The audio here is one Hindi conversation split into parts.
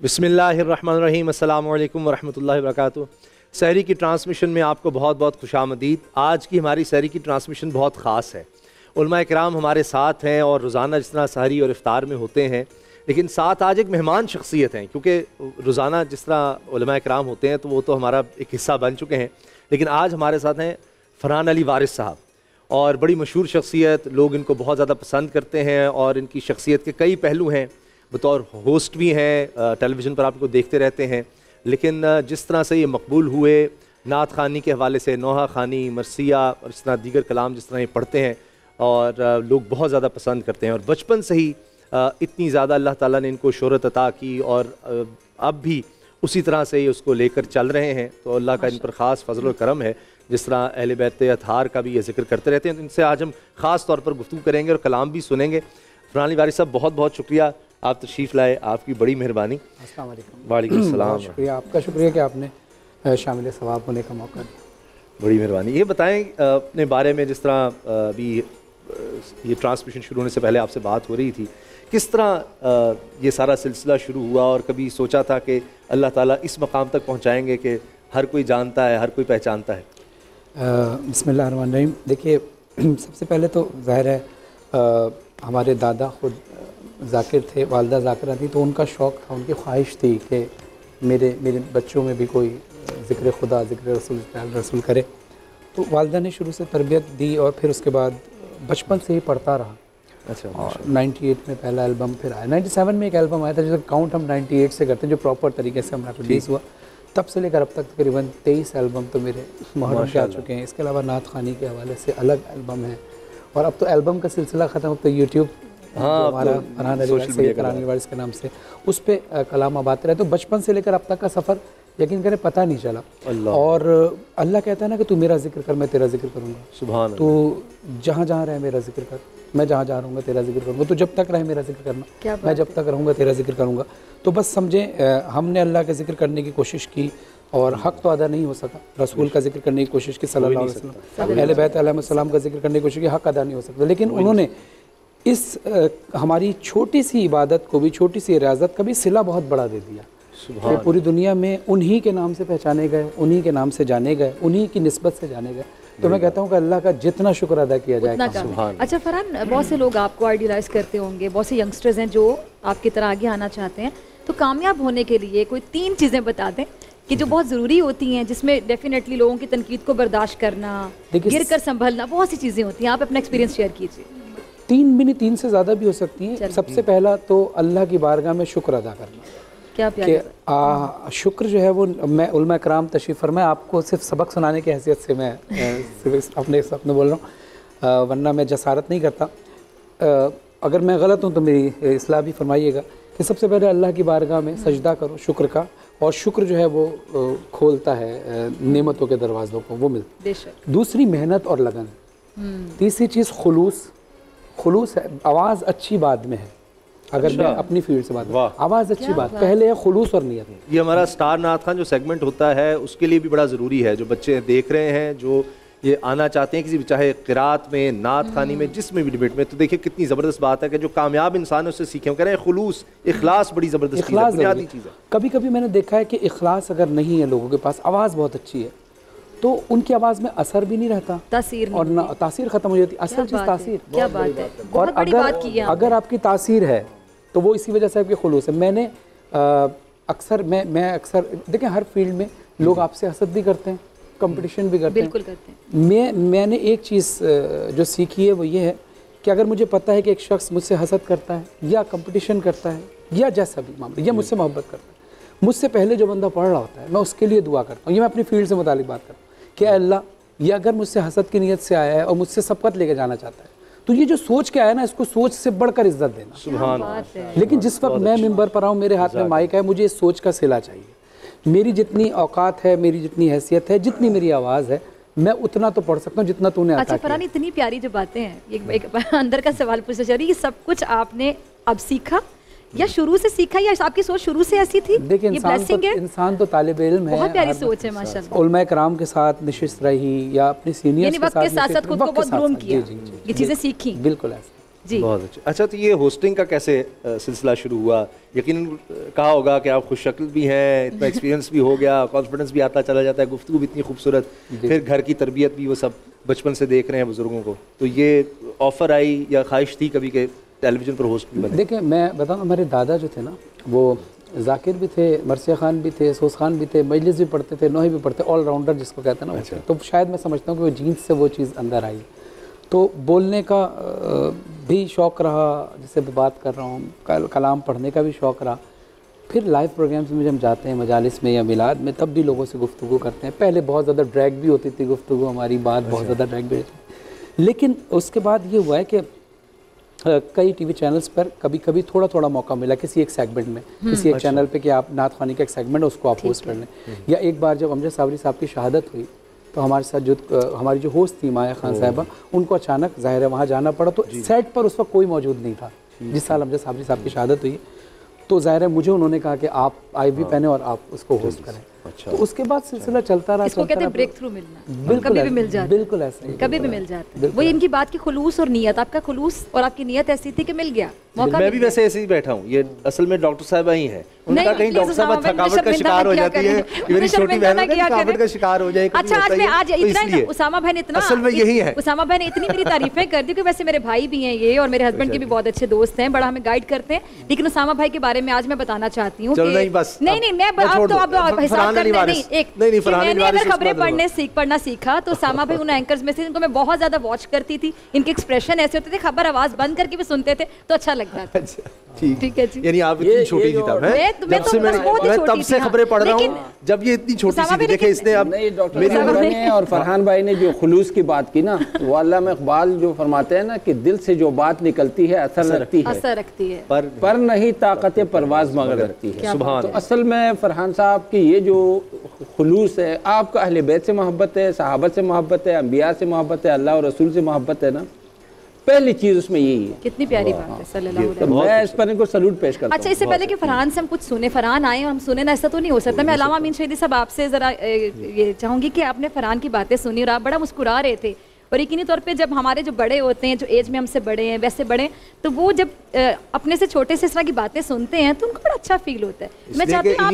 बिसमीम अल्लाम वरहमल वरक सहरी की ट्रांसमिशन में आपको बहुत बहुत खुश आमदीद आज की हमारी सहरी की ट्रांसमिशन बहुत ख़ास है उलमा कराम हमारे साथ हैं और रोज़ाना जिस तरह सहरी और इफ्तार में होते हैं लेकिन साथ आज एक मेहमान शख्सियत हैं, क्योंकि रोज़ाना जिस तरह कराम होते हैं तो वो तो हमारा एक हिस्सा बन चुके हैं। लेकिन आज हमारे साथ हैं फ़रहान अली वारिस साहब, और बड़ी मशहूर शख्सियत, लोग इनको बहुत ज़्यादा पसंद करते हैं, और इनकी शख्सियत के कई पहलू हैं। बतौर होस्ट भी हैं टेलीविज़न पर आपको देखते रहते हैं। लेकिन जिस तरह से ये मकबूल हुए, नात खानी के हवाले से, नोहा खानी, मरसिया, और इस तरह दीगर कलाम जिस तरह ये पढ़ते हैं, और लोग बहुत ज़्यादा पसंद करते हैं। और बचपन से ही इतनी ज़्यादा अल्लाह ताला ने इनको शहरत अता की और अब भी उसी तरह से ही उसको लेकर चल रहे हैं। तो अल्लाह का इन पर ख़ास फजल करम है जिस तरह अहल बैत अथार का भी ये ज़िक्र करते रहते हैं। तो इनसे आज हम ख़ास तौर पर गुफ्तु करेंगे और कलाम भी सुनेंगे। फरानी वारी साहब बहुत बहुत शुक्रिया। आप तशरीफ़ लाए आपकी बड़ी मेहरबानी। वालेकुम। सलाम। शुक्रिया आपका शुक्रिया कि आपने शामिल सवाब होने का मौका दिया। बड़ी मेहरबानी। ये बताएँ अपने बारे में जिस तरह अभी ये ट्रांसमिशन शुरू होने से पहले आपसे बात हो रही थी किस तरह ये सारा सिलसिला शुरू हुआ और कभी सोचा था कि अल्लाह ताला इस मकाम तक पहुँचाएँगे कि हर कोई जानता है हर कोई पहचानता है? बसमीम देखिए सबसे पहले तो ज़ाहिर है आ, हमारे दादा खुद जाकिर थे वालदा जाकिरा थी तो उनका शौक़ था उनकी ख्वाहिश थी कि मेरे मेरे बच्चों में भी कोई ज़िक्र खुदा ज़िक्र रसूल रसूल करे। तो वालदा ने शुरू से तरबियत दी और फिर उसके बाद बचपन से ही पढ़ता रहा। अच्छा और 98 में पहला एल्बम फिर आया। 97 में एक एल्बम आया था जिसका काउंट हम 98 से करते हैं जो प्रॉपर तरीके से हमारा रिलीज़ हुआ। तब से लेकर अब तक तकरीबन तेईस एल्बम तो मेरे मुहर्रम के आ चुके हैं। इसके अलावा नात खानी के हवाले से अलग एल्बम है। और अब तो एल्बम का सिलसिला ख़त्म अब तो यूट्यूब हाँ, हमारा फरहान अली वारिस के नाम से उस पर कलाम आते रहे। तो बचपन से लेकर अब तक का सफ़र यकीन करें पता नहीं चला। अल्ला। और अल्लाह कहता है ना कि तू मेरा ज़िक्र कर मैं तेरा ज़िक्र करूँगा। सुबह तो जहाँ जहाँ रहे मेरा ज़िक्र कर। मैं जहाँ जा रहूँगा तेरा ज़िक्र करूँगा। तो जब तक रहे मेरा ज़िक्र करना। मैं जब तक रहूँगा तेरा ज़िक्र करूँगा। तो बस समझें हमने अल्लाह का ज़िक्र करने की कोशिश की और हक़ तो अदा नहीं हो सका। रसूल का ज़िक्र करने की कोशिश की सल्लल्लाहु अलैहि वसल्लम। अहले बैत सलाम का ज़िक्र करने की कोशिश की हक़ अदा नहीं हो सकता। लेकिन उन्होंने इस हमारी छोटी सी इबादत को भी छोटी सी रियाजत का भी सिला बहुत बड़ा दे दिया। कि पूरी दुनिया में उन्हीं के नाम से पहचाने गए उन्हीं के नाम से जाने गए उन्हीं की नस्बत से जाने गए। तो मैं कहता हूँ कि अल्लाह का जितना शुक्र अदा किया जाए अच्छा फरहान बहुत से लोग आपको आइडियलाइज करते होंगे बहुत से यंगस्टर्स हैं जो आपकी तरह आगे आना चाहते हैं। तो कामयाब होने के लिए कोई तीन चीज़ें बता दें कि जो बहुत ज़रूरी होती हैं जिसमें डेफिनेटली लोगों की तनकीद को बर्दाश्त करना गिर कर संभलना बहुत सी चीज़ें होती हैं। आप अपना एक्सपीरियंस शेयर कीजिए। तीन भी नहीं तीन से ज़्यादा भी हो सकती हैं। सबसे पहला तो अल्लाह की बारगाह में शुक्र अदा करना। क्या कि शुक्र जो है वो मैं उलमा कराम तशरीफ़ मैं आपको सिर्फ़ सबक सुनाने की हैसियत से मैं सिर्फ़ अपने अपने बोल रहा हूँ। वरना मैं जसारत नहीं करता। अगर मैं गलत हूँ तो मेरी इसलाह भी फरमाइएगा कि सबसे पहले अल्लाह की बारगाह में सजदा करो शुक्र का। और शुक्र जो है वो खोलता है नेमतों के दरवाज़ों को वो मिलता दूसरी मेहनत और लगन। हम्म। तीसरी चीज़ खलूस। खलूस है आवाज़ अच्छी बाद में है। अगर अच्छा। मैं अपनी फ़ील्ड से बात आवाज़ अच्छी बात पहले है खलूस और नियत। ये हमारा स्टार नाथ खान जो सेगमेंट होता है उसके लिए भी बड़ा ज़रूरी है जो बच्चे देख रहे हैं जो ये आना चाहते हैं किसी भी चाहे किरात में नात खानी में जिसमें भी डिबेट में तो देखिए कितनी ज़बरदस्त बात है कि जो कामयाब इंसान है उससे सीखे कह रहे हैं खलूस इखलास बड़ी ज़बरदस्त बुनियादी चीज़ है। कभी कभी मैंने देखा है कि इखलास अगर नहीं है लोगों के पास आवाज़ बहुत अच्छी है तो उनकी आवाज़ में असर भी नहीं रहता। तासीर और ना तासीर ख़त्म हो जाती असल चीज़ तासीर। क्या बात है। और अगर अगर आपकी तासीर है तो वो इसी वजह से आपके खलूस है। मैंने अक्सर मैं मैं अक्सर देखें हर फ़ील्ड में लोग आपसे हसद भी करते हैं कंपटीशन भी करते बिल्कुल करते हैं। मैं मैंने एक चीज़ जो सीखी है वो ये है कि अगर मुझे पता है कि एक शख्स मुझसे हसद करता है या कंपटीशन करता है या जैसा भी मामला या मुझसे मोहब्बत करता है मुझसे पहले जो बंदा पढ़ रहा होता है मैं उसके लिए दुआ करता हूँ। ये मैं अपनी फ़ील्ड से मुतालिक बात करता हूँ कि अल्लाह ये अगर मुझसे हसद की नीयत से आया है और मुझसे सबकत लेके जाना चाहता है तो ये जो सोच क्या है ना इसको सोच से बढ़कर इज़्ज़त देना। लेकिन जिस वक्त मैं मेंबर पर आऊँ मेरे हाथ में माइक है मुझे इस सोच का सिला चाहिए। मेरी जितनी औकात है मेरी जितनी हैसियत है जितनी मेरी आवाज़ है मैं उतना तो पढ़ सकता हूँ जितना तूने अच्छा फरहान इतनी प्यारी जो बातें हैं एक, एक अंदर का सवाल पूछना चाह रही सब कुछ आपने अब सीखा? या शुरू से सीखा या आपकी सोच शुरू से ऐसी थी? देखिए इंसान तो, इंसान तो तालिब इल्म है बहुत प्यारी सोच है माशाल्लाह। उलमा कराम के साथ नशिस्त रही या अपने सीनियर्स के साथ के साथ साथ खुद को बहुत ग्रूम किया। ये चीज़ें सीखी। बिल्कुल ऐसा। जी। बहुत अच्छा। अच्छा तो ये होस्टिंग का कैसे सिलसिला शुरू हुआ? यकीन कहा होगा कि आप खुश शक्ल भी हैं इतना एक्सपीरियंस भी हो गया कॉन्फिडेंस भी आता चला जाता है गुफ्तु भी इतनी खूबसूरत। फिर घर की तरबियत भी वो सब बचपन से देख रहे हैं बुज़ुर्गों को। तो ये ऑफ़र आई या ख्वाहिश थी कभी के टेलीविज़न पर होस्ट भी बने। देखिए मैं बताऊँ हमारे दादा जो थे ना वो जाकिर भी थे मरसिया खान भी थे सोस खान भी थे मजलिस भी पढ़ते थे नोहे भी पढ़ते ऑलराउंडर जिसको कहते हैं ना थे। तो शायद मैं समझता हूँ कि वो जीन्स से वो चीज़ अंदर आई। तो बोलने का भी शौक़ रहा जैसे मैं बात कर रहा हूँ कल कलाम पढ़ने का भी शौक़ रहा। फिर लाइव प्रोग्राम्स में जब जाते हैं मजालस में या मिलाद में तब भी लोगों से गुफ्तु करते हैं। पहले बहुत ज़्यादा ड्रैग भी होती थी गुफ्तु हमारी बात बहुत ज़्यादा ड्रैग भी होती लेकिन उसके बाद ये हुआ है कि कई टीवी चैनल्स पर कभी कभी थोड़ा थोड़ा मौका मिला किसी एक सेगमेंट में किसी एक चैनल पे कि आप नात खानी का एक सेगमेंट है उसको आप होस्ट कर लें या एक बार जब अमजद सावरी साहब की शहादत हुई तो हमारे साथ जो हमारी जो होस्ट थी माया खान साहिबा उनको अचानक ज़ाहिर है वहाँ जाना पड़ा तो सेट पर उस वक्त कोई मौजूद नहीं था जिस साल अमजद सावरी साहब की शहादत हुई। तो ज़ाहिर है मुझे उन्होंने कहा कि आप आई भी पहने और आप उसको होस्ट करें। अच्छा। तो उसके बाद सिलसिला चलता रहा इसको चलता कहते हैं ब्रेक थ्रू मिलना। बिल्कुल कभी भी मिल जाता बिल्कुल ऐसा। ही कभी भी मिल जाता है। वो इनकी बात की खुलूस और नीयत आपका खुलूस और आपकी नीयत ऐसी थी कि मिल गया। मौका मैं भी वैसे ऐसे ही बैठा हूँ ये असल में डॉक्टर साहब ही हैं। उन्होंने कहीं डॉक्टर साहब थकावट का शिकार हो जाती है ना किया ये मेरी छोटी बहन है शर्मिंदा ना थकावट का शिकार हो जाए अच्छा आज मैं आज इतना उसामा भाई इतना असल में यही है। उसामा भाई इतनी मेरी तारीफें कर दी कि वैसे मेरे भाई भी हैं ये और मेरे हस्बैंड के भी बहुत अच्छे दोस्त हैं बड़ा हमें गाइड करते हैं। लेकिन उसामा भाई के बारे में आज मैं बताना चाहती हूँ नहीं, बस, नहीं नहीं मैं मैं अब तो अब अब अब हिसाब करने नहीं एक नहीं, कि मैंने अगर खबरें पढ़ने सीख पढ़ना सीखा तो उसामा भाई उन एंकर्स में से इनको मैं बहुत ज़्यादा वॉच करती थी इनके एक्सप्रेशन ऐसे होते थे खबर आवाज़ बंद करके भी सुनते थे तो अच्छा लगता था। अच्छा ठीक। है जी। यानी आप इतनी छोटी थी तब मैं मैं तो मैं तब से हाँ। खबरें पढ़ रहा हूँ। जब ये इतनी छोटी सी देखे इसने अब मेरी उम्र ने और फरहान भाई ने जो खुलूस की बात की ना वो अल्लाह इकबाल जो फरमाते हैं ना कि दिल से जो बात निकलती है असर रखती है। असर रखती है। पर पर नहीं ताकत परवाज मगर रखती है। सुभान तो असल में फरहान साहब की ये जो खुलूस है आपका अहल बैत से मोहब्बत है सहाबत से मोहब्बत है अम्बिया से मोहब्बत है अल्लाह और रसूल से मोहब्बत है ना पहली चीज़ उसमें यही है। कितनी प्यारी बात है सल्लल्लाहु अलैहि तो वसल्लम। मैं इस पर इनको सलूट पेश करता अच्छा इससे पहले कि फरहान से हम कुछ सुने फरहान आए और हम सुने ना ऐसा तो नहीं हो सकता। मैं अलावा अमीन शहीदी साहब आपसे ज़रा ये चाहूँगी कि आपने फरहान की बातें सुनी और आप बड़ा मुस्कुरा रहे थे। और यकीनी तौर पे जब हमारे जो बड़े होते हैं जो एज में हमसे बड़े हैं वैसे बड़े हैं, तो वो जब अपने से छोटे से इस तरह की बातें सुनते हैं तो उनको बड़ा अच्छा फील होता है। मैं चाहती हूँ आप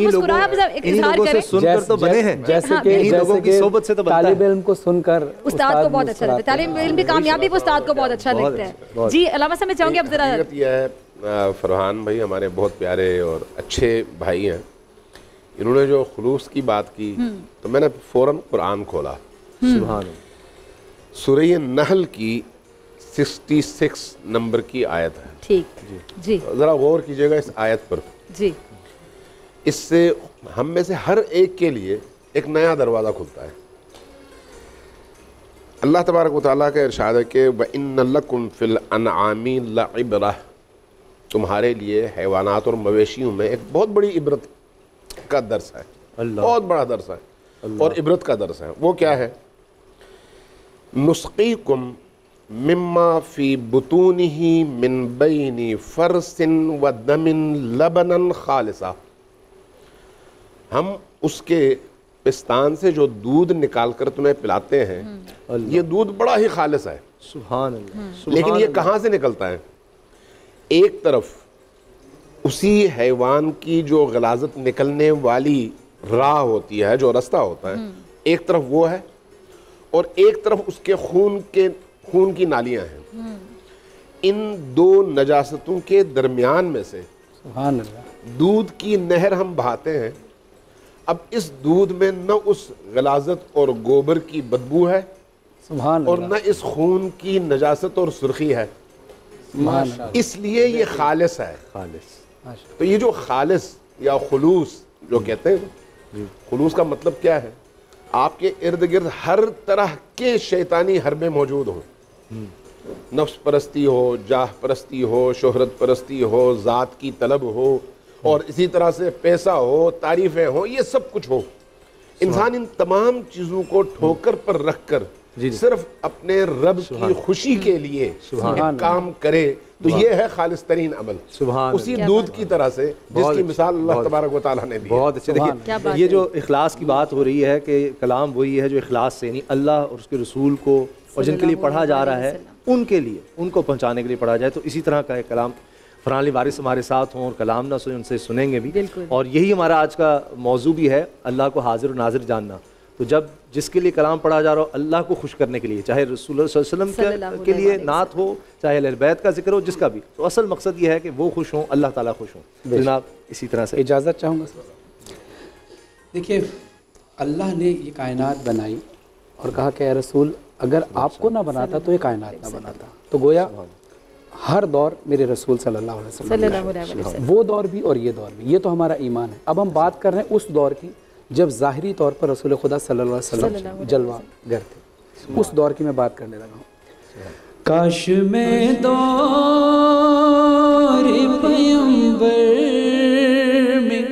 से सुनकर तो बने हैं। जैसे हाँ, कि लोगों की सोबत से तो तालिब इल्म को सुनकर उस्ताद को बहुत अच्छा लगता है। तालीम इल्म की कामयाबी वो उस्ताद को बहुत अच्छा लगता अच्छा, है जी अलामा साहब मैं चाहूँगी अब जरा फरहान भाई हमारे बहुत प्यारे और अच्छे भाई हैं। इन्होंने जो खलूस की बात की तो मैंने फ़ौरन कुरान खोला। सुभान सुरह नहल की 66 नंबर की आयत है। ठीक जी। जी ज़रा गौर कीजिएगा इस आयत पर। जी। इससे हम में से हर एक के लिए एक नया दरवाज़ा खुलता है। अल्लाह तबारक व ताली का इरशाद है कि व इन फ़िल अनआमी लइबरा। तुम्हारे लिए हैवानात और मवेशियों में एक बहुत बड़ी इबरत का दर्स है। बहुत बड़ा दर्स है। और इबरत का दर्स है। वो क्या है? नुस्की कुम मिम्मा फ़ी बुतूनी ही मिन बैनी फ़रसिन व दमिन लबनन खालिसा। हम उसके पिस्तान से जो दूध निकाल कर तुम्हें पिलाते हैं ये दूध बड़ा ही खालिस है। सुभान अल्लाह लेकिन ये कहाँ से निकलता है? एक तरफ़ उसी हैवान की जो गलाजत निकलने वाली राह होती है जो रास्ता होता है एक तरफ़ वो है और एक तरफ़ उसके खून के खून की नालियाँ हैं। इन दो नजासतों के दरमियान में से दूध की नहर हम बहाते हैं। अब इस दूध में न उस गलाजत और गोबर की बदबू है और न इस खून की नजासत और सुर्खी है। इसलिए ये खालिस है। खालिस। तो ये जो खालिस या खुलूस जो कहते हैं खुलूस का मतलब क्या है? आपके इर्द गिर्द हर तरह के शैतानी हरबे मौजूद हों नफ्स परस्ती हो जाह परस्ती हो शोहरत परस्ती हो ज़ात की तलब हो और इसी तरह से पैसा हो तारीफ़ें हो ये सब कुछ हो इंसान इन तमाम चीज़ों को ठोकर पर रख कर। सिर्फ़ अपने रब की खुशी के लिए काम करे तो ये है खालिस तरीन अमल। सुभान उसी दूध की तरह से जिसकी मिसाल अल्लाह तबारक व ताला ने दी बहुत अच्छे। देखिए ये जो इखलास की बात हो रही है कि कलाम वही है जो इखलास से यानी अल्लाह और उसके रसूल को और जिनके लिए पढ़ा जा रहा है उनके लिए उनको पहुँचाने के लिए पढ़ा जाए तो इसी तरह का एक कलाम फरहान वारिस हमारे साथ हों और कलाम ना सुने उनसे सुनेंगे भी। और यही हमारा आज का मौजू भी है अल्लाह को हाजिर नाजिर जानना। तो जब जिसके लिए कलाम पढ़ा जा रहा हो अल्लाह को खुश करने के लिए चाहे रसूल वसल्लम के, के लिए नात हो चाहे अहले बैत का ज़िक्र हो जिसका भी। तो असल मकसद ये है कि वो खुश हों अल्लाह ताला खुश हों। जनाब इसी तरह से। इजाज़त चाहूँगा सर। देखिए अल्लाह ने ये कायनात बनाई और कहा कि रसूल अगर आपको ना बनाता तो ये कायनात ना बनाता। तो गोया हर दौर मेरे रसूल सल्लल्लाहु अलैहि वसल्लम। वो दौर भी और ये दौर भी। ये तो हमारा ईमान है। अब हम बात कर रहे हैं उस दौर की जब ज़ाहरी तौर पर रसूल खुदा सल्लल्लाहु अलैहि वसल्लम जलवा गर थे। उस दौर की मैं बात करने लगा हूँ। काश में दौर पयंबर में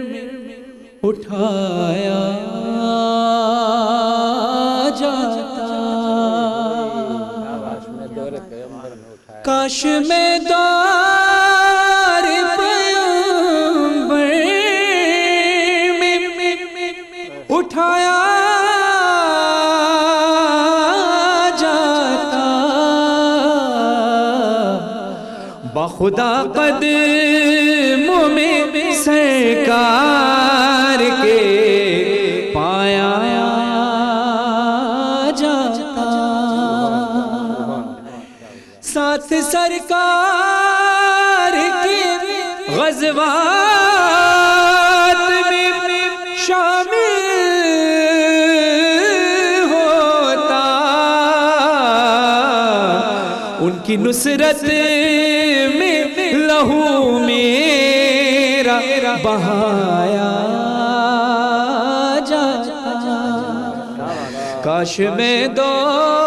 उठाया जाता। काश मैं दौर बखुदा कदमों में सरकार के पाया जाता। साथ सरकार के गजवात में शामिल होता। उनकी नुसरत काश मैं दौर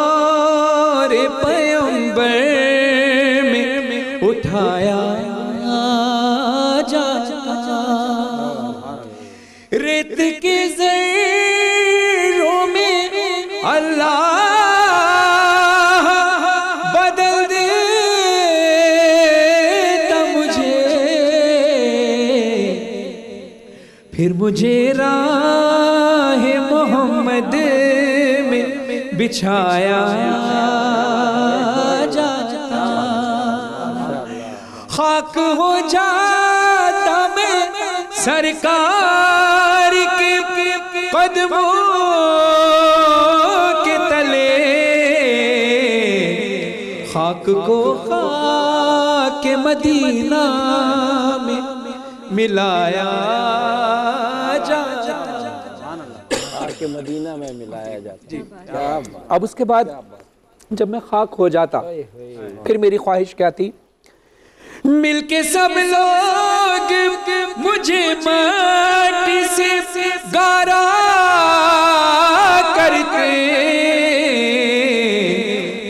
बिछाया जाता खाक हो जाता मैं सरकार के कदमों के तले। खाक को खाक मदीना में मिलाया जा। के मदीना में जाता अब उसके बाद जब मैं खाक हो जाता फिर मेरी ख्वाहिश क्या थी? मिलके सब लोग मुझे माटी से गारा करते।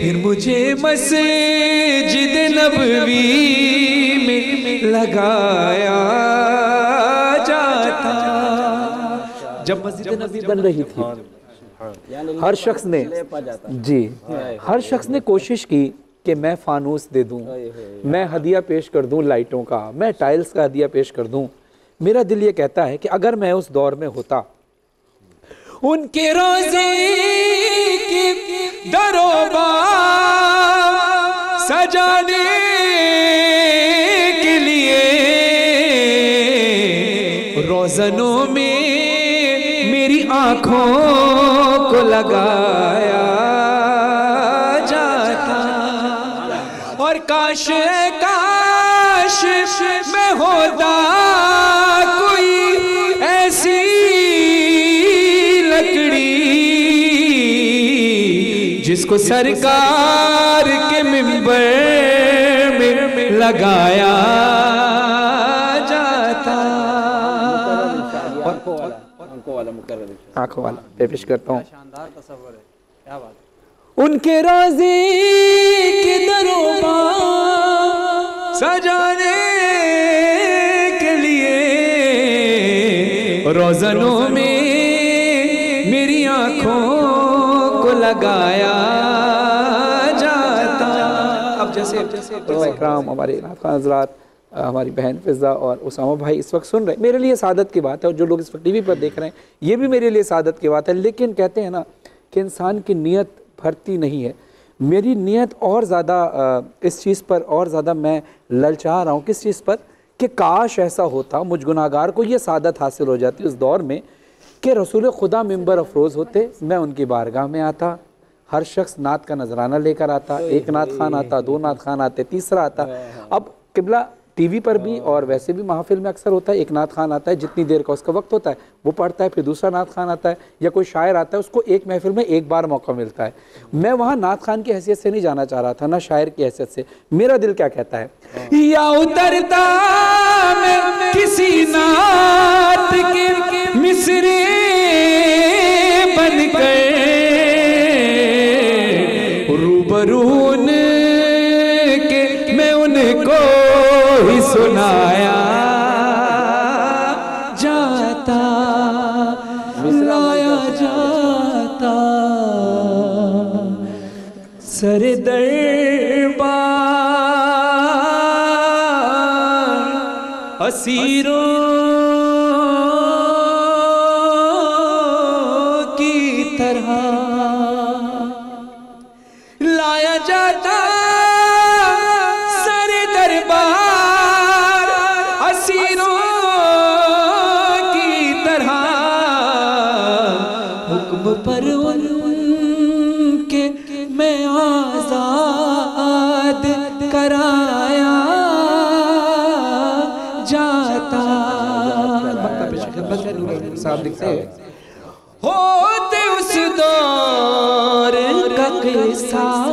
फिर मुझे मस्जिद नबवी में लगाया जाता। जब मस्जिद नबी बन रही थी। हर शख्स ने जी। हर शख्स ने कोशिश की कि मैं फानूस दे दूँ। मैं हदिया पेश कर दूँ लाइटों का। मैं टाइल्स का हदिया पेश कर दूँ। मेरा दिल ये कहता है कि अगर मैं उस दौर में होता। उनके रोज़े के दरोबा सजाने के लिए रोजनों में मेरी आँखों लगाया जाता। और काश काश मैं होता कोई ऐसी लकड़ी जिसको सरकार के मिंबर में लगाया जाता। आँखों वाला आँखों वाला मुकर्रर आँखों वाला मैं पेश करता हूँ उनके राज़ी के दरोबा सजाने के लिए रोजनों में मेरी आँखों को लगाया जाता। अब जैसे हमारे खान हजरात। हमारी बहन फिज़ा और उसामा भाई इस वक्त सुन रहे हैं। मेरे लिए सादत की बात है और जो लोग इस वक्त टीवी पर देख रहे हैं ये भी मेरे लिए सादत की बात है। लेकिन कहते हैं ना कि इंसान की नीयत भरती नहीं है। मेरी नीयत और ज़्यादा इस चीज़ पर और ज़्यादा मैं ललचा रहा हूँ। किस चीज़ पर? कि काश ऐसा होता मुझ गुनाहगार को ये सादत हासिल हो जाती उस दौर में कि रसूल खुदा मंबर अफरोज़ होते मैं उनकी बारगाह में आता हर शख्स नात का नजराना लेकर आता एक नात खान आता दो नात खान आते तीसरा आता। अब किबला टीवी पर भी और वैसे भी महाफिल में अक्सर होता है एक नाथ खान आता है जितनी देर का उसका वक्त होता है वो पढ़ता है फिर दूसरा नाथ खान आता है या कोई शायर आता है उसको एक महफिल में एक बार मौका मिलता है। मैं वहाँ नाथ खान की हैसियत से नहीं जाना चाह रहा था ना शायर की हैसियत से। मेरा दिल क्या कहता है? या उतरता मैं किसी के मिसरे बन गए रूबरून सुनाया जाता लाया जाता। सर दरबार असीरों साहब लिखते हैं। होते उस दौर का किस्सा।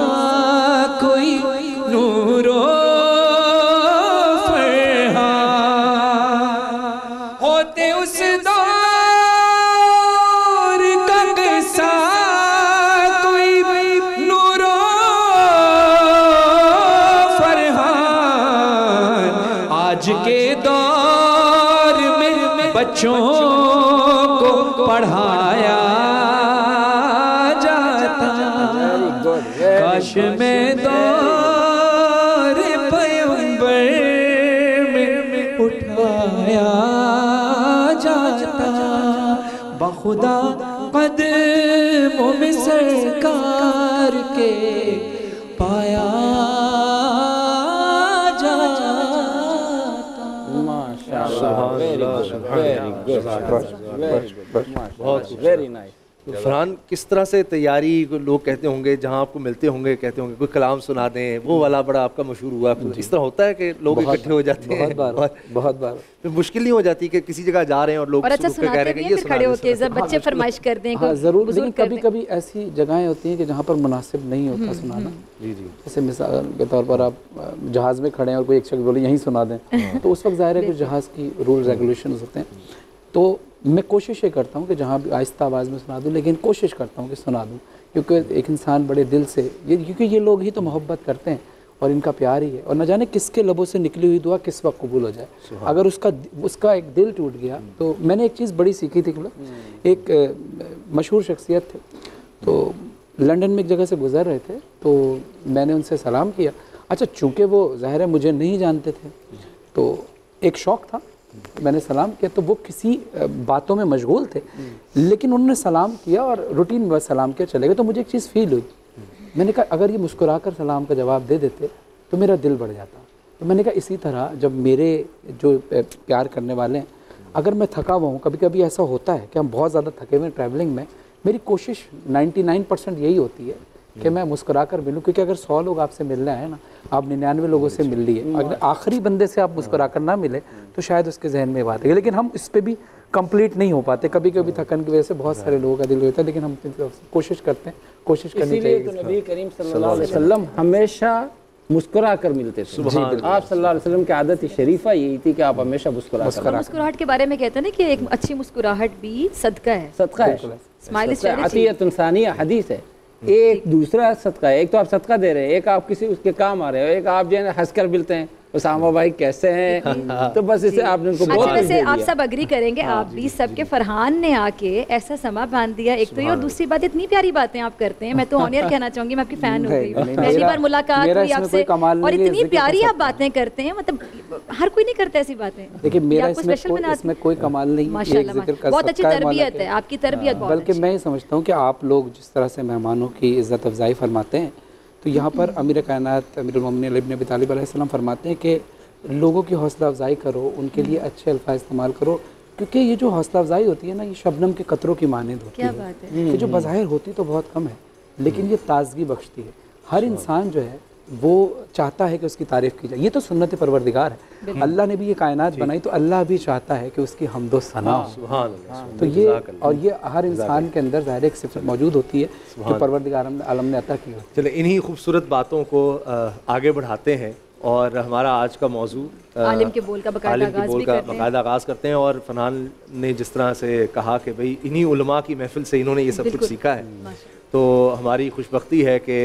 गुड वेरी नाइस तो फरहान किस तरह से तैयारी लोग कहते होंगे जहाँ आपको मिलते होंगे कहते होंगे कोई कलाम सुना दें वो वाला बड़ा आपका मशहूर हुआ इस तरह होता है कि लोग इकट्ठे हो जाते हैं? बहुत बार बहुत बार। फिर मुश्किल नहीं हो जाती कि किसी जगह जा रहे हैं और लोग और अच्छा सुनाते रहे हैं हैं ये खड़े दो, होके सुना जब बच्चे फरमाइश कर दें हाँ ज़रूर लेकिन कभी कभी ऐसी जगहें होती हैं कि जहाँ पर मुनासिब नहीं होता सुनाना। जी जी। जैसे मिसाल के तौर पर आप जहाज़ में खड़े हैं और कोई एक शख्स बोले यहीं सुना दें। तो उस वक्त ज़ाहिर है कि जहाज़ की रूल रेगुलेशन होते हैं। तो मैं कोशिश ये करता हूँ कि जहाँ भी आहिस्ता आवाज़ में सुना दूँ लेकिन कोशिश करता हूँ कि सुना दूँ क्योंकि एक इंसान बड़े दिल से ये क्योंकि ये लोग ही तो मोहब्बत करते हैं और इनका प्यार ही है। और न जाने किसके लबों से निकली हुई दुआ किस वक्त कबूल हो जाए। अगर उसका उसका एक दिल टूट गया तो मैंने एक चीज़ बड़ी सीखी थी कि एक मशहूर शख्सियत थे। तो लंदन में एक जगह से गुजर रहे थे तो मैंने उनसे सलाम किया। अच्छा चूँकि वो ज़ाहिर है मुझे नहीं जानते थे तो एक शौक़ था मैंने सलाम किया तो वो किसी बातों में मशगूल थे। लेकिन उन्होंने सलाम किया और रूटीन में सलाम किया, चले गए तो मुझे एक चीज़ फील हुई। मैंने कहा, अगर ये मुस्कुरा कर सलाम का जवाब दे देते तो मेरा दिल बढ़ जाता। तो मैंने कहा, इसी तरह जब मेरे जो प्यार करने वाले हैं, अगर मैं थका हुआ हूँ कभी कभी ऐसा होता है कि हम बहुत ज़्यादा थके हुए हैं ट्रैवलिंग में, मेरी कोशिश 99 परसेंट यही होती है कि मैं मुस्कुरा कर मिलूँ क्योंकि अगर सौ लोग आपसे मिलने आए ना आप निन्यानवे लोगों से मिल लिए अगर आखिरी बंदे से आप मुस्कुरा कर ना मिले तो शायद उसके जहन में बात है। लेकिन हम इस पर भी कंप्लीट नहीं हो पाते। कभी कभी थकन की वजह से बहुत सारे लोगों का दिल होता है लेकिन हम कोशिश करते हैं कोशिश करनी इसीलिए चाहिए। तो नबी करीम सल्लल्लाहु अलैहि वसल्लम हमेशा मुस्कुरा कर मिलते थे। आप सल्लल्लाहु अलैहि वसल्लम की आदत शरीफा यही थी कि आप हमेशा मुस्कुरा कर मुस्कुराहट के बारे में कहते हैं ना कि एक अच्छी मुस्कुराहट भी सदका है। सदका है। स्माइल हदीस है। एक दूसरा सदका एक तो आप सदका दे रहे हैं, एक आप किसी उसके काम आ रहे हो, एक आप जो है ना हंस कर मिलते हैं। उसामा भाई कैसे हैं? तो बस इसे आपने उनको अच्छा बहुत कुछ वैसे आप सब अग्री करेंगे आप भी सबके फरहान ने आके ऐसा समा बाँध दिया। एक तो ये और दूसरी बात इतनी प्यारी बातें आप करते हैं मैं तो ऑनियर कहना चाहूँगी मैं आपकी फ़ैन हो गई पहली बार मुलाकात हुई आपसे और इतनी प्यारी आप बातें करते हैं मतलब हर कोई नहीं करता ऐसी बातें। देखिए मेरा इसमें इसमें कोई कमाल नहीं है, माशाल्लाह बहुत अच्छी है तरबियत है आपकी तरबियत बल्कि मैं समझता हूँ कि आप लोग जिस तरह से मेहमानों की इज़्ज़त अफजाई फरमाते हैं तो यहाँ पर अमीर कायनत अमीरमिन इबन अबी तालिब फरमाते हैं कि लोगों की हौसला अफजाई करो उनके लिए अच्छे अल्फाज इस्तेमाल करो क्योंकि ये जो हौसला अफजाई होती है ना ये शबनम के कतरों की मानद होती क्या है। बात है। जो बाहिर होती तो बहुत कम है लेकिन ये ताजगी बख्शती है। हर इंसान जो है वो चाहता है कि उसकी तारीफ़ की जाए। ये तो सुन्नत परवरदिगार है। अल्लाह ने भी ये कायनात बनाई तो अल्लाह भी चाहता है कि उसकी हमदो सना हो तो ये और ये हर इंसान के अंदर ज़ाहिर एक सिफत मौजूद होती है जो परवरदिगार आलम- आलम ने अता की चले इन्हीं खूबसूरत बातों को आगे बढ़ाते हैं और हमारा आज का मौजू आलिम के बोल का बाकायदा आगाज़ बोल का हैं। बाकायदा आगाज़ करते हैं और फरहान ने जिस तरह से कहा कि भाई इन्हीं उलमा की महफिल से इन्होंने ये सब कुछ सीखा है। तो हमारी खुशबख्ती है कि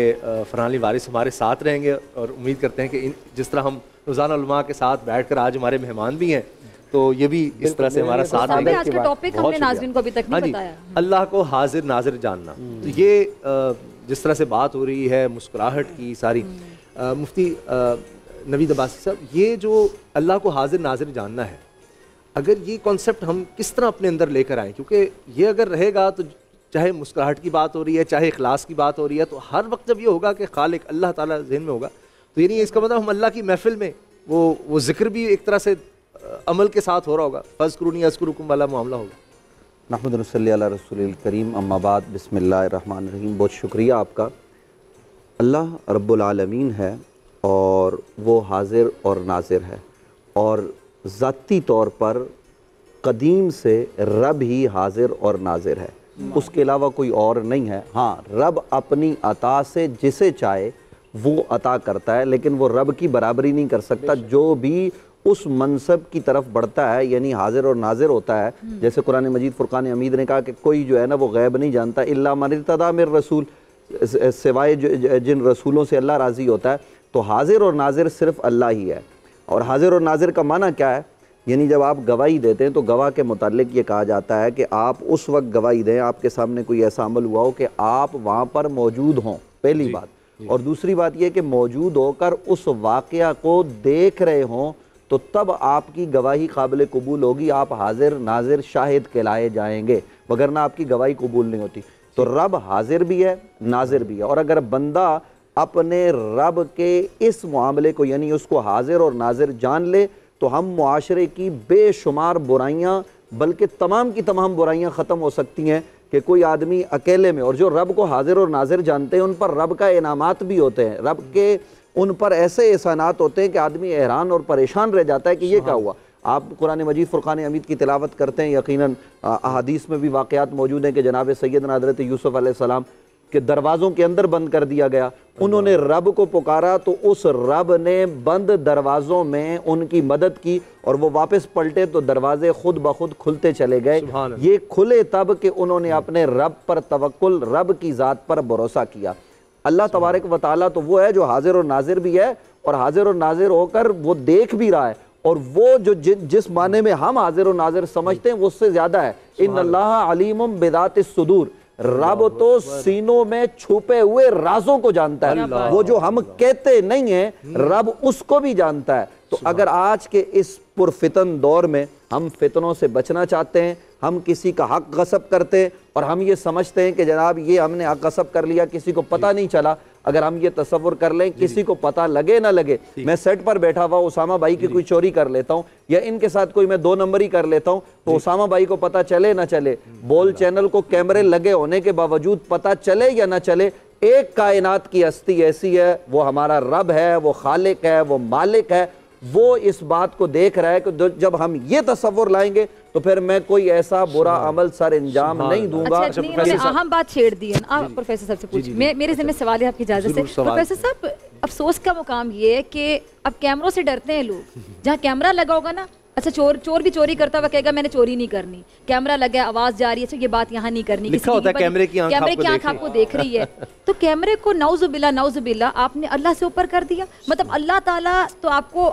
फरहान वारिस हमारे साथ रहेंगे और उम्मीद करते हैं कि इन जिस तरह हम रोज़ाना के साथ बैठ कर आज हमारे मेहमान भी हैं तो ये भी इस तरह से हमारा साथ साहब, देंगे आज का टॉपिक हमने। नाजरीन को अभी तक हाँ नहीं जी बताया। अल्लाह को हाजिर नाजिर जानना। तो ये जिस तरह से बात हो रही है मुस्कुराहट की सारी अ, मुफ्ती नवीद अब्बासी साहब ये जो अल्लाह को हाजिर नाजिर जानना है अगर ये कॉन्सेप्ट हम किस तरह अपने अंदर लेकर आए? क्योंकि ये अगर रहेगा तो चाहे मुस्कुराहट की बात हो रही है, चाहे इखलास की बात हो रही है तो हर वक्त जब ये होगा कि खालिक अल्लाह ताला जहन में होगा तो ये नहीं इसका मतलब हम अल्लाह की महफिल में वो वो ज़िक्र भी एक तरह से अमल के साथ हो रहा होगा। फ़र्ज़ करूनी अस्करुकुम वाला मामला होगा। महमद रसली रसूल करीम अम्माबाद बिसमीम बहुत शुक्रिया आपका। अल्लाह रब्बुल आलमीन है और वो हाजिर और नाजिर है। और ज़ाती तौर पर कदीम से रब ही हाजिर और नाजिर है। उसके अलावा कोई और नहीं है। हाँ रब अपनी अता से जिसे चाहे वो अता करता है लेकिन वो रब की बराबरी नहीं कर सकता। जो भी उस मनसब की तरफ़ बढ़ता है यानी हाजिर और नाजिर होता है जैसे कुरान मजीद फ़ुरक़ान हमीद ने कहा कि कोई जो है ना वो गैब नहीं जानता। इल्ला मनतदा मेर रसूल सिवाय जिन रसूलों से अल्लाह राज़ी होता है। तो हाजिर और नाजिर सिर्फ़ अल्लाह ही है। और हाजिर और नाजिर का माना क्या है? यानी जब आप गवाही देते हैं तो गवाह के मुतालिक ये कहा जाता है कि आप उस वक्त गवाही दें आपके सामने कोई ऐसा अमल हुआ हो कि आप वहाँ पर मौजूद हों पहली बात। और दूसरी बात यह कि मौजूद होकर उस वाक़या को देख रहे हों तो तब आपकी गवाही काबिल कबूल होगी आप हाजिर नाजिर शाहिद कहलाए जाएँगे वगरना आपकी गवाही कबूल नहीं होती। तो रब हाजिर भी है नाजिर भी है। और अगर बंदा अपने रब के इस मामले को यानी उसको हाजिर और नाजिर जान ले तो हम मुआशरे की बेशुमार बुराइयाँ बल्कि तमाम की तमाम बुराइयाँ ख़त्म हो सकती हैं कि कोई आदमी अकेले में और जो रब को हाजिर और नाजिर जानते हैं उन पर रब का इनामात भी होते हैं। रब के उन पर ऐसे एहसानात होते हैं कि आदमी हैरान और परेशान रह जाता है कि ये क्या हुआ। आप कुरान मजीद फ़ुरक़ान अमीद की तिलावत करते हैं यकीनन अहादीस में भी वाक़यात मौजूद हैं कि जनाब सैद हज़रत यूसुफ़ अलैहिस्सलाम के दरवाज़ों के अंदर बंद कर दिया गया। उन्होंने रब को पुकारा तो उस रब ने बंद दरवाज़ों में उनकी मदद की और वो वापस पलटे तो दरवाजे खुद ब खुद खुलते चले गए। ये खुले तब कि उन्होंने अपने रब पर तवक्कुल रब की ज़ात पर भरोसा किया। अल्लाह तबारक व ताली तो वो है जो हाजिर और नाजिर भी है और हाजिर और नाजिर होकर वो देख भी रहा है और वो जो जि, जिस माने में हम हाजिर और नाजिर समझते हैं उससे ज़्यादा है। इन अल्लाह। अलीम बिदात सुदूर। रब तो सीनों में छुपे हुए राजों को जानता है। वो जो हम कहते नहीं है रब उसको भी जानता है। तो अगर आज के इस पुरफितन दौर में हम फितनों से बचना चाहते हैं हम किसी का हक गसब करते हैं और हम ये समझते हैं कि जनाब ये हमने हक गसब कर लिया किसी को पता नहीं चला अगर हम ये तस्वुर कर लें किसी को पता लगे ना लगे मैं सेट पर बैठा हुआ उसामा भाई की कोई चोरी कर लेता हूँ या इनके साथ कोई मैं दो नंबर ही कर लेता हूँ तो उसामा भाई को पता चले ना चले बोल चैनल को कैमरे लगे होने के बावजूद पता चले या ना चले एक कायनात की हस्ती ऐसी है वो हमारा रब है वो खालिक है वो मालिक है वो इस बात को देख रहा है कि जब हम ये तस्वुर लाएँगे तो फिर मैं कोई ऐसा बुरा अमल सर अंजाम नहीं दूँगा। अच्छा नहीं अहम बात छेड़ दी है ना। प्रोफेसर साहब से पूछ मेरे जिम्मे सवाल है आपकी इजाज़त से। प्रोफेसर साहब अफसोस का मुकाम ये है कि अब कैमरों से डरते हैं लोग। जहाँ कैमरा लगा होगा ना अच्छा चोर चोर भी चोरी करता हुआ कहेगा मैंने चोरी नहीं करनी। कैमरा लगा है आवाज़ जा रही है अच्छा ये बात यहाँ नहीं करनी। लिखा होता है, कैमरे की कैमरे आपको की आँख आपको देख रही है। तो कैमरे को नौजुबिल्ला नौजुबिल्ला आपने अल्लाह से ऊपर कर दिया। मतलब अल्लाह ताला तो आपको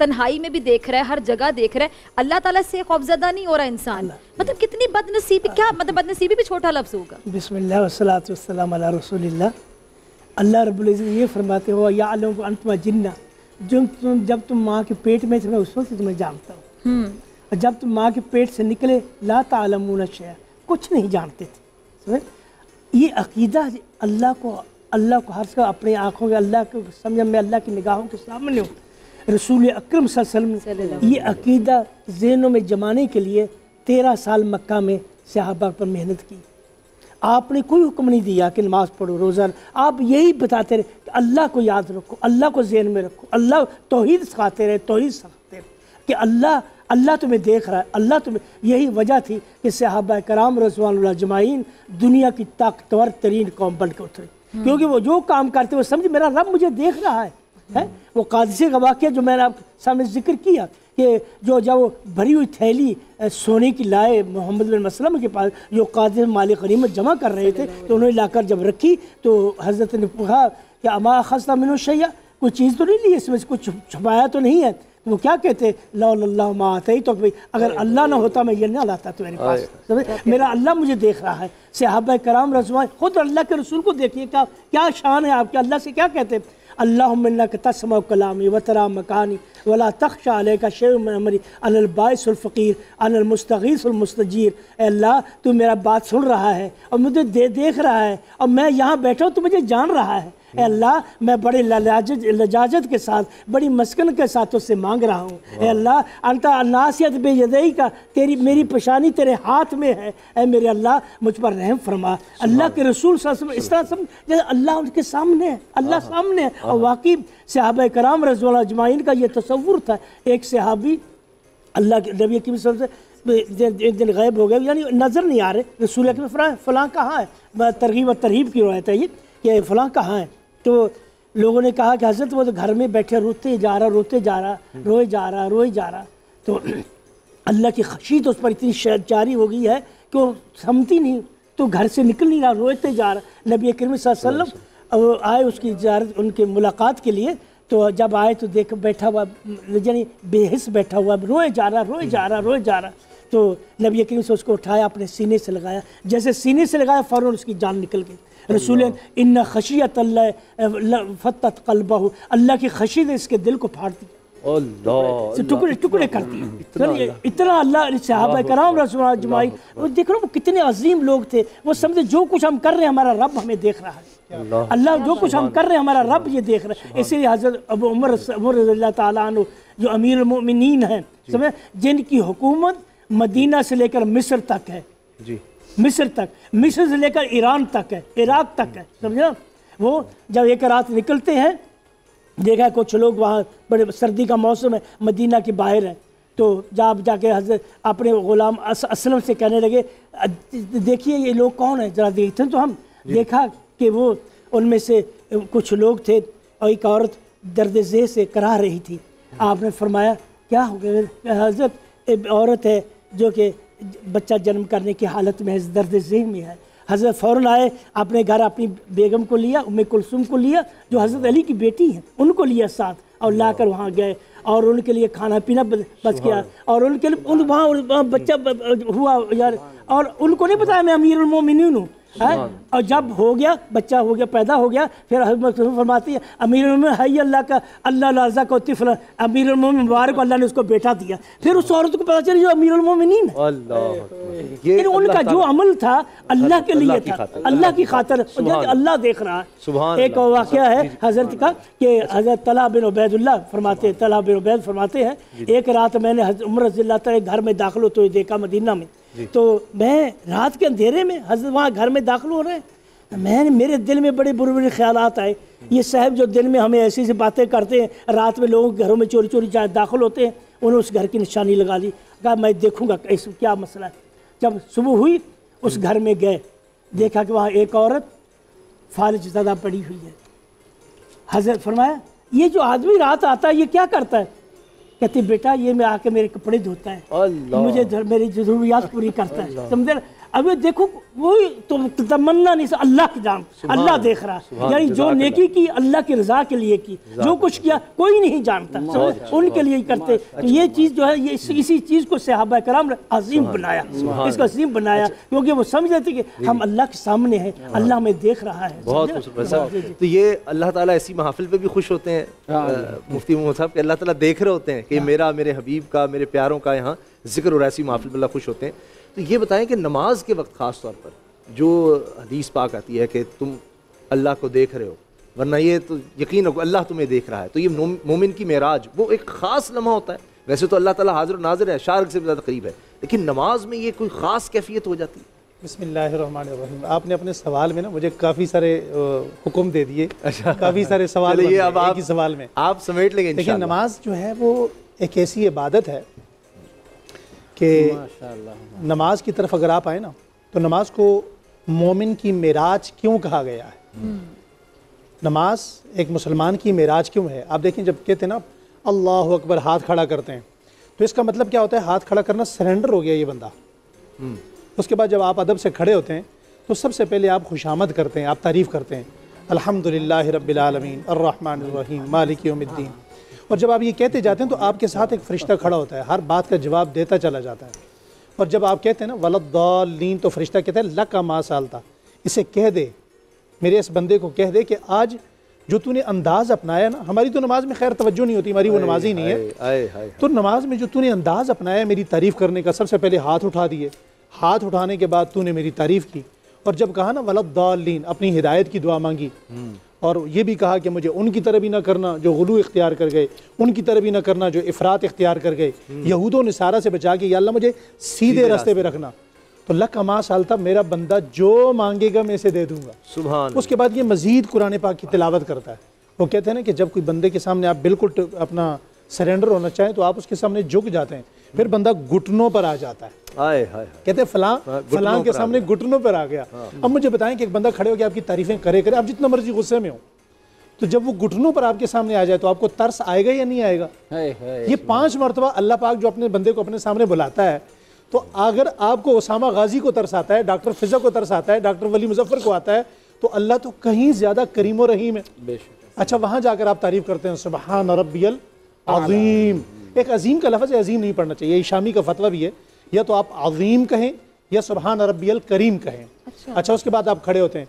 तन्हाई में भी देख रहा है हर जगह देख रहा है। अल्लाह ताला से खौफजदा नहीं हो रहा इंसान। मतलब कितनी बदनसीबी क्या मतलब बदनसीबी भी छोटा लफ्ज होगा। बिस्मिल्लाह वस्सलातु वस्सलाम अला रसूलिल्लाह। अल्लाह रब्बुल इज़्ज़त ये फरमाते हो या आलम को अंतमा जिन्ना। जो तुम जब तुम माँ के पेट में थे मैं उस वक्त से तुम्हें जानता हूँ। और जब तुम माँ के पेट से निकले ला तालमून शय कुछ नहीं जानते थे। समझ? ये अकीदा अल्लाह को अल्लाह को हर समय अपनी आँखों में अल्लाह को समझ में अल्लाह की निगाहों के सामने हो। रसूल अकरम वसल्लम ये अकीदा जहनों में जमाने के लिए तेरह साल मक्का में सहाबा पर मेहनत की। आपने कोई हुक्म नहीं दिया कि नमाज़ पढ़ो रोज़ा आप यही बताते रहे कि अल्लाह को याद रखो अल्लाह को जहन में रखो अल्लाह तोहहीद सिखाते रहे तोहहीद सिखाते रहे कि अल्लाह अल्लाह तुम्हें देख रहा है अल्लाह तुम्हें यही वजह थी कि सहाबा कराम रजवान जमाइन दुनिया की ताकतवर तरीन कौम बन के उतरे। क्योंकि वो जो काम करते वो समझ मेरा रब मुझे देख रहा है है? वो कादसे का वाक्य जो मैंने आप सामने ज़िक्र किया कि जो जब भरी हुई थैली सोने की लाए मोहम्मद बिन मसलम के पास जो कादिर माल गनीमत जमा कर रहे थे तो उन्होंने लाकर जब रखी तो हज़रत ने कहा कि अमा खस्ता मिनो शैया कोई चीज़ तो नहीं ली इसमें से कुछ छुपाया तो नहीं है? तो वो क्या कहते ला माते ही तो भाई अगर अल्लाह ना होता मैं ये ना लाता तुम्हारे पास। समझे? मेरा अल्लाह मुझे देख रहा है। सहाबा कराम रजवा खुद अल्लाह के रसूल को देखिए क्या क्या शान है आपके अल्लाह से क्या कहते हैं? अल्लाह तस्म कलामी वतरा मकानी वला तख्शा अलह का शेर मरी अनबाइसफ़ीर अनमस्तगीसमस्तजीर अल्लाह, तू मेरा बात सुन रहा है और मुझे दे, देख रहा है और मैं यहाँ बैठा हूँ तो मुझे जान रहा है। अल्लाह मैं बड़े लजाजत लजाजत के साथ बड़ी मस्कन के साथ उससे मांग रहा हूँ। अल्लाह अंता नासियत बेयदई का तेरी मेरी पेशानी तेरे हाथ में है। ए मेरे अल्लाह मुझ पर रहम फरमा। अल्लाह के रसूल इस तरह सब जैसे अल्लाह उनके सामने है अल्लाह सामने है। और वाकई सहाबा कराम रजवाल अजमाइन का ये तस्वुर था। एक सहाबी अल्लाह के नबी की से एक दिन गायब हो गए यानी नज़र नहीं आ रहे। रसूल फलां कहाँ है? तरगीब और तरहीब की रवायत है ये कि फलां कहाँ है? तो लोगों ने कहा कि हज़रत वो तो घर में बैठे रोते जा रहा रोते जा रहा रोए जा रहा रोए जा रहा। तो अल्लाह की खशी तो उस पर इतनी श- जारी हो गई है कि वो समती नहीं तो घर से निकल नहीं रहा रोते जा रहा। नबी करीम वसल्लम आए उसकी ज़्यारत उनके मुलाकात के लिए तो जब आए तो देख बैठा हुआ यानी बेहस बैठा हुआ रोए जा रहा रोए जा रहा रोए जा रहा। तो नबी करीम से उसको उठाया अपने सीने से लगाया। जैसे सीने से लगाया फ़ौरन उसकी जान निकल गई। रसूल इन खशियत फतत कल्बहु। अल्लाह की खशी ने इसके दिल को फाड़ दिया। टुकड़े टुकड़े कर दिए इतना अल्लाह। साहब कराम रसूल अजमाई वो देख रहे वो कितने अजीम लोग थे। वो समझे जो कुछ हम कर रहे हैं हमारा रब हमें देख रहा है। अल्लाह। जो कुछ हम कर रहे हैं हमारा रब ये देख रहा है। इसीलिए हज़रत अबू उमर उमर अन्हु जो अमीर मोमिनीन हैं समझे? जिनकी हुकूमत मदीना से लेकर मिस्र तक है। जी। मिस्र तक मिस्र से लेकर ईरान तक है इराक तक है समझा वो जब एक रात निकलते हैं देखा कुछ लोग वहाँ बड़े सर्दी का मौसम है मदीना के बाहर है तो जब जाके हज़रत अपने गुलाम अस, असलम से कहने लगे देखिए ये लोग कौन है? जरा देखते हैं तो हम देखा कि वो उनमें से कुछ लोग थे और एक औरत दर्द ज़े से करा रही थी। आपने फरमाया क्या हो गया? हज़रत एक औरत है जो कि बच्चा जन्म करने की हालत में है दर्द जहन में है। हज़रत फ़ौरन आए अपने घर अपनी बेगम को लिया उम्म कुलसुम को लिया जो हज़रत अली की बेटी हैं उनको लिया साथ और ला कर वहाँ गए और उनके लिए खाना पीना बच गया और उनके लिए उन वहाँ बच्चा हुआ यार। और उनको नहीं बताया मैं अमीर मोमिनीन हूँ। है? और जब हो गया बच्चा हो गया पैदा हो गया फिर फरमाती है अमीर हई अल्लाह का अल्लाह लाजा को तिफल अमीर मुबारक अल्लाह ने उसको बेटा दिया। फिर उस औरत को पता चली जो अमीर मोमिनीन है। उनका जो अमल था अल्लाह के लिए था। अल्लाह की खातर। अल्लाह देख रहा है। एक अल्लाह। वाक़ है हज़रत का कि हज़रत तला बिन उबैदुल्लाह फरमाते तला बिन उबैद फरमाते हैं एक रात मैंने उमर रज़ी अल्लाह तआला के घर में दाखिल होते हुए देखा मदीना में। तो मैं रात के अंधेरे में हज़रत वहाँ घर में दाखिल हो रहे हैं। मैंने, मेरे दिल में बड़े बुरे बुरे ख्याल आए। ये साहब जो दिन में हमें ऐसी ऐसी बातें करते हैं, रात में लोगों के घरों में चोरी चोरी जा दाखिल होते हैं, उन्होंने उस घर की निशानी लगा ली कहा, मैं देखूँगा इस, क्या मसला है? जब सुबह हुई, उस घर में गए। देखा कि वहाँ एक औरत फालिज ज़्यादा पड़ी हुई है। हज़रत फरमाया, ये जो आदमी रात आता है, ये क्या करता है? कहती बेटा ये मैं आके मेरे कपड़े धोता है। मुझे मेरी जरूरियात पूरी करता है समझे? अब देखो वो तो तमन्ना नहीं अल्लाह की जान। अल्लाह देख रहा है। यानी जो नेकी की अल्लाह की रजा के लिए की जो कुछ किया कोई नहीं जानता। समझे? उनके लिए ही करते। तो ये चीज़ जो है ये इस- इसी चीज़ को सहाबा कराम ने अजीम बनाया। इसको अजीम बनाया क्योंकि वो समझ रहे थे कि हम अल्लाह के सामने हैं अल्लाह हमें देख रहा है। बहुत तो ये अल्लाह ताला ऐसी महफिल पे भी खुश होते हैं मुफ्ती मोहम्मद साहब कि अल्लाह ताला देख रहे होते हैं कि मेरा मेरे हबीब का मेरे प्यारों का यहाँ ज़िक्र और ऐसी महफिल में अल्लाह खुश होते हैं। तो ये बताएँ कि नमाज़ के वक्त ख़ास तौर पर जो हदीस पाक आती है कि तुम अल्लाह को देख रहे हो वरना ये तो यकीन रखो अल्लाह तुम्हें देख रहा है। तो ये मोमिन की मेराज वो एक ख़ास लम्हा होता है। वैसे तो अल्लाह ताला हाजिर और नाजिर है शार्क से भी ज़्यादा करीब है लेकिन नमाज़ में ये कोई ख़ास कैफियत हो जाती है। बिस्मिल्लाहिर्रहमानिर्रहीम। आपने अपने सवाल में ना मुझे काफ़ी सारे हुक्म दे दिए। अच्छा। काफ़ी सारे सवाल गए अब आप- सवाल में। आप समेट लेंगे देखिए नमाज़ जो है वो एक ऐसी इबादत है कि नमाज़ की तरफ़ अगर आप आए ना तो नमाज़ को मोमिन की मेराज क्यों कहा गया है? नमाज़ एक मुसलमान की मेराज क्यों है? आप देखें जब कहते हैं ना अल्लाह अकबर हाथ खड़ा करते हैं तो इसका मतलब क्या होता है? हाथ खड़ा करना सरेंडर हो गया ये बंदा। उसके बाद जब आप अदब से खड़े होते हैं तो सबसे पहले आप खुशामद करते हैं आप तारीफ़ करते हैं। अल्हम्दुलिल्लाह रब्बिल आलमीन अर्रहमान रहीम मालिक यौमिद्दीन। और जब आप ये कहते जाते हैं तो आपके साथ एक फ़रिश्ता खड़ा होता है। हर बात का जवाब देता चला जाता है। और जब आप कहते हैं ना वलद्दालीन तो फ़रिश्ता कहता है लका मा सालता इसे कह दे। मेरे इस बंदे को कह दे कि आज जो तूने अंदाज़ अपनाया ना हमारी तो नमाज़ में खैर तवज्जो नहीं होती हमारी वो नमाज़ ही नहीं है। आए, आए, आए। तो नमाज़ में जो तूने अंदाज अपनाया मेरी तारीफ़ करने का सबसे पहले हाथ उठा दिए। हाथ उठाने के बाद तूने मेरी तारीफ़ की। और जब कहा ना वलद्दालीन अपनी हिदायत की दुआ मांगी। और ये भी कहा कि मुझे उनकी तरह भी ना करना जो गुलू इख्तियार कर गए उनकी तरह भी ना करना जो इफ़रात इख्तियार कर गए। यहूदों ने सारा से बचा के या अल्लाह मुझे सीधे रास्ते पे रखना। तो लक अमा आलता मेरा बंदा जो मांगेगा मैं इसे दे दूँगा। सुबह उसके बाद ये मजीद कुरान पाक की तिलावत करता है। वो कहते हैं ना कि जब कोई बंदे के सामने आप बिल्कुल अपना सरेंडर होना चाहें तो आप उसके सामने झुक जाते हैं। फिर बंदा घुटनों पर आ जाता है। आए हाय कहते हैं फलां हाँ, फलां के सामने घुटनों पर आ गया। अब मुझे बताएँ कि एक बंदा खड़े होकर आपकी तारीफें करे करे। आप जितना मर्ज़ी गुस्से में हो। तो जब वो घुटनों पर आपके सामने आ जाए तो आपको तरस आएगा या नहीं आएगा? ये पाँच मरतबा अल्लाह पाक जो अपने बंदे को अपने सामने बुलाता है तो अगर आपको उसामा गाजी को तरस आता है डॉक्टर फिजा को तरस आता है डॉक्टर वली मुजफ्फर को आता है तो अल्लाह तो कहीं ज़्यादा करीम और रहीम है। अच्छा वहाँ जाकर आप तारीफ़ करते हैं सुबहान रब्बियल अजीम। एक अजीम का लफ्ज़ है अजीम नहीं पढ़ना चाहिए। ये शामी का फतवा भी है। या तो आप अजीम कहें या सुबहान रब्बियल करीम कहें। अच्छा। अच्छा उसके बाद आप खड़े होते हैं।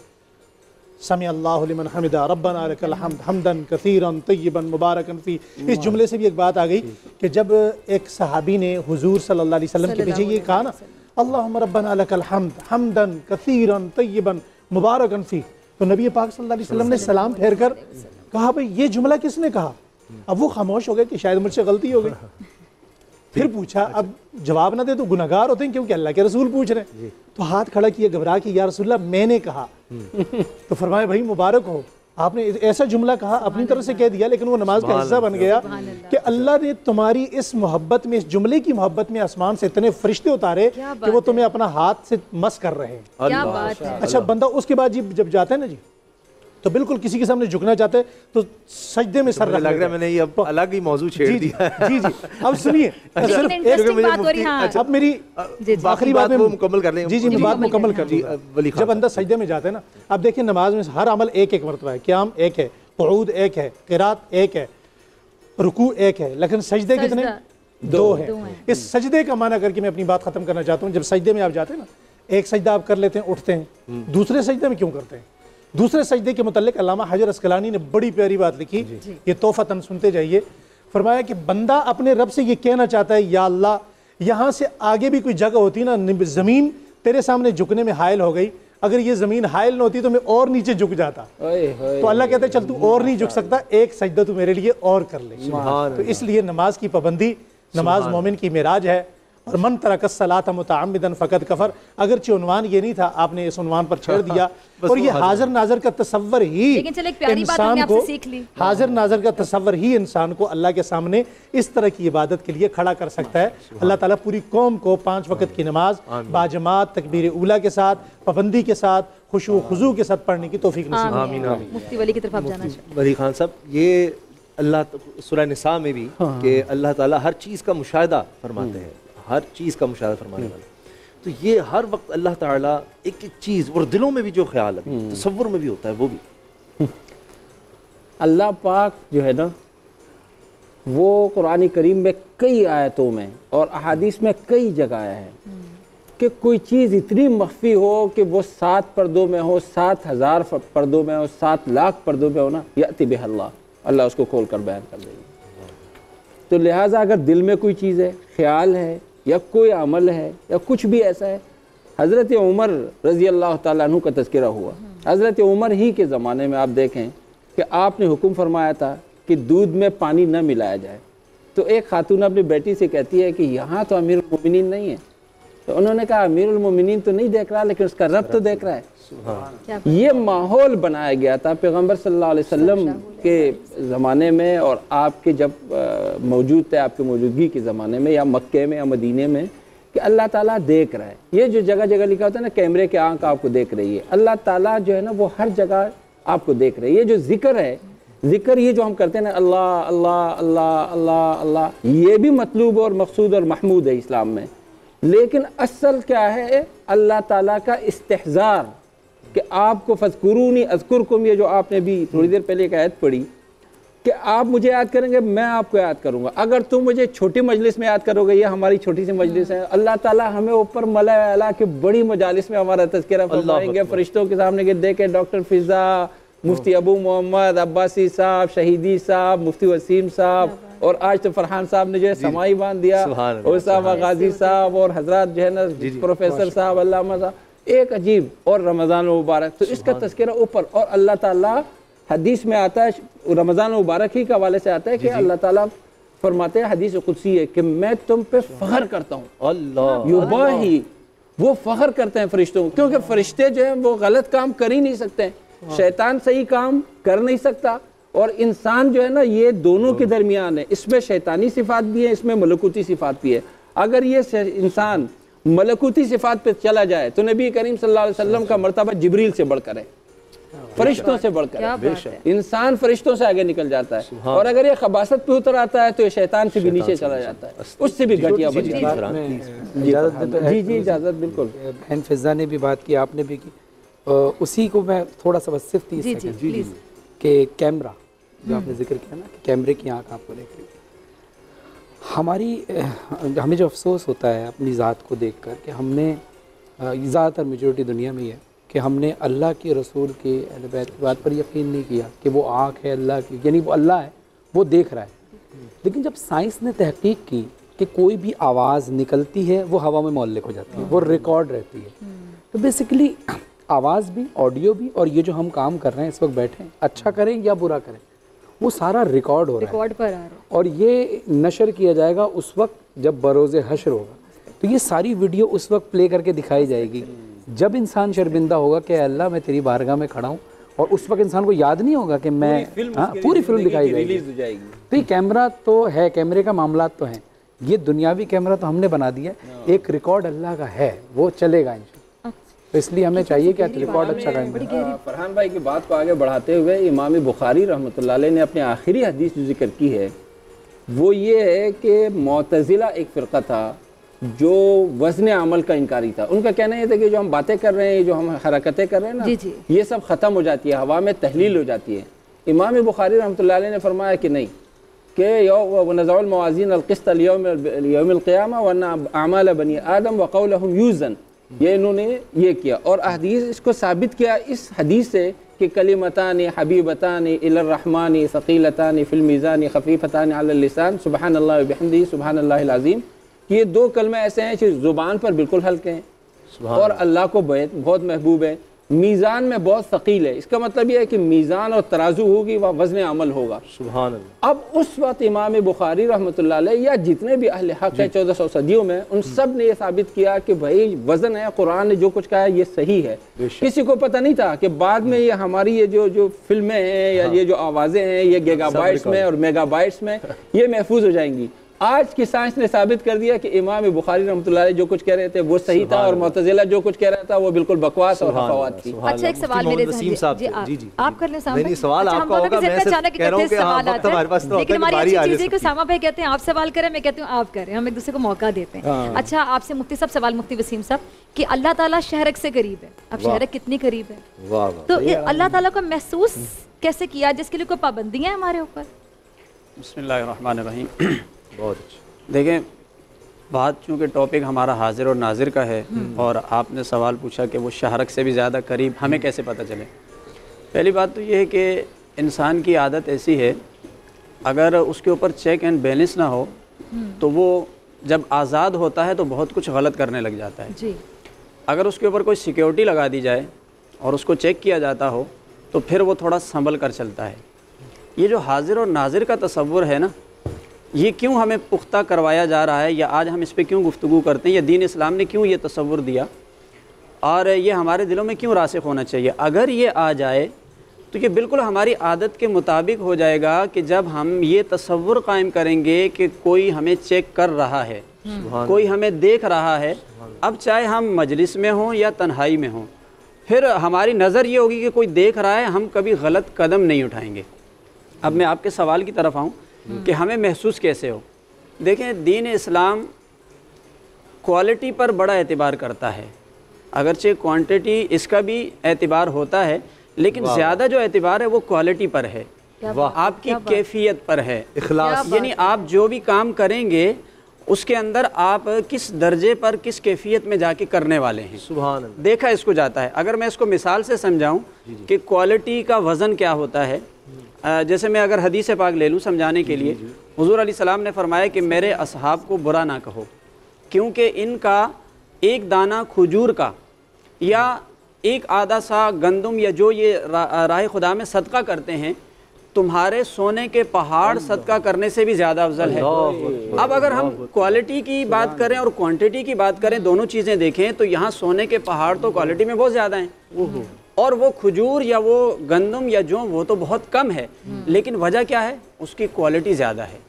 समी अल्लाह लिमन हमिदा हम्द हम्दन कसीरन तय्यबन मुबारकन फ़ी। इस जुमले से भी एक बात आ गई कि जब एक सहाबी ने हुजूर सल्लल्लाहु अलैहि वसल्लम के पीछे ये कहा ना अल्लाहुम्मा रब्बना लकल हम्द हम्दन कसीरन तय्यबन मुबारकन फ़ी। तो नबी पाक सल्लल्लाहु अलैहि वसल्लम ने सलाम फेर कर कहा भाई ये जुमला किसने कहा? अब वो खामोश हो गए कि शायद मुझसे गलती हो गई। फिर पूछा अब जवाब ना दे तो गुनागार होते हैं क्योंकि अल्लाह के रसूल पूछ रहे हैं? तो हाथ खड़ा किया घबरा के या रसूल्ला मैंने कहा। तो फरमाए भाई मुबारक हो। आपने ऐसा जुमला कहा अपनी तरफ़ से कह दिया लेकिन वो नमाज़ का हिस्सा बन गया कि अल्लाह ने तुम्हारी इस मोहब्बत में इस जुमले की मोहब्बत में आसमान से इतने फरिश्ते उतारे कि वो तुम्हें अपना हाथ से मस कर रहे हैं। है। अच्छा बंदा उसके बाद जी जब जाता है ना जी तो बिल्कुल किसी के सामने झुकना चाहते हैं तो सजदे में सर रख लग रहा है मैंने ये अब अलग ही मौजू छेड़ जी जी दिया जी जी। अब सुनिए सिर्फ़ एक- बात हो रही हाँ। अच्छा, अब मेरी। आखिरी बात वो मुकम्मल कर लें जी जी मैं बात मुकम्मल कर जी, वली खान। जब बंदा सजदे में जाता है ना अब देखिए नमाज़ में हर अमल एक एक मरतबा है। क्याम एक है क़ुऊद एक है किरात एक है रुकू एक है लेकिन सजदे कितने? दो हैं दो हैं। इस सजदे का माना करके मैं अपनी बात खत्म करना चाहता हूँ। जब सजदे में आप जाते हैं ना एक सजदा आप कर लेते हैं उठते हैं। दूसरे सजदे में क्यों करते हैं? दूसरे सजदे के मुतल्लिक अल्लामा हजर अस्कलानी ने बड़ी प्यारी बात लिखी। ये तोहफा तन सुनते जाइए। फरमाया कि बंदा अपने रब से ये कहना चाहता है या अल्लाह यहाँ से आगे भी कोई जगह होती ना ज़मीन तेरे सामने झुकने में हायल हो गई। अगर ये ज़मीन हायल न होती तो मैं और नीचे झुक जाता। ओए होए। तो अल्लाह कहते हैं चल तू और नहीं झुक सकता एक सजदा तू मेरे लिए और कर ले। तो इसलिए नमाज़ की पाबंदी नमाज़ मोमिन की मेराज है। और मन तरक सलात मुतमिदन फ़कत कफर। अगरचे उनवान ये नहीं था आपने इस उनवान पर छेड़ दिया। और ये हाजिर नाजर का तस्वर ही इंसान को हाजिर नाजर का तस्वर ही इंसान को अल्लाह के सामने इस तरह की इबादत के लिए खड़ा कर सकता है। अल्लाह। ताला पूरी कौम को पाँच वक्त की नमाज़ बाजमात तकबीर उला के साथ पाबंदी के साथ खुशू खुजू के साथ पढ़ने की तोफीक मुफ्ती वली की तरफ़ आप जाना वली खान साहब ये अल्लाह सूरह निसा में भी कि अल्लाह ताला हर चीज़ का मुशाह फरमाते हैं। हर चीज़ का मुशाहिदा फरमाने वाला। तो ये हर वक्त अल्लाह ताला एक एक चीज़ और दिलों में भी जो ख्याल है तसव्वुर में भी होता है वो भी। अल्लाह पाक जो है ना वो कुरान करीम में कई आयतों में और अहादीस में कई जगह आया है कि कोई चीज़ इतनी मख्फी हो कि वो सात पर्दों में हो सात हज़ार पर्दों में हो सात लाख पर्दों में हो ना यति बेहल्ला अल्लाह। उसको खोल कर बयान कर देगी। तो लिहाजा अगर दिल में कोई चीज़ है ख्याल है या कोई अमल है, या कुछ भी ऐसा है। हज़रत उमर रज़ी अल्लाह तु का तस्करा हुआ। हज़रत उमर ही के ज़माने में आप देखें कि आपने हुक्म फरमाया था कि दूध में पानी न मिलाया जाए। तो एक खातून अपनी बेटी से कहती है कि यहाँ तो अमीर मुमिन नहीं है। तो उन्होंने कहा अमीर मोमिनीन तो नहीं देख रहा लेकिन उसका रब तो देख रहा है। ये माहौल बनाया गया था पैगंबर सल्लल्लाहु अलैहि वसल्लम के ज़माने में और आपके जब मौजूद थे आपके मौजूदगी के ज़माने में या मक्के में या मदीने में कि अल्लाह ताला देख रहा है। ये जो जगह जगह लिखा होता है ना कैमरे के आँख आपको देख रही है। अल्लाह ताला जो है ना वो हर जगह आपको देख रही है। ये जो ज़िक्र है ज़िक्र ये जो हम करते हैं ना अल्लाह अल्लाह अल्लाह अल्लाह अल्लाह ये भी मतलूब और मकसूद और महमूद है इस्लाम में। लेकिन असल क्या है? अल्लाह ताला का इस्तेहजार कि आपको फजकुरूनी अजकुरकुम ये जो आपने भी थोड़ी देर पहले एक आयत पढ़ी कि आप मुझे याद करेंगे मैं आपको याद करूँगा। अगर तुम मुझे छोटी मजलिस में याद करोगे ये हमारी छोटी सी मजलिस है अल्लाह ताला हमें ऊपर मला के बड़ी मजालिस में हमारा तस्करा फरमाएँगे फरिश्तों के सामने के देखे डॉक्टर फिजा मुफ्ती अबू मोहम्मद अब्बासी साहब शहीदी साहब मुफ्ती वसीम साहब और आज तो फरहान साहब ने जो है समाई बाँध दिया। उसामा गाजी साहब और हज़रत जो है ना प्रोफेसर साहब अल्लामा साहब एक अजीब और रमज़ान मुबारक। तो इसका तस्करा ऊपर और अल्लाह ताला हदीस में आता है रमज़ान मुबारक ही के हवाले से आता है कि अल्लाह ताला फरमाते हैं हदीस कुदसी है कि मैं तुम पे फख्र करता हूँ। अल्लाह। युबाही वो फख्र करते हैं फरिश्तों क्योंकि फरिश्ते जो हैं वो गलत काम कर ही नहीं सकते शैतान सही काम कर नहीं सकता। और इंसान जो है ना ये दोनों के दरमियान है। इसमें शैतानी सिफात भी है इसमें मलकूती सिफात भी है। अगर ये इंसान मलकूती सिफात पे चला जाए तो नबी करीम सल्लल्लाहु अलैहि वसल्लम का मर्तबा जिब्रील से बढ़कर है। फरिश्तों से बढ़कर है। है इंसान फरिश्तों से आगे निकल जाता है। और अगर ये खबासत पे उतर आता है तो ये शैतान से भी नीचे चला जाता है। उससे भी घटिया बन जाता है। जी जी इजाज़त बिल्कुल। बहन फिजा ने भी बात की आपने भी की। उसी को मैं थोड़ा सा बस सिर्फ़ तीस जी जी सेकंड। प्लीज़ कि कैमरा जो आपने ज़िक्र किया ना कि कैमरे की आँख आपको देख रही है। हमारी हमें जो अफसोस होता है अपनी ज़ात को देख कर कि हमने ज़्यादातर मेजोरिटी दुनिया में ही है कि हमने अल्लाह के रसूल के बात पर यकीन नहीं किया कि वो आँख है अल्लाह की यानी वो अल्लाह है वो देख रहा है। लेकिन जब साइंस ने तहकीक की कि कोई भी आवाज़ निकलती है वो हवा में मौलिक हो जाती है वो रिकॉर्ड रहती है। तो बेसिकली आवाज़ भी ऑडियो भी और ये जो हम काम कर रहे हैं इस वक्त बैठे अच्छा करें या बुरा करें वो सारा रिकॉर्ड हो रहा है। रिकॉर्ड पर आ रहा है। और ये नशर किया जाएगा उस वक्त जब बरोज़ हशर होगा। तो ये सारी वीडियो उस वक्त प्ले करके दिखाई जाएगी। जब इंसान शर्मिंदा होगा कि अल्लाह मैं तेरी बारगाह में खड़ा हूँ और उस वक्त इंसान को याद नहीं होगा कि मैं हाँ, पूरी फ़िल्म दिखाई जाएगी। रिलीज़ हो जाएगी। तो ये कैमरा तो है कैमरे का मामला तो है। ये दुनियावी कैमरा तो हमने बना दिया एक रिकॉर्ड अल्लाह का है वो चलेगा इंशाल्लाह। तो इसलिए हमें चाहिए कि रिकॉर्ड अच्छा करेंगे आ, फरहान भाई की बात को आगे बढ़ाते हुए इमाम बुखारी रहमतुल्लाह अलैह ने अपने आखिरी हदीस जो ज़िक्र की है वो ये है कि मतज़िला एक फ़िरका था जो वज़न अमल का इनकारी था। उनका कहना ये था कि जो हम बातें कर रहे हैं जो हम हरकतें कर रहे हैं ना जी, जी। ये सब ख़त्म हो जाती है हवा में तहलील हो जाती है। इमाम बुखारी रहमतुल्लाह अलैह ने फरमाया कि नहीं कि नज़ाउल मवाजीन अलक़िस्त यौमक़ियामा वरना आमाल बनी आदम वक़ौल यूज़न। ये इन्होंने ये किया। और अदीस इसको साबित किया इस हदीस से कि कलिमतान हबीबतान इलरहमान सकीलतान फिल्मीज़ान खफ़ीफ़तान अलसान सुबहान अल्लाह बिहमदी सुबहान कि ये दो कलमे ऐसे हैं जो ज़ुबान पर बिल्कुल हल्के हैं। और अल्लाह को बहुत महबूब है। मीज़ान में बहुत शकील है। इसका मतलब यह है कि मीज़ान और तराजू होगी वह वज़न अमल होगा। अल्लाह अब उस वक्त इमाम बुखारी अलैह या जितने भी अहल हक है चौदह सौ सदियों में उन सबने यह साबित किया कि भाई वज़न है कुरान ने जो कुछ कहा है ये सही है। किसी को पता नहीं था कि बाद में ये हमारी ये जो जो फ़िल्में हैं या ये जो आवाज़ें हैं ये गीगाबाइट्स में और मेगाबाइट्स में ये महफूज हो जाएँगी। आज की साइंस ने साबित कर दिया कि इमाम बुखारी रहमतुल्लाह जो कुछ कह रहे थे वो सही था और मोतजिला जो कुछ कह रहा था वो बिल्कुल बकवास और हफावात थी। अच्छा एक सवाल मेरे मोहम्मद वसीम साहब जी, आप- जी जी आप कर लें नहीं, सवाल अच्छा, हम आपका होगा, मैं सिर्फ़ अचानक कह रहा हूँ कि हाँ, सवाल आते हैं। हमारे पास तो लेकिन है हमारी अच्छी चीज़ है। कि भाई कहते हैं आप सवाल करें मैं कहती हूँ आप करें। हम एक दूसरे को मौका देते हैं। अच्छा आपसे मुफ्ती साहब सवाल मुफ्ती वसीम साहब कि अल्लाह ताला शहरक से करीब है। अब शहरक कितनी करीब है? वाह वाह तो अल्लाह ताला को महसूस कैसे किया जिसके लिए कोई पाबंदियाँ हैं हमारे ऊपर? बसमीम बहुत अच्छा। देखें बात चूँकि टॉपिक हमारा हाजिर और नाजिर का है और आपने सवाल पूछा कि वो शहरक से भी ज़्यादा करीब हमें कैसे पता चले? पहली बात तो ये है कि इंसान की आदत ऐसी है अगर उसके ऊपर चेक एंड बैलेंस ना हो तो वो जब आज़ाद होता है तो बहुत कुछ गलत करने लग जाता है। जी। अगर उसके ऊपर कोई सिक्योरिटी लगा दी जाए और उसको चेक किया जाता हो तो फिर वो थोड़ा संभल कर चलता है। ये जो हाजिर और नाजिर का तसव्वुर है ना ये क्यों हमें पुख्ता करवाया जा रहा है या आज हम इस पर क्यों गुफ्तु करते हैं? या दीन इस्लाम ने क्यों ये तसव्वुर दिया? और ये हमारे दिलों में क्यों रासिक होना चाहिए? अगर ये आ जाए तो ये बिल्कुल हमारी आदत के मुताबिक हो जाएगा कि जब हम ये तसव्वुर कायम करेंगे कि कोई हमें चेक कर रहा है कोई हमें देख रहा है अब चाहे हम मजलिस में हों या तन्हाई में हों फिर हमारी नज़र ये होगी कि कोई देख रहा है हम कभी गलत कदम नहीं उठाएँगे। अब मैं आपके सवाल की तरफ़ आऊँ कि हमें महसूस कैसे हो? देखें दीन इस्लाम क्वालिटी पर बड़ा एतबार करता है। अगरचे क्वांटिटी इसका भी एतबार होता है लेकिन ज़्यादा जो एतबार है वो क्वालिटी पर है। आपकी कैफियत पर है। इखलास। यानी आप जो भी काम करेंगे उसके अंदर आप किस दर्जे पर किस कैफियत में जाके करने वाले हैं। सुबह देखा इसको जाता है। अगर मैं इसको मिसाल से समझाऊं कि क्वालिटी का वज़न क्या होता है जैसे मैं अगर हदीस पाक ले लूँ समझाने के लिए हजूर अली सलाम ने फरमाया कि मेरे असहाब को बुरा ना कहो क्योंकि इनका एक दाना खजूर का या एक आधा सा गंदम या जो ये रा, राह खुदा में सदका करते हैं तुम्हारे सोने के पहाड़ सदका करने से भी ज़्यादा अफजल है। अब अगर हम क्वालिटी की बात करें और क्वांटिटी की बात करें दोनों चीज़ें देखें तो यहाँ सोने के पहाड़ तो क्वालिटी में बहुत ज़्यादा हैं। और वो खजूर या वो गंदम या जो वो तो बहुत कम है। लेकिन वजह क्या है? उसकी क्वालिटी ज़्यादा है।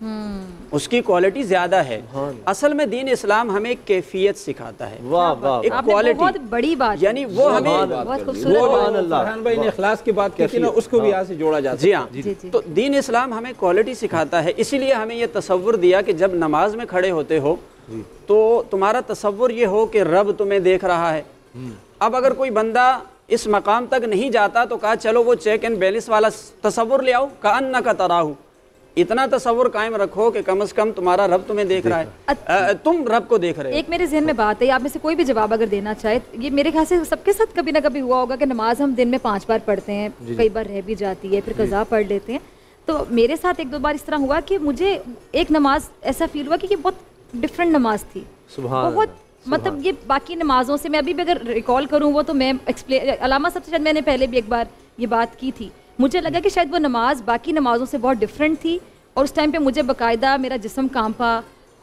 उसकी क्वालिटी ज़्यादा है। असल में दीन इस्लाम हमें कैफियत सिखाता है। वाह वाह एक क्वालिटी बहुत बड़ी बात यानी वो हमें बहुत खूबसूरत सुभान अल्लाह। फरहान भाई ने इखलास की बात उसको भी यहाँ से जोड़ा जाता है। जी हाँ जी, जी। तो दीन इस्लाम हमें क्वालिटी सिखाता है। इसीलिए हमें ये तस्वुर दिया कि जब नमाज़ में खड़े होते हो तो तुम्हारा तस्वुर ये हो कि रब तुम्हें देख रहा है। अब अगर कोई बंदा इस मकाम तक नहीं जाता तो कहा चलो वो चेक एंड बैलेंस वाला तसव्वुर ले आओ का अन्ना का तराहू। इतना तसव्वुर कायम रखो कि कम से कम तुम्हारा रब तुम्हें देख रहा है। अ, तुम रब को देख रहे हो। एक मेरे जहन में बात है आप में से कोई भी जवाब अगर देना चाहे ये मेरे ख्याल से सबके साथ कभी ना कभी हुआ होगा कि नमाज़ हम दिन में पाँच बार पढ़ते हैं कई बार रह भी जाती है फिर कज़ा पढ़ लेते हैं। तो मेरे साथ एक दो बार इस तरह हुआ कि मुझे एक नमाज़ ऐसा फील हुआ कि ये बहुत डिफरेंट नमाज़ थी। बहुत मतलब ये बाकी नमाजों से मैं अभी भी अगर रिकॉल करूँ वो तो मैं एक्सप्लेन अलामा सबसे शायद मैंने पहले भी एक बार ये बात की थी। मुझे लगा कि शायद वो नमाज़ बाकी नमाजों से बहुत डिफरेंट थी और उस टाइम पे मुझे बाकायदा मेरा जिस्म कांपा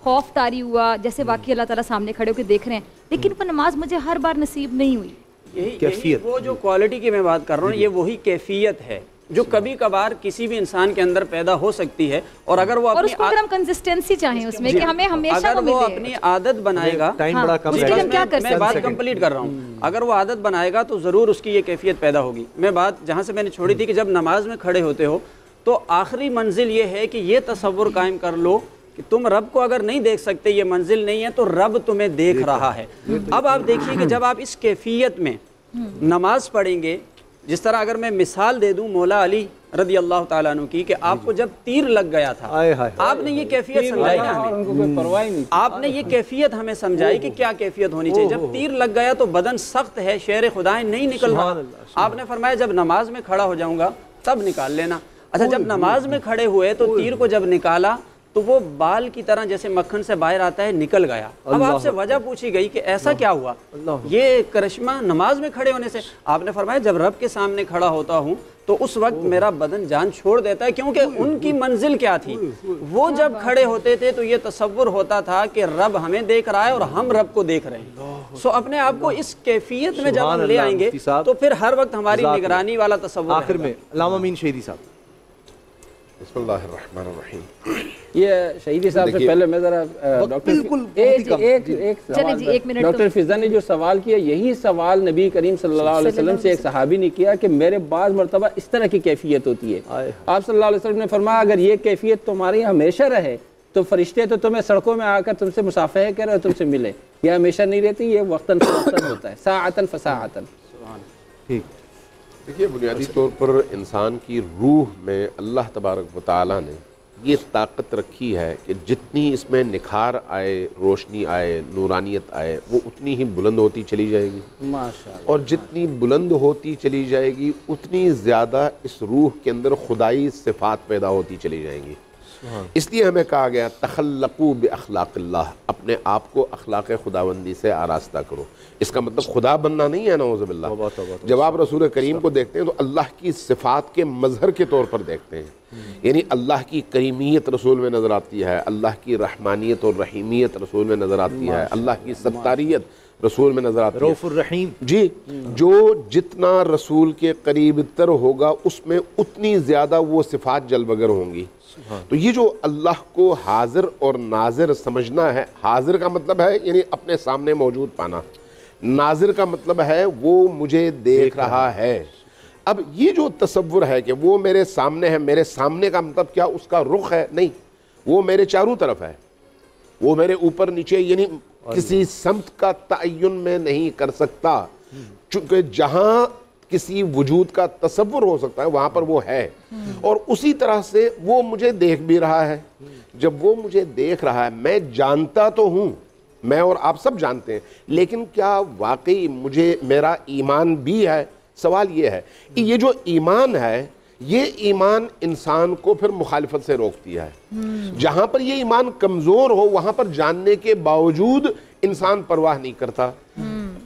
खौफ तारी हुआ जैसे वाकई अल्लाह ताला सामने खड़े होकर देख रहे हैं। लेकिन वो नमाज़ मुझे हर बार नसीब नहीं हुई। यही, यही कैफियत। वो जो क्वालिटी की मैं बात कर रहा हूँ ये वही कैफियत है। जो कभी कभार किसी भी इंसान के अंदर पैदा हो सकती है और अगर वो और अपनी अगर हम कंसिस्टेंसी चाहें उसमें कि हमें हमेशा अगर वो वो अपनी आदत बनाएगा टाइम हाँ, बड़ा कम उसके रहेगा। हम क्या कर मैं बात कंप्लीट कर रहा हूँ। अगर वो आदत बनाएगा तो ज़रूर उसकी ये कैफियत पैदा होगी। मैं बात जहाँ से मैंने छोड़ी थी कि जब नमाज़ में खड़े होते हो तो आखिरी मंजिल ये है कि ये तस्वुर कायम कर लो कि तुम रब को अगर नहीं देख सकते ये मंजिल नहीं है तो रब तुम्हें देख रहा है। अब आप देखिए कि जब आप इस कैफियत में नमाज़ पढ़ेंगे जिस तरह अगर मैं मिसाल दे दूँ मौला अली रदी अल्लाह ताला अन्हु की कि आपको जब तीर लग गया था आए हाय आपने ये कैफियत समझाई ना हमें। आपने ये कैफियत हमें समझाई कि क्या कैफियत होनी चाहिए। जब तीर लग गया तो बदन सख्त है शेर खुदाएँ नहीं निकल रहा। आपने फरमाया जब नमाज़ में खड़ा हो जाऊँगा तब निकाल लेना। अच्छा जब नमाज़ में खड़े हुए तो तीर को जब निकाला तो वो बाल की तरह जैसे मक्खन से बाहर आता है निकल गया। अब आपसे वजह पूछी गई कि ऐसा क्या हुआ? ये करिश्मा नमाज़ में खड़े होने से आपने फरमाया जब रब के सामने खड़ा होता हूँ तो उस वक्त मेरा बदन जान छोड़ देता है क्योंकि उनकी मंजिल क्या थी? वो जब खड़े होते थे तो ये तसव्वुर होता था कि रब हमें देख रहा है और हम रब को देख रहे हैं। सो अपने आप को इस कैफियत में जब हम ले आएँगे तो फिर हर वक्त हमारी निगरानी वाला तस्वुर आखिर में अलामा मीन शहीदी साहब। ये शहीदी साहब से पहले मैं जरा डॉक्टर एक एक एक जी, एक मिनट डॉक्टर तो- फिजा ने जो सवाल किया यही सवाल नबी करीम सल्लल्लाहु अलैहि वसल्लम से एक सहाबी ने किया कि मेरे बाद मरतबा इस तरह की कैफियत होती है। आप सल्लल्लाहु अलैहि वसल्लम ने फरमाया अगर ये कैफियत तुम्हारी हमेशा रहे तो फरिश्ते तो तुम्हें सड़कों में आकर तुमसे मुसाफे करें और तुमसे मिले। ये हमेशा नहीं रहती ये वक्ता होता है सातन फसातन ठीक। देखिए बुनियादी तौर पर इंसान की रूह में अल्लाह तबारक व ताली ने ये ताकत रखी है कि जितनी इसमें निखार आए रोशनी आए नूरानियत आए वो उतनी ही बुलंद होती चली जाएगी। माशाल्लाह। और जितनी बुलंद होती चली जाएगी उतनी ज़्यादा इस रूह के अंदर खुदाई सिफात पैदा होती चली जाएँगी। इसलिए हमें कहा गया तखल्लकू बे अखलाक़ल्लाह अपने आप को अखलाक खुदाबंदी से आरास्ता करो। इसका मतलब खुदा बनना नहीं है नौज़बिल्ला जब आप रसूल करीम को देखते हैं तो अल्लाह की सिफ़ात के मज़हर के तौर पर देखते हैं। यानी अल्लाह की करीमियत रसूल में नज़र आती है अल्लाह की रहमानियत और रहीमियत रसूल में नज़र आती है अल्लाह की सत्तारियत रसूल में नज़र आती है। रहीम। जी जो जितना रसूल के करीब तर होगा उसमें उतनी ज़्यादा वो सिफात जलबगर होंगी। तो ये जो अल्लाह को हाजिर और नाजिर समझना है हाजिर का मतलब है यानी अपने सामने मौजूद पाना। नाजिर का मतलब है वो मुझे देख रहा है। अब ये जो तस्वुर है कि वो मेरे सामने है मेरे सामने का मतलब क्या उसका रुख है? नहीं वो मेरे चारों तरफ़ है। वो मेरे ऊपर नीचे यानी किसी समत का तयन में नहीं कर सकता। चूँकि जहाँ किसी वजूद का तस्वुर हो सकता है, वहाँ पर वो है। और उसी तरह से वो मुझे देख भी रहा है। जब वो मुझे देख रहा है, मैं जानता तो हूँ, मैं और आप सब जानते हैं, लेकिन क्या वाकई मुझे, मेरा ईमान भी है? सवाल ये है कि ये जो ईमान है, ये ईमान इंसान को फिर मुखालफत से रोकती है। जहाँ पर ये ईमान कमज़ोर हो, वहाँ पर जानने के बावजूद इंसान परवाह नहीं करता।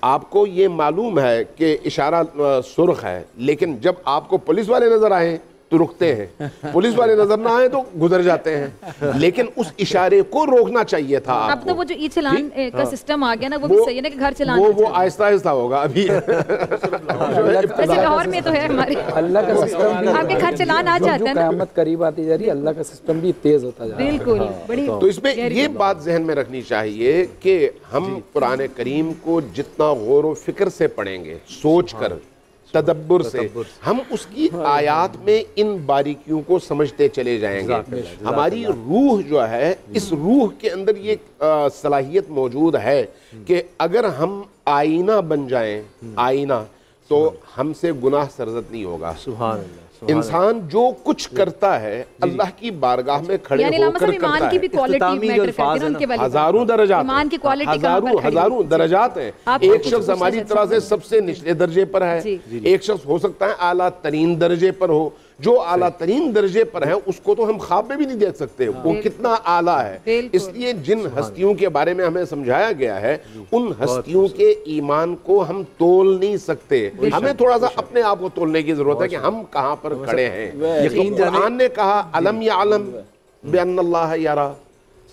आपको ये मालूम है कि इशारा सुर्ख है, लेकिन जब आपको पुलिस वाले नज़र आए तो रुकते हैं। पुलिस वाले नज़र ना आए तो गुजर जाते हैं। लेकिन उस इशारे को रोकना चाहिए था अब तो वो जो ई चलान का सिस्टम आ गया ना वो वो भी सही है ना कि घर चलान वो वो आहिस्ता आहिस्ता होगा अभी। वैसे लाहौर में तो है हमारे। अल्लाह का सिस्टम आपके घर चलान आ जाता है ना? करीब आती जा रही है अल्लाह का सिस्टम भी तेज होता जा रहा है। बिल्कुल बड़ी तो इसमें ये बात। जहन में रखनी चाहिए कि हम पुराने करीम को जितना गौर व फ़िक्र से पढ़ेंगे सोच कर तदब्बर से। हम उसकी आयात में इन बारीकियों को समझते चले जाएँगे। हमारी रूह जो है इस रूह के अंदर ये सलाहियत मौजूद है कि अगर हम आईना बन जाएँ आईना तो हमसे गुनाह सरजत नहीं होगा। अल्लाह। इंसान जो कुछ करता है अल्लाह की बारगाह में खड़े होकर साहब करता की भी क्वालिटी इख्तितामी जो मैटर करती अल्फाज ना। उनके वाले हज़ारों दर्जात हज़ारों हज़ारों दर्जात हैं। एक शख्स हमारी तरह से सबसे निचले दर्जे पर है। एक शख्स हो सकता है आला तरीन दर्जे पर हो। जो आला तरीन दर्जे पर है उसको तो हम ख्वाब में भी नहीं देख सकते। वो कितना आला है। इसलिए जिन हस्तियों के बारे में हमें समझाया गया है उन हस्तियों के ईमान को हम तोल नहीं सकते। हमें थोड़ा सा अपने आप को तोलने की ज़रूरत है कि हम कहाँ पर खड़े हैं। यकीन तो कुरान ने कहा अलम या आलम बेअल्लाह यारा।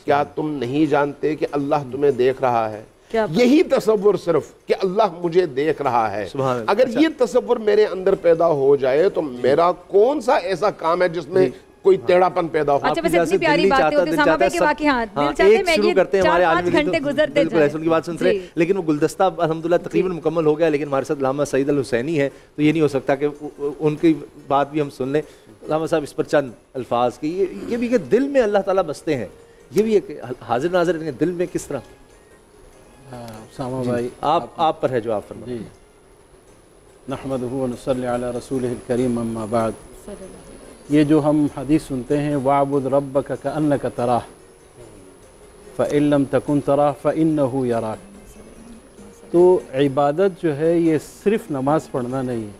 क्या तुम नहीं जानते कि अल्लाह तुम्हें देख रहा है। यही तस्वुर सिर्फ़ कि अल्लाह मुझे देख रहा है। अगर ये तस्वुर मेरे अंदर पैदा हो जाए तो मेरा कौन सा ऐसा काम है जिसमें कोई टेढ़ापन पैदा हो? अच्छा आपकी वैसे जैसे इतनी प्यारी बातें होती दिल हैं साहब के हाँ दिल हाँ, चाहते मैं ये करते हैं हमारे आलमी पाँच दिन तो घंटे गुजरते बिल्कुल ऐसा बात सुन रहे लेकिन वो गुलदस्ता अलहमदुल्ला तकरीबन मुकम्मल हो गया लेकिन हमारे साथ लामा सईद अल हुसैनी है तो ये नहीं हो सकता कि उनकी बात भी हम सुन लें। लामा साहब इस पर चंद अल्फाज की ये ये भी कि दिल में अल्लाह ताला बसते हैं। ये भी एक हाजिर नाजिर दिल में किस तरह? सामा भाई आप आप पर है जो आप फरमा जी। नहमद नसल रसूल करीम अम्मा बाद। ये जो हम हदीस सुनते हैं वाबुद रब का अन्न का तराह फ़िल्म तकुन तराह फ़िन यराक तो इबादत जो है ये सिर्फ़ नमाज़ पढ़ना नहीं है।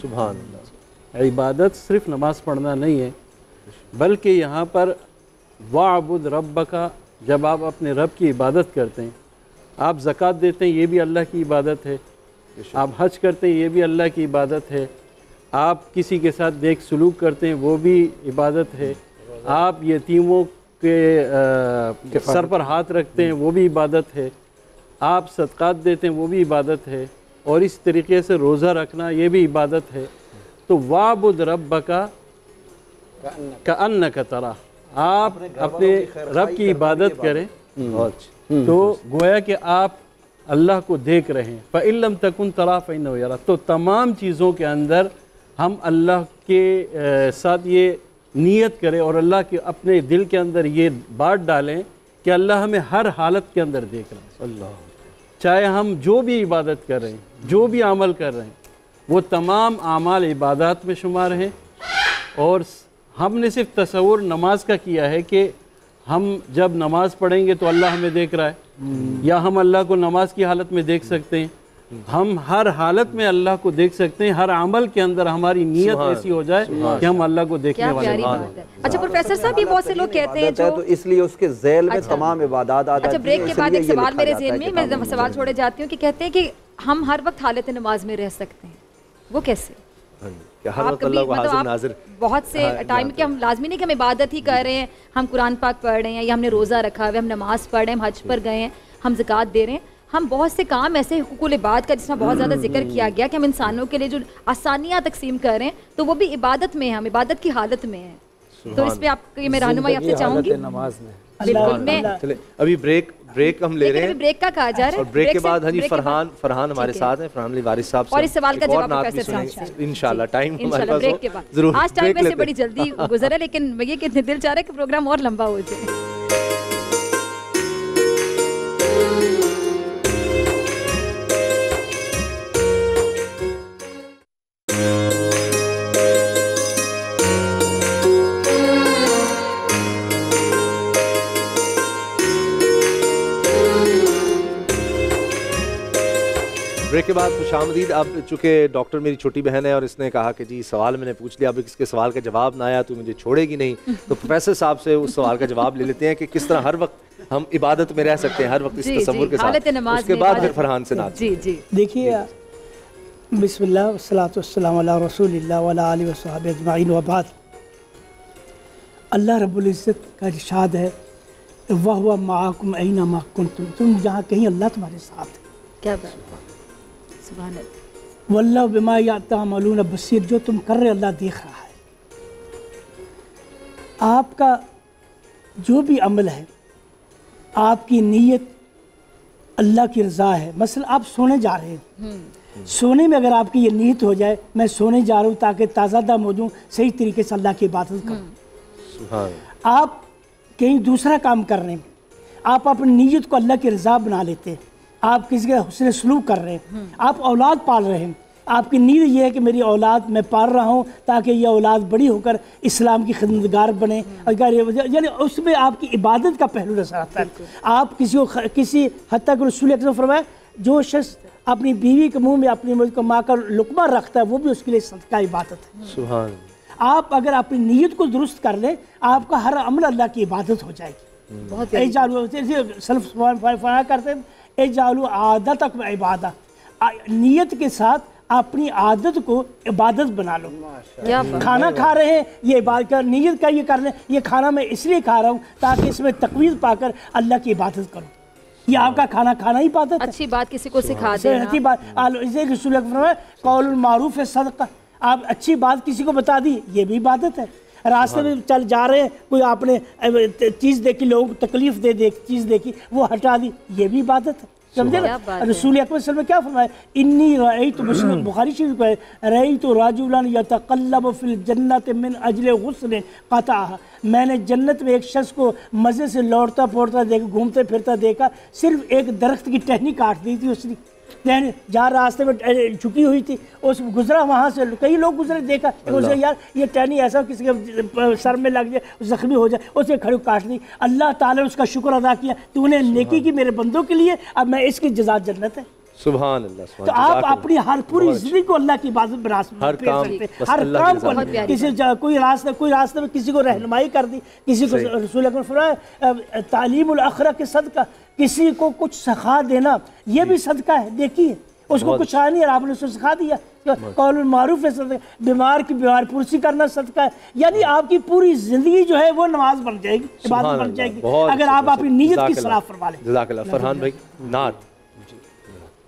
सुबह इबादत सिर्फ़ नमाज़ पढ़ना नहीं है बल्कि यहाँ पर वाबुद रब का जब आप अपने रब की इबादत करते हैं आप ज़क़़त देते हैं ये भी अल्लाह की इबादत है। आप हज करते हैं ये भी अल्लाह की इबादत है। आप किसी के साथ देख सलूक करते हैं वो भी इबादत है। आप यतीमों के अ, सर पर हाथ रखते हैं वो भी इबादत है। आप सदक़ात देते हैं वो भी इबादत है। और इस तरीके से रोज़ा रखना ये भी इबादत है। तो वाबुद रब का का अन्न का तरह आप अपने रब की इबादत। करें। बहुत अच्छी। तो गोया कि आप अल्लाह को देख रहे हैं। फ़िल्म तकुन तरा फ़ैन यारा। तो तमाम चीज़ों के अंदर हम अल्लाह के साथ ये नीयत करें और अल्लाह के अपने दिल के अंदर ये बात डालें कि अल्लाह हमें हर हालत के अंदर देख रहे हैं। अल्लाह। चाहे हम जो भी इबादत कर रहे हैं जो भी अमल कर रहे हैं वो तमाम आमाल इबादत में शुमार हैं। और हमने सिर्फ़ तस्वुर नमाज़ का किया है कि हम जब नमाज़ पढ़ेंगे तो अल्लाह हमें देख रहा है। या हम अल्लाह को नमाज़ की हालत में देख सकते हैं। हम हर हालत में अल्लाह को देख सकते हैं। हर अमल के अंदर हमारी नीयत ऐसी हो जाए कि हम अल्लाह को देखने वाले। है। अच्छा प्रोफेसर साहब ये बहुत से लोग कहते हैं जो तो इसलिए उसके झैल में अच्छा। तमाम इबादत आ अच्छा ब्रेक के बाद एक सवाल मेरे जेहन में मैं सवाल छोड़े जाती हूँ कि कहते हैं कि हम हर वक्त हालत नमाज़ में रह सकते हैं। वो कैसे? हर वक्त अल्लाह को मतलब हाजिर नाजिर बहुत से हाँ, टाइम बात के हम लाजमी नहीं कि हम इबादत ही कर रहे हैं हम कुरान पाक पढ़ रहे हैं या हमने रोज़ा रखा हुआ है हम नमाज़ पढ़ रहे हैं हम हज पर गए हैं हम ज़क़़त दे रहे हैं। हम बहुत से काम ऐसे हुकूल इबाद का जिसमें बहुत ज़्यादा ज़िक्र किया गया कि हम इंसानों के लिए जो आसानियाँ तकसीम कर रहे हैं तो वो भी इबादत में है हम इबादत की हालत में है। तो इस पर आप ये मैं रहनुमाई आपसे चाहूँगी। नमाज़ में। बिल्कुल मैं अभी ब्रेक ब्रेक हम ले रहे हैं। ब्रेक का कहा जा रहा है। ब्रेक के बाद हाँ जी फरहान फरहान हमारे साथ हैं फरहान वारिस साहब और इस सवाल का जवाब इंशाल्लाह टाइम हमारे पास ब्रेक के बाद। ज़रूर आज टाइम वैसे बड़ी जल्दी गुजर है लेकिन ये कितने दिल चाह रहा है कि प्रोग्राम और लंबा हो जाए। ब्रेक के बाद खुश आमदीद अब चूँकि डॉक्टर मेरी छोटी बहन है और इसने कहा कि जी सवाल मैंने पूछ लिया अब इसके सवाल का जवाब ना आया तो मुझे छोड़ेगी नहीं। तो प्रोफेसर साहब से उस सवाल का जवाब ले लेते हैं कि किस तरह हर वक्त हम इबादत में रह सकते हैं हर वक्त इस तस्वुर के साथ। उसके बाद फिर फरहान से नात। जी जी। देखिए बिस्मिल्लाह वस्सलातु वस्सलामु अला रसूलिल्लाह व अला आलिहि व सहाबि अजमाइन व अल्लाह रब्बुल इज़्ज़त का इरशाद है वह हुआ माकुम ऐना मा कुंतुम तुम जहाँ कहीं अल्लाह तुम्हारे साथ है। क्या बात। सुभान अल्लाह वल्लाह बिमा बसीर जो तुम कर रहे अल्लाह देख रहा है आपका जो भी अमल है आपकी नीयत अल्लाह की रज़ा है मसल आप सोने जा रहे हैं सोने में अगर आपकी ये नीयत हो जाए मैं सोने जा रहा हूँ ताकि ताज़ा दम हो जाऊँ सही तरीके से अल्लाह की इबादत करूँ आप कहीं दूसरा काम कर रहे हैं आप अपनी नीयत को अल्लाह की रज़ा बना लेते हैं आप किसी का हुसन सलूक कर रहे हैं। आप औलाद पाल रहे हैं। आपकी नींद ये है कि मेरी औलाद मैं पाल रहा हूँ ताकि यह औलाद बड़ी होकर इस्लाम की खिदमतगार बने। यानी उसमें आपकी इबादत का पहलू नज़र आता है। आप किसी को किसी हद तक रसूल फरमाया जो शख्स अपनी बीवी के मुँह में अपनी मुझ को माँ का लुकमा रखता है वो भी उसके लिए सदका इबादत है। आप अगर अपनी नीयत को दुरुस्त कर लें आपका हर अमल अल्लाह की इबादत हो जाएगी। बहुत जैसे सल्फ करते हैं एजालू आदत इबादा। नीयत के साथ अपनी आदत को इबादत बना लो। क्या खाना खा रहे हैं ये इबादत कर नीयत का ये कर लें ये खाना मैं इसलिए खा रहा हूँ ताकि इसमें तकवीज़ पाकर अल्लाह की इबादत करूँ। ये आपका खाना खाना ही पाता है। अच्छी बात किसी को सिखा से देना। अच्छी बात आलो- इसे रसूल कौल मारूफ है सदका। आप अच्छी बात किसी को बता दी ये भी इबादत है। रास्ते में चल जा रहे हैं कोई आपने चीज़ देखी लोगों को तकलीफ़ दे दे चीज़ देखी वो हटा दी ये भी इबादत है। समझे ना? रसूल अकबर ने क्या फरमाया? इन्नी रई तो मुस्लिम बुखारी शरीफ है रई तो राजुलान यतकल्लब फिल जन्नत मिन अजल गुस्ल कता मैंने जन्नत में एक शख्स को मज़े से लौटता पौड़ता देखा घूमते फिरता देखा सिर्फ़ एक दरख्त की टहनी काट दी थी उसने। टहनी जहाँ रास्ते में झुकी हुई थी उस गुजरा वहाँ से कई लोग गुजरे देखा तो उसे यार ये टहनी ऐसा किसी के सर में लग जाए जख्मी हो जाए उसे खड़ी काट दी अल्लाह ताला ने उसका शुक्र अदा किया तूने नेकी की मेरे बंदों के लिए अब मैं इसकी जजात जन्नत है। सुभान अल्लाह तो आप अपनी हर पूरी। ज़िंदगी को अल्लाह की इबादत बना हर काम हर काम को किसी कोई रास्ते कोई रास्ते में किसी को रहनुमाई कर दी किसी को रसूल फरमाया तालीम अखरा के सदका किसी को कुछ सखा देना ये भी सदका है देखिए उसको कुछ आ नहीं है आपने उसको सिखा दिया। कौल मारूफ है सदका बीमार की बीमार पुरसी करना सदका है। यानी आपकी पूरी ज़िंदगी जो है वो नमाज़ बन जाएगी इबादत बन जाएगी। अगर अच्छा, आप अपनी नीयत की सलाह फरमा लें। जज़ाकल्लाह। फरहान भाई नात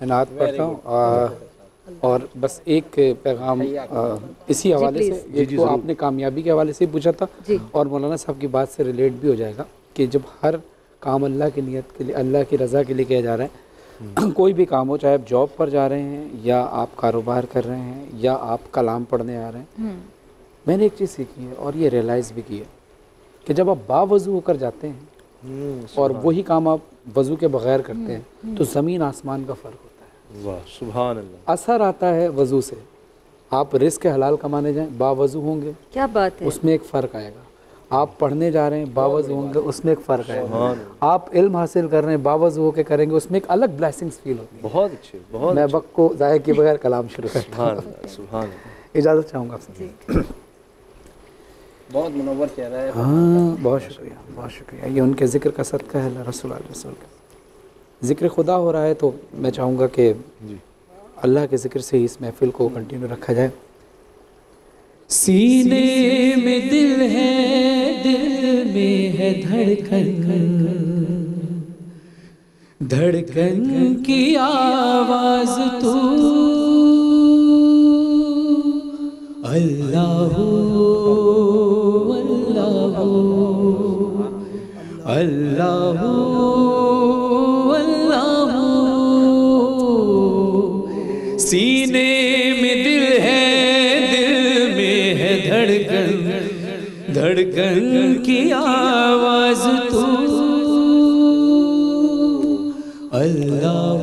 मैं नात पढ़ता हूँ और बस एक पैगाम इसी हवाले से। एक तो आपने कामयाबी के हवाले से पूछा था और मौलाना साहब की बात से रिलेट भी हो जाएगा कि जब हर काम अल्लाह की नियत के लिए अल्लाह की रज़ा के लिए किया जा रहा है। कोई भी काम हो चाहे आप जॉब पर जा रहे हैं या आप कारोबार कर रहे हैं या आप कलाम पढ़ने आ रहे हैं। मैंने एक चीज़ सीखी है और ये रियलाइज़ भी की है कि जब आप बावजू होकर जाते हैं और वही काम आप वज़ू के बगैर करते हैं तो ज़मीन आसमान का फ़र्क होता है। वाह सुभान असर आता है वज़ू से। आप रिस्क हलाल कमाने जाएँ बावज़ू होंगे। क्या बात है। उसमें एक फ़र्क आएगा। आप पढ़ने जा रहे हैं बावज होंगे उसमें एक फ़र्क है। आप इल्म हासिल कर रहे हैं बावज हो के करेंगे उसमें एक अलग ब्लेसिंग्स फील होती है। बहुत अच्छे बहुत मैं वक्त को ज़ाहिर के बगैर कलाम शुरू करता सुभान अल्लाह, सुभान अल्लाह। इजाज़त चाहूँगा आपसे। बहुत मुनवर चेहरा है। हाँ बहुत शुक्रिया बहुत शुक्रिया। ये उनके ज़िक्र का सदका है रसूल अल्लाह रसूल का। ज़िक्र खुदा हो रहा है तो मैं चाहूँगा कि अल्लाह के ज़िक्र से ही इस महफिल को कंटिन्यू रखा जाए। सीने में दिल है, दिल में है धड़कन। धड़कन की आवाज़ तू अल्लाह अल्लाह अल्लाह। अल्लाह धड़कन की आवाज़ तू। अल्लाह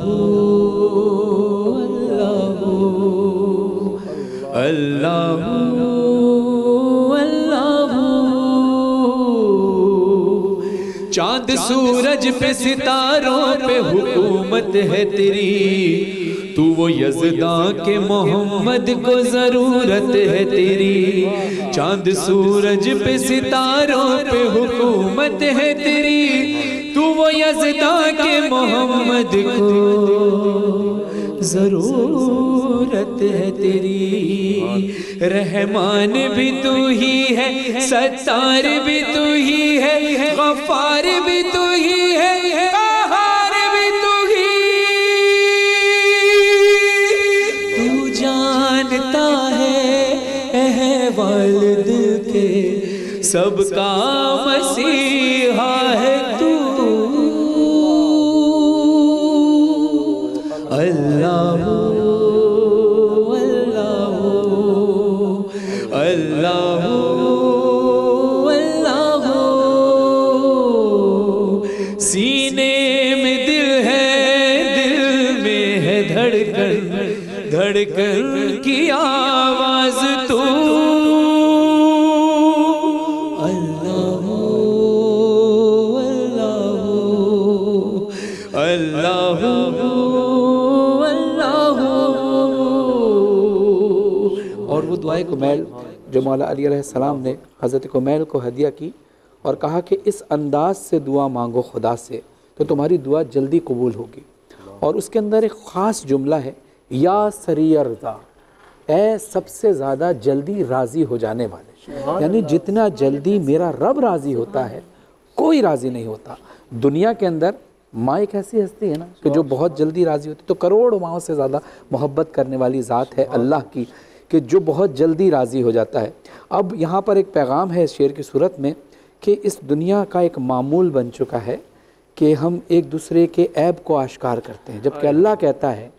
अल्लाह अल्लाह अल्लाह। चाँद सूरज पे सितारों पे हुकूमत है तेरी। तू वो यजदा के मोहम्मद को ज़रूरत है तेरी। चाँद सूरज पे सितारों पे हुकूमत है तेरी। तू वो यजदा के मोहम्मद को ज़रूरत है तेरी। रहमान भी तू ही है, सत्तार भी तू ही है गफ्फार भी तू ही है सबका मसीहा। कुमैल जो मौला अली अलैहिस्सलाम ने हज़रत कुमैल को हदिया की और कहा कि इस अंदाज से दुआ मांगो खुदा से तो तुम्हारी दुआ जल्दी कबूल होगी। और उसके अंदर एक ख़ास जुमला है या सरी रज़ा। ए सबसे ज़्यादा जल्दी राज़ी हो जाने वाले। यानी जितना जल्दी मेरा रब राज़ी होता है कोई राज़ी नहीं होता। दुनिया के अंदर माँ एक ऐसी हस्ती है ना कि जो बहुत जल्दी राज़ी होती है। तो करोड़ माओ से ज़्यादा मोहब्बत करने वाली ज़ात है अल्लाह की। कि जो बहुत जल्दी राज़ी हो जाता है। अब यहाँ पर एक पैगाम है इस शेर की सूरत में कि इस दुनिया का एक मामूल बन चुका है कि हम एक दूसरे के ऐब को आश्कार करते हैं। जबकि अल्लाह कहता है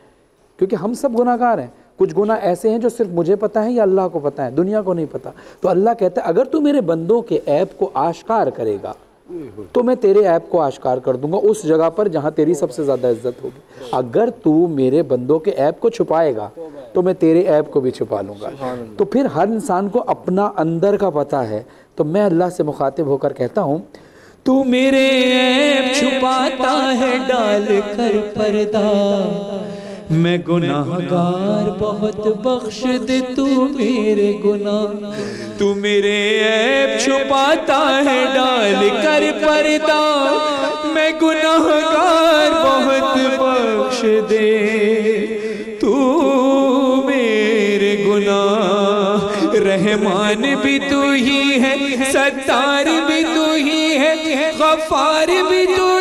क्योंकि हम सब गुनाहगार हैं। कुछ गुना ऐसे हैं जो सिर्फ़ मुझे पता है या अल्लाह को पता है? दुनिया को नहीं पता। तो अल्लाह कहता है अगर तू मेरे बंदों के ऐब को आश्कार करेगा तो मैं तेरे ऐप को आश्कार कर दूँगा उस जगह पर जहाँ तेरी सबसे ज़्यादा इज़्ज़त होगी। अगर तू मेरे बंदों के ऐप को छुपाएगा तो मैं तेरे ऐप को भी छुपा लूँगा। तो फिर हर इंसान को अपना अंदर का पता है। तो मैं अल्लाह से मुखातिब होकर कहता हूँ तू मेरे ऐप छुपाता है डाल कर पर्दा। मैं गुनाहगार बहुत बख्श दे, तू मेरे गुनाह। तू मेरे ऐब छुपाता है, डाल कर पर्दा। मैं गुनाहगार बहुत बख्श दे, तू मेरे गुनाह। रहमान भी तू ही है, सत्तार भी तू ही है, गफ्फार भी तू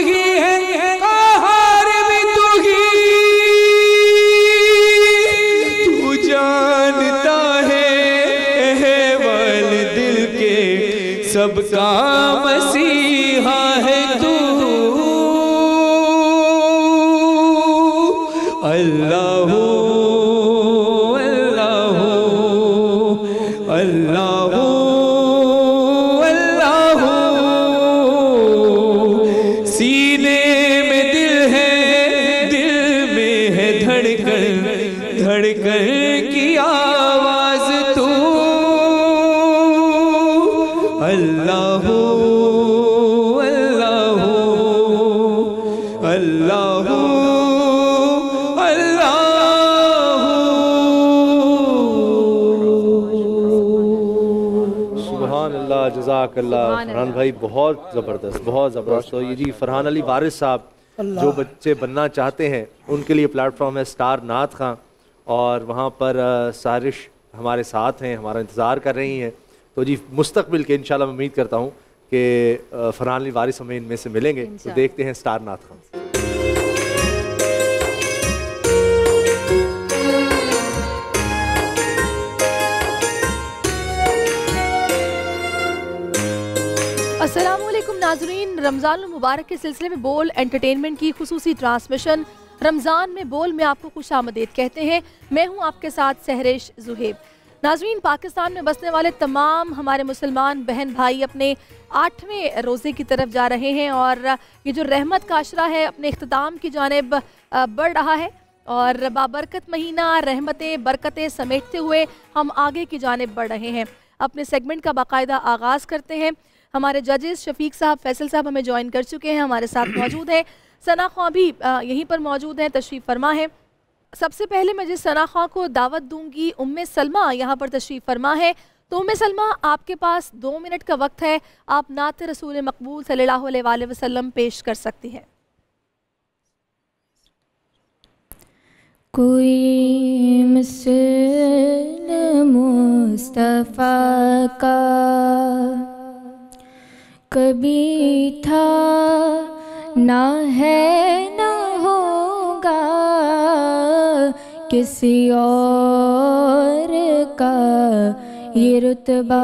सुभान फरहान भाई बहुत ज़बरदस्त बहुत ज़बरदस्त। तो ये जी फरहान अली वारिस साहब जो बच्चे बनना चाहते हैं उनके लिए प्लेटफॉर्म है स्टार नाथ खां। और वहाँ पर सारिश हमारे साथ हैं हमारा इंतज़ार कर रही हैं। तो जी मुस्तबिल के इन मैं उम्मीद करता हूँ कि फरहान अली वारिस हमें इनमें से मिलेंगे। तो देखते हैं स्टार नाथ खां। रमज़ान मुबारक के सिलसिले में बोल एंटरटेनमेंट की खसूसी ट्रांसमिशन। रमज़ान में बोल में आपको खुश आमदेद कहते हैं। मैं हूँ आपके साथ सहरेश जुहेब। नाजरीन, पाकिस्तान में बसने वाले तमाम हमारे मुसलमान बहन भाई अपने आठवें रोज़े की तरफ़ जा रहे हैं और ये जो रहमत का अशरा है अपने अख्ताम की जानब बढ़ रहा है और बाबरकत महीना रहमतें, बरकतें समेटते हुए हम आगे की जानब बढ़ रहे हैं। अपने सेगमेंट का बाकायदा आगाज़ करते हैं। हमारे जजेस शफीक साहब, फैसल साहब हमें ज्वाइन कर चुके हैं, हमारे साथ मौजूद हैं। सना खां भी यहीं पर मौजूद हैं, तशरीफ़ फरमा है। सबसे पहले मैं जिस सना खां को दावत दूँगी, उम्मे सलमा यहाँ पर तशरीफ़ फरमा है। तो उम्मे सलमा, आपके पास दो मिनट का वक्त है। आप नात रसूल मकबूल अलैहि वसल्लम पेश कर सकती हैं। कोई मुस्तफ़ा का कभी था ना है ना होगा किसी और का ये रुतबा।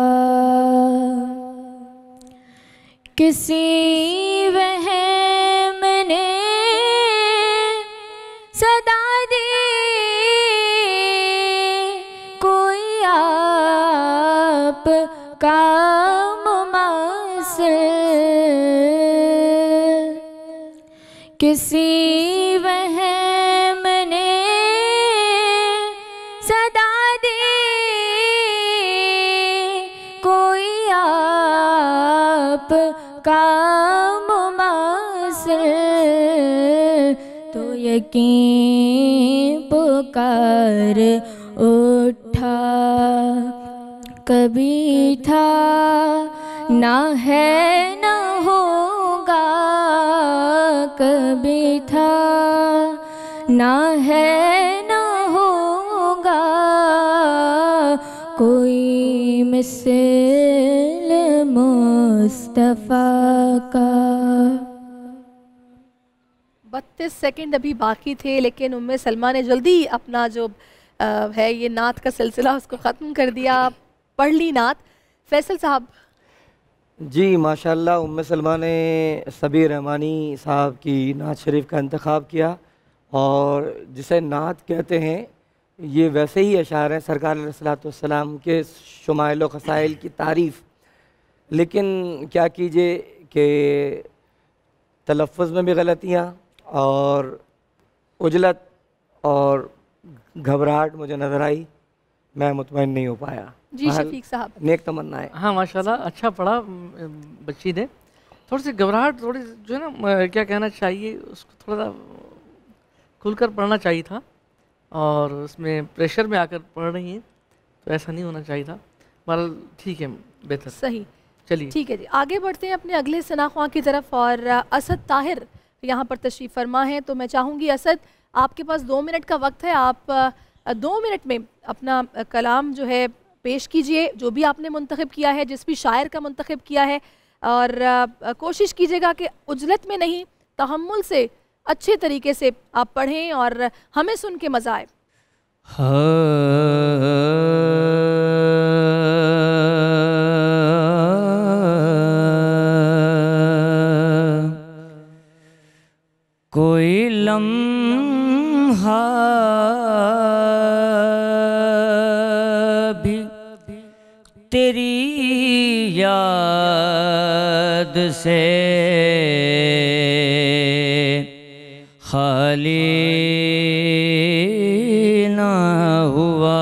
किसी वह ने यकीन पुकार उठा। कभी था ना है, ना होगा। कभी था ना है, ना होगा। कोई मिसल मुस्तफ़ा का बत्तीस सेकंड अभी बाकी थे लेकिन उम्मे सलमा ने जल्दी अपना जो अ, है ये नात का सिलसिला उसको ख़त्म कर दिया। पढ़ ली नात। फैसल साहब। जी माशाल्लाह उम्म सलमा ने सबी रहमानी साहब की नात शरीफ का इंतखब किया और जिसे नात कहते हैं ये वैसे ही अशार हैं सरकार सलाम के शुमाइल खसाइल की तारीफ़। लेकिन क्या कीजिए कि तलफ़ में भी गलतियाँ और उजलत और घबराहट मुझे नज़र आई मैं मुतमिन नहीं हो पाया। जी शफीक साहब। नेक तमन्ना है। हाँ माशाल्लाह अच्छा पढ़ा बच्ची ने। थोड़ी सी घबराहट थोड़ी जो है ना क्या कहना चाहिए उसको थोड़ा सा खुलकर पढ़ना चाहिए था और उसमें प्रेशर में आकर पढ़ रही हैं तो ऐसा नहीं होना चाहिए था। बहरहाल ठीक है बेहतर। सही। चलिए। ठीक है जी आगे बढ़ते हैं अपने अगले सना ख्वां की तरफ़ और असद ताहिर यहाँ पर तशरीफ़ फरमा है तो मैं चाहूँगी असद, आपके पास दो मिनट का वक्त है, आप दो मिनट में अपना कलाम जो है पेश कीजिए, जो भी आपने मंतखब किया है, जिस भी शायर का मंतखब किया है, और कोशिश कीजिएगा कि उजलत में नहीं तहमुल से अच्छे तरीके से आप पढ़ें और हमें सुन के मज़ा आए। कोई याद से। खाली न हुआ।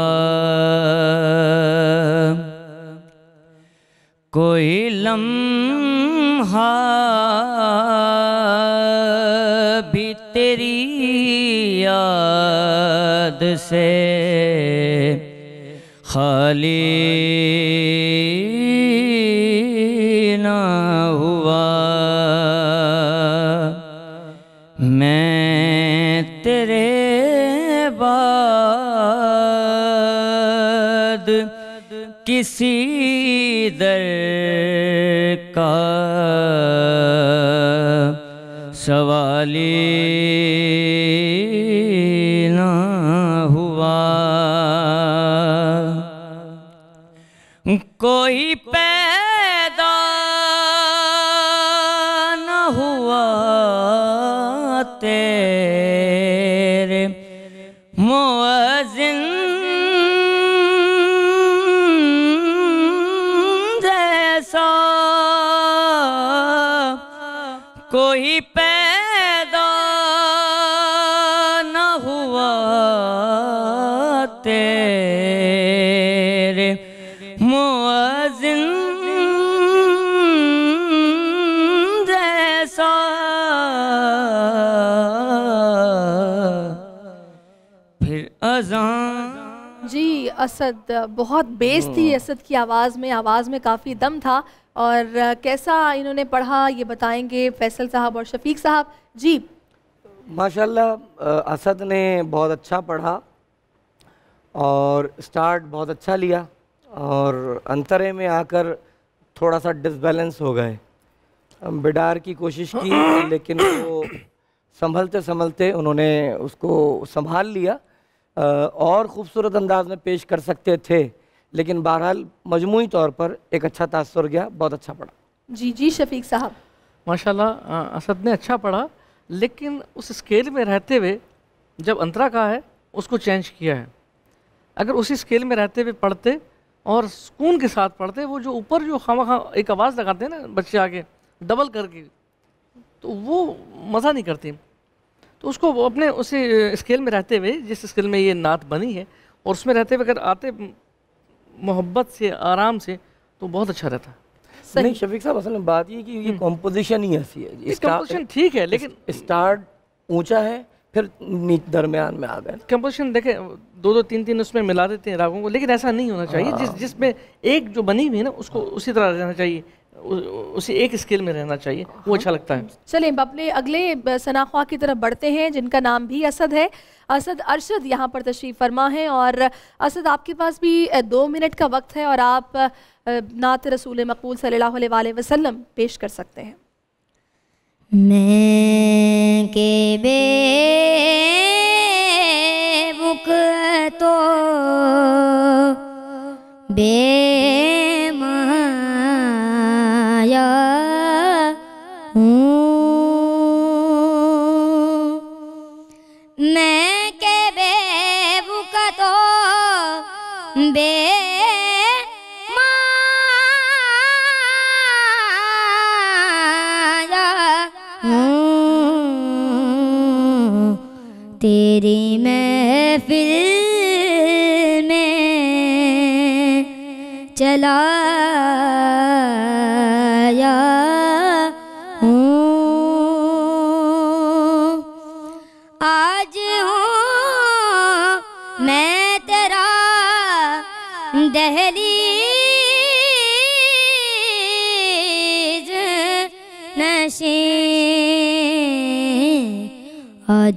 कोई लम्हा भी तेरी याद से। खाली किसी दर का सवाली ना हुआ। कोई असद बहुत बेस थी असद की आवाज़ में आवाज़ में काफ़ी दम था। और कैसा इन्होंने पढ़ा ये बताएँगे फैसल साहब और शफीक साहब। जी। माशाल्लाह असद ने बहुत अच्छा पढ़ा और स्टार्ट बहुत अच्छा लिया और अंतरे में आकर थोड़ा सा डिसबैलेंस हो गए। बिडार की कोशिश की लेकिन वो संभलते संभलते उन्होंने उसको संभाल लिया। और ख़ूबसूरत अंदाज में पेश कर सकते थे लेकिन बहरहाल मजमूई तौर पर एक अच्छा तासर गया बहुत अच्छा पढ़ा जी जी शफीक साहब। माशाल्लाह असद ने अच्छा पढ़ा लेकिन उस स्केल में रहते हुए जब अंतरा का है उसको चेंज किया है। अगर उसी स्केल में रहते हुए पढ़ते और सुकून के साथ पढ़ते वो जो ऊपर जो खामा खा एक आवाज़ लगाते हैं ना बच्चे आगे डबल करके तो वो मज़ा नहीं करती। तो उसको वो अपने उसी स्केल में रहते हुए जिस स्केल में ये नात बनी है और उसमें रहते हुए अगर आते मोहब्बत से आराम से तो बहुत अच्छा रहता। नहीं शफीक साहब असल में बात ये कि ये कॉम्पोजिशन ही ऐसी है। composition ठीक है, लेकिन- स्टार्ट ऊँचा है फिर नीच दरमियान में आ गए। कंपोजिशन देखे दो दो तीन तीन उसमें मिला देते हैं रागों को लेकिन ऐसा नहीं होना चाहिए। जिस जिसमें एक जो बनी हुई है ना उसको उसी तरह रहना चाहिए। उसी एक स्केल में रहना चाहिए वो अच्छा लगता है। चलें अब अपने अगले ब- सनाख्वा की तरफ़ बढ़ते हैं जिनका नाम भी असद है। असद अरशद यहाँ पर तशरीफ़ फरमा है और असद आपके पास भी दो मिनट का वक्त है और आप नात रसूल मकबूल सल्लल्लाहु अलैहि वसल्लम पेश कर सकते हैं। मैं के बे बुक तो बेमाया मैं के बे बुक तो बे माया हूँ तेरी महफिल में चलाया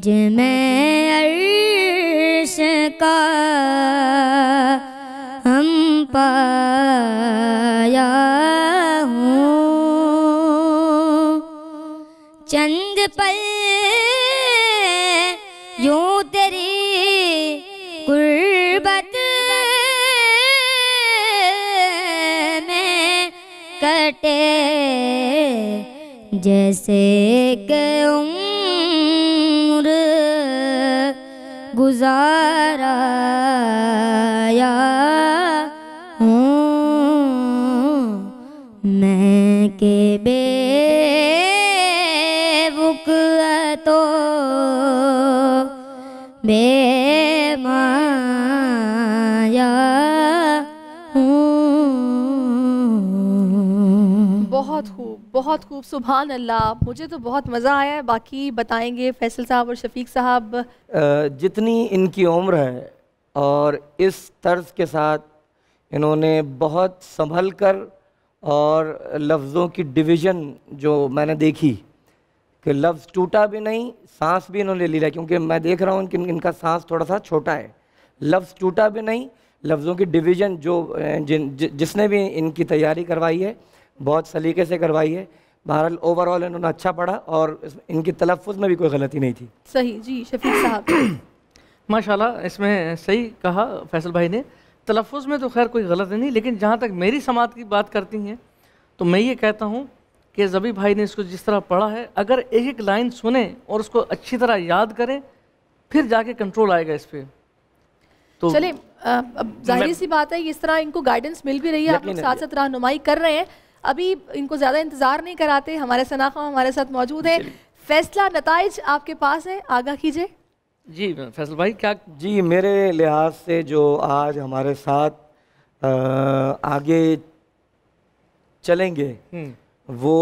आज मैं अर्श का हम पाया हूँ। चंद पल यूँ तेरी गुर्बत में कटे जैसे गुजाराया खूब सुबहान अल्लाह मुझे तो बहुत मज़ा आया है। बाकी बताएँगे फैसल साहब और शफीक साहब। जितनी इनकी उम्र है और इस तर्ज के साथ इन्होंने बहुत संभल कर और लफ्ज़ों की डिवीज़न जो मैंने देखी, कि लफ्ज़ टूटा भी नहीं, सांस भी इन्होंने ले लिया क्योंकि मैं देख रहा हूँ कि इनका सांस थोड़ा सा छोटा है। लफ्ज़ टूटा भी नहीं, लफ्ज़ों की डिवीज़न जो जिन जिसने भी इनकी तैयारी करवाई है, बहुत सलीके से करवाई है बहरहाल ओवरऑल इन्होंने अच्छा पढ़ा और इनकी तलफ़ुज़ में भी कोई गलती नहीं थी। सही जी शफीक साहब। माशाल्लाह इसमें सही कहा फैसल भाई ने। तलफ़ुज़ में तो खैर कोई गलत नहीं लेकिन जहाँ तक मेरी समात की बात करती हैं तो मैं ये कहता हूँ कि जबी भाई ने इसको जिस तरह पढ़ा है अगर एक एक लाइन सुने और उसको अच्छी तरह याद करें फिर जाके कंट्रोल आएगा इस पर तो चले अब ज़ाहिर सी बात है इस तरह इनको गाइडेंस मिल भी रही है आप लोग साथ साथ रहनुमाई कर रहे हैं। अभी इनको ज़्यादा इंतज़ार नहीं कराते हमारे सनाखा हमारे साथ मौजूद है। फैसला नतज आपके पास है आगा कीजिए। जी फैसल भाई क्या जी मेरे लिहाज से जो आज हमारे साथ अ, आगे चलेंगे वो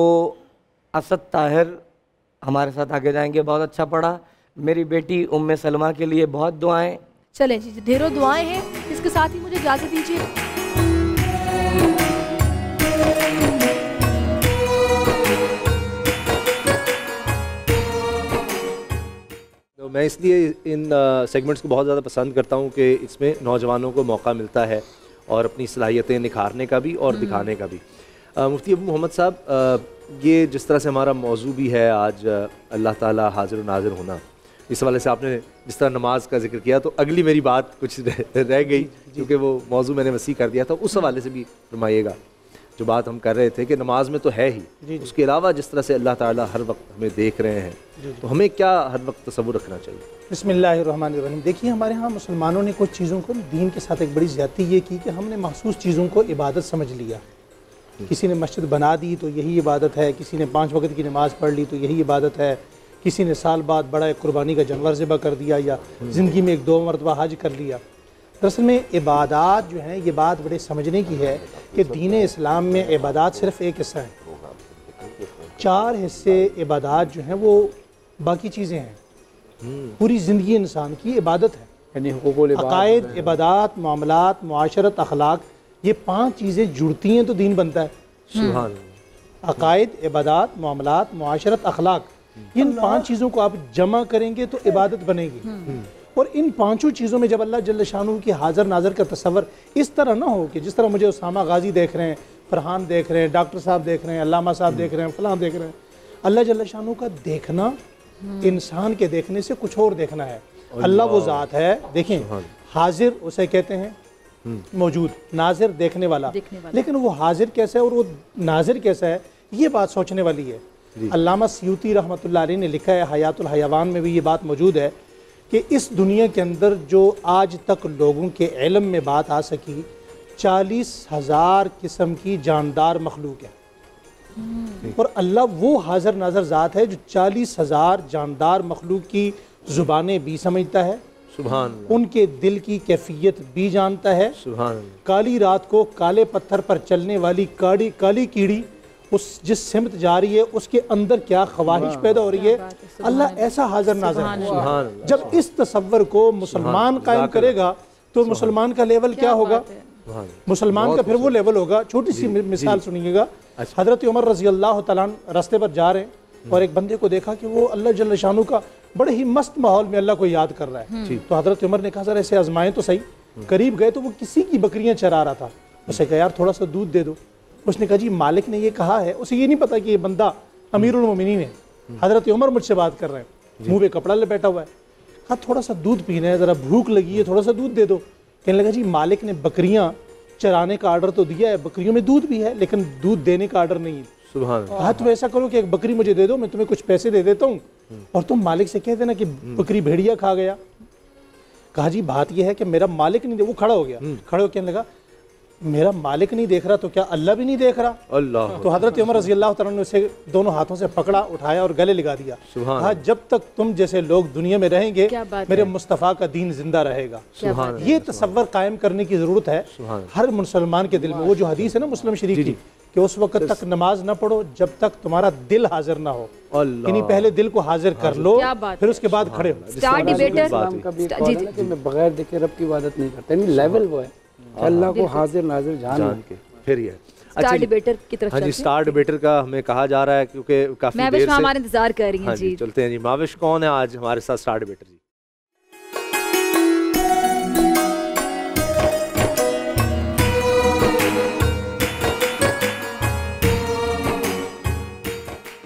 असद ताहिर हमारे साथ आगे जाएँगे बहुत अच्छा पढ़ा। मेरी बेटी उम्मे सलमा के लिए बहुत दुआएँ। चलें जी ढेरों दुआएँ हैं इसके साथ ही मुझे इजाज़त दीजिए। तो मैं इसलिए इन सेगमेंट्स को बहुत ज़्यादा पसंद करता हूँ कि इसमें नौजवानों को मौका मिलता है और अपनी सलाहियतें निखारने का भी और दिखाने का भी। मुफ्ती अबू मोहम्मद साहब ये जिस तरह से हमारा मौजू भी है आज अल्लाह ताला हाजिर नाजिर होना इस वाले से आपने जिस तरह नमाज़ का ज़िक्र किया तो अगली मेरी बात कुछ रह, रह गई क्योंकि वो मौजू मैंने वसी कर दिया था उस हवाले से भी फरमाइएगा। जो बात हम कर रहे थे कि नमाज़ में तो है ही। जी उसके अलावा जिस तरह से अल्लाह ताला हर वक्त हमें देख रहे हैं तो हमें क्या हर वक्त तस्वुर रखना चाहिए? बिस्मिल्लाहिर्रहमानिर्रहीम। देखिए हमारे यहाँ मुसलमानों ने कुछ चीज़ों को दीन के साथ एक बड़ी ज़्यादा ये की कि हमने महसूस चीज़ों को इबादत समझ लिया। किसी ने मस्जिद बना दी तो यही इबादत है किसी ने पाँच वक्त की नमाज़ पढ़ ली तो यही इबादत है किसी ने साल बाद बड़ा एक कुर्बानी का जानवर ज़िबा कर दिया या ज़िंदगी में एक दो मरतबा हज कर लिया। दरअसल में इबादत जो है ये बात बड़े समझने की है कि दीन इस्लाम में इबादत सिर्फ़ एक हिस्सा है। चार हिस्से इबादत जो हैं वो बाकी चीज़ें हैं। पूरी ज़िंदगी इंसान की इबादत है। यानी अकायद इबादत मामलात मुआशरत अखलाक ये पाँच चीज़ें जुड़ती हैं तो दीन बनता है। अकायद इबादत मामलात मुआशरत अखलाक इन पाँच चीज़ों को आप जमा करेंगे तो इबादत बनेगी। और इन पाँचों चीज़ों में जब अल्लाह जल्ल शानू की हाजिर नाजर का तस्वर इस तरह ना हो कि जिस तरह मुझे उसामा गाजी देख रहे हैं फरहान देख रहे हैं डॉक्टर साहब देख रहे हैं अल्लामा साहब देख रहे हैं फलां देख रहे हैं अल्लाह जल्ल शानू का देखना इंसान के देखने से कुछ और देखना है। अल्लाह। वो ज़ात है देखें हाजिर उसे कहते हैं मौजूद नाजिर देखने वाला। देखने वाला। लेकिन वो हाजिर कैसा है और वो नाजिर कैसा है ये बात सोचने वाली है। अलामा सयूती रहमतुल्लाह अलैह ने लिखा है हयातुल हयावान में भी ये बात मौजूद है कि इस दुनिया के अंदर जो आज तक लोगों के इलम में बात आ सकी चालीस हज़ार किस्म की जानदार मखलूक है। और अल्लाह वो हाजिर नाजर ज़ात है जो चालीस हज़ार जानदार मखलूक की ज़ुबानें भी समझता है सुभान उनके दिल की कैफियत भी जानता है सुभान काली रात को काले पत्थर पर चलने वाली काली काली कीड़ी उस जिस सिमत जा रही है उसके अंदर क्या ख्वाहिश पैदा हो रही है? अल्लाह ऐसा हाजिर नाजर है। जब इस तस्वर को मुसलमान कायम करेगा तो मुसलमान का लेवल क्या होगा? मुसलमान का फिर वो लेवल होगा। छोटी सी मिसाल सुनिएगा। हज़रत उमर रज़ी अल्लाह तआला रास्ते पर जा रहे हैं और एक बंदे को देखा कि वो अल्लाह जल्ल शानू का बड़े ही मस्त माहौल में अल्लाह को याद कर रहा है। तो हज़रत उमर ने कहा सर ऐसे आजमाएँ तो सही। करीब गए तो वो किसी की बकरियाँ चरा रहा था। उसे कहा यार थोड़ा सा दूध दे दो। उसने कहा जी मालिक ने ये कहा है उसे ये नहीं पता कि ये बंदा अमीरुल मोमिनीन है। हज़रत उमर मुझसे बात कर रहे हैं। मुँह पे कपड़ा ले बैठा हुआ है। कहा थोड़ा सा दूध पीना है ज़रा भूख लगी है थोड़ा सा दूध दे दो। कहने लगा जी मालिक ने बकरियाँ चराने का आर्डर तो दिया है बकरियों में दूध भी है लेकिन दूध देने का आर्डर नहीं है। सुभान। हाँ तो ऐसा करो कि एक बकरी मुझे दे दो मैं तुम्हें कुछ पैसे दे देता हूँ। और तुम मालिक से कह देना कि बकरी भेड़िया खा गया। कहा जी बात यह है कि मेरा मालिक नहीं दे वो खड़ा हो गया। खड़े हो कहने लगा मेरा मालिक नहीं देख रहा तो क्या अल्लाह भी नहीं देख रहा? अल्लाह। तो हज़रत उमर रज़ी अल्लाह ने उसे दोनों हाथों से पकड़ा उठाया और गले लगा दिया। सुभान। कहा जब तक तुम जैसे लोग दुनिया में रहेंगे मेरे मुस्तफ़ा का दीन ज़िंदा रहेगा। ये तस्वर कायम करने की ज़रूरत है। हर मुसलमान के दिल में वो जो हदीस है ना मुस्लिम शरीफ की कि उस वक्त तक नमाज़ ना पढ़ो जब तक तुम्हारा दिल हाजिर ना हो। यानी पहले दिल को हाजिर कर लो फिर उसके बाद खड़े हो। है। बगैर देखे रब की इबादत नहीं करता। लेवल वो है। अल्लाह को हाजिर नाजिर जान जान के फिर ये। स्टार डिबेटर की तरफ़ हाँ जी स्टार डिबेटर का हमें कहा जा रहा है क्योंकि काफ़ी देर से हमारा इंतज़ार कर रही हैं हाँ जी जी। चलते हैं जी। माविश कौन है आज हमारे साथ स्टार डिबेटर जी?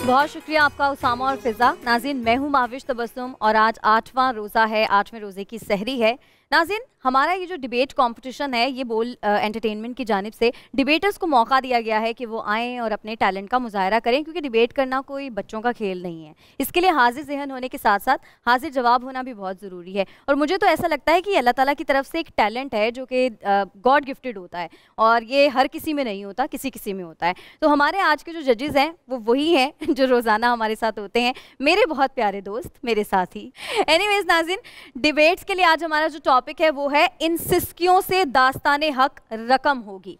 बहुत शुक्रिया आपका उसामा और फिजा। नाजिन मैं हूँ माविश तबस्सुम और आज आठवां रोज़ा है आठवें रोज़े की सहरी है। नाजिन, हमारा ये जो डिबेट कंपटीशन है, ये बोल एंटरटेनमेंट की जानब से डिबेटर्स को मौका दिया गया है कि वो आएँ और अपने टैलेंट का मुजाहरा करें, क्योंकि डिबेट करना कोई बच्चों का खेल नहीं है। इसके लिए हाजिर जहन होने के साथ साथ हाजिर जवाब होना भी बहुत ज़रूरी है। और मुझे तो ऐसा लगता है कि अल्लाह ताला की तरफ़ से एक टैलेंट है जो कि गॉड गिफ्टेड होता है, और ये हर किसी में नहीं होता, किसी किसी में होता है। तो हमारे आज के जो जजेज़ हैं, वो वही हैं जो रोज़ाना हमारे साथ होते हैं। मेरे बहुत प्यारे दोस्त, मेरे साथी। एनीवेज नाजिन डिबेट्स के लिए आज हमारा जो टॉपिक है, वो है, इन सिस्कियों से दास्तान हक रकम होगी।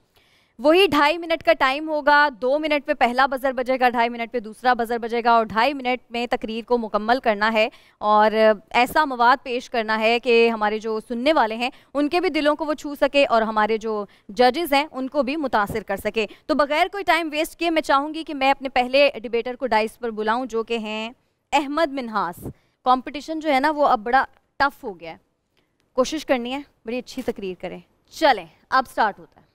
वही ढाई मिनट का टाइम होगा, दो मिनट पे पहला बजर बजेगा, ढाई मिनट पे दूसरा बजर बजेगा और ढाई मिनट में तकरीर को मुकम्मल करना है और ऐसा मवाद पेश करना है कि हमारे जो सुनने वाले हैं, उनके भी दिलों को वो छू सके और हमारे जो जजेस हैं, उनको भी मुतासर कर सके। तो बगैर कोई टाइम वेस्ट किए, मैं चाहूँगी कि मैं अपने पहले डिबेटर को डाइस पर बुलाऊँ, जो कि हैं, अहमद मिनहास। कॉम्पिटिशन जो है ना, वो अब बड़ा टफ हो गया है। कोशिश करनी है, बड़ी अच्छी तकरीर करें। चलें, अब स्टार्ट होता है।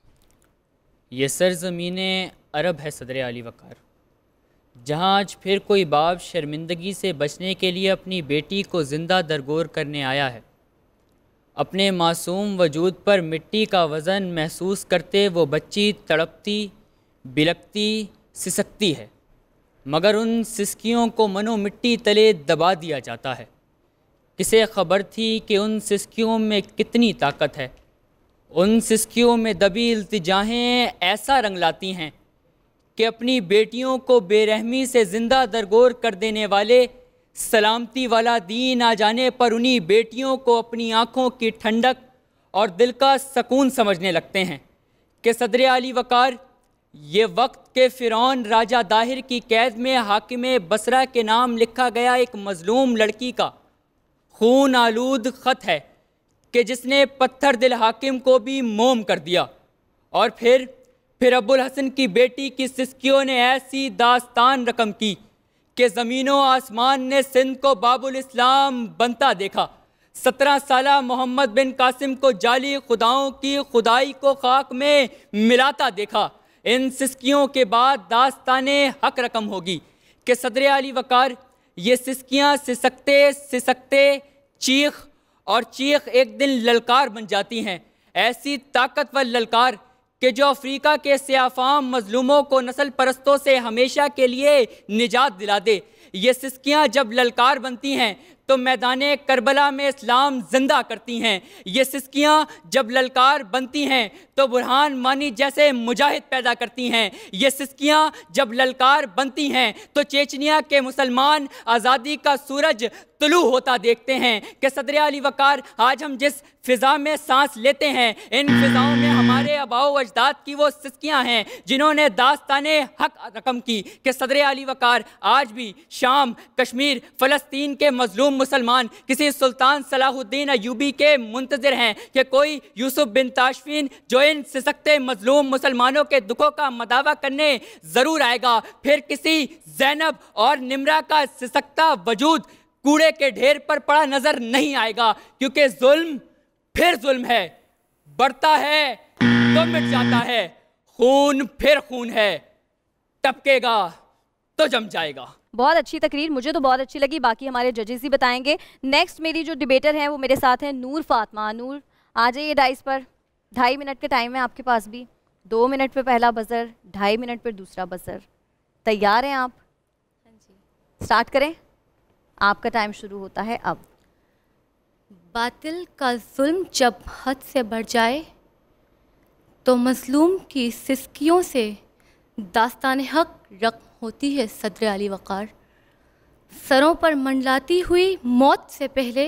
ये सरजमीन अरब है सदर अली वकार। जहाँ आज फिर कोई बाप शर्मिंदगी से बचने के लिए अपनी बेटी को ज़िंदा दरगोर करने आया है। अपने मासूम वजूद पर मिट्टी का वज़न महसूस करते वो बच्ची तड़पती, बिलकती, सिसकती है। मगर उन सिसकियों को मनो मिट्टी तले दबा दिया जाता है। किसे खबर थी कि उन सिसकियों में कितनी ताकत है। उन सिसकियों में दबी इल्तिजाहें ऐसा रंग लाती हैं कि अपनी बेटियों को बेरहमी से ज़िंदा दरगोर कर देने वाले, सलामती वाला दीन आ जाने पर उन्हीं बेटियों को अपनी आँखों की ठंडक और दिल का सकून समझने लगते हैं कि सदर अली वकार, ये वक्त के फ़िरौन राजा दाहिर की कैद में हाकिम बसरा के नाम लिखा गया एक मज़लूम लड़की का। खून आलूद ख़त है कि जिसने पत्थर दिल हाकिम को भी मोम कर दिया। और फिर फिर अबुल हसन की बेटी की सिस्कियों ने ऐसी दास्तान रकम की कि ज़मीनों आसमान ने सिंध को बाबुल इस्लाम बनता देखा। सत्रह साल मोहम्मद बिन कासिम को जाली खुदाओं की खुदाई को खाक में मिलाता देखा। इन सिस्कियों के बाद दास्तान हक रकम होगी कि सदर अली वकार ये सिसकियाँ, सिसकते सिसकते, चीख और चीख एक दिन ललकार बन जाती हैं। ऐसी ताकतवर ललकार कि जो अफ्रीका के सियाफाम मजलूमों को नस्ल परस्तों से हमेशा के लिए निजात दिला दे। ये सिसकियाँ जब ललकार बनती हैं तो मैदान करबला में इस्लाम ज़िंदा करती हैं। ये सिस्कियाँ जब ललकार बनती हैं तो बुरहान मानी जैसे मुजाहिद पैदा करती हैं। ये सिस्कियाँ जब ललकार बनती हैं तो चेचनिया के मुसलमान आज़ादी का सूरज तुलू होता देखते हैं कि सदर अली वकार, आज हम जिस फिज़ा में सांस लेते हैं, इन फिज़ाओं में हमारे अबाओ अजदाद की वो सिस्कियाँ हैं, जिन्होंने दास्तान हक रकम की कि सदर अली वकार, आज भी शाम कश्मीर, फ़लस्तीन के मजलूम मुसलमान, किसी सुल्तान सलाहुद्दीन अयूबी के मुंतजर हैं कि कोई यूसुफ बिन ताशफीन, जो इन सिसकते मजलूम मुसलमानों के दुखों का मदावा करने ज़रूर आएगा, फिर किसी जैनब और निमरा का सिसकता वजूद कूड़े के ढेर पर पड़ा नज़र नहीं आएगा क्योंकि जुल्म फिर जुल्म है। बढ़ता है तो मिट जाता है। खून फिर खून है। टपकेगा तो जम जाएगा। बहुत अच्छी तकरीर मुझे तो बहुत अच्छी लगी। बाकी हमारे जजेस ही बताएँगे। नेक्स्ट मेरी जो डिबेटर हैं वो मेरे साथ हैं नूर फातमा। नूर आ जाइए डाइस पर। ढाई मिनट का टाइम है आपके पास भी। दो मिनट पे पहला बजर ढाई मिनट पे दूसरा बजर तैयार हैं आप? स्टार्ट करें। आपका टाइम शुरू होता है अब। बातिल का जुल्म जब हद से बढ़ जाए तो मजलूम की सिस्कियों से दास्तान हक रकम होती है सदर अली वक़ार। सरों पर मंडलाती हुई मौत से पहले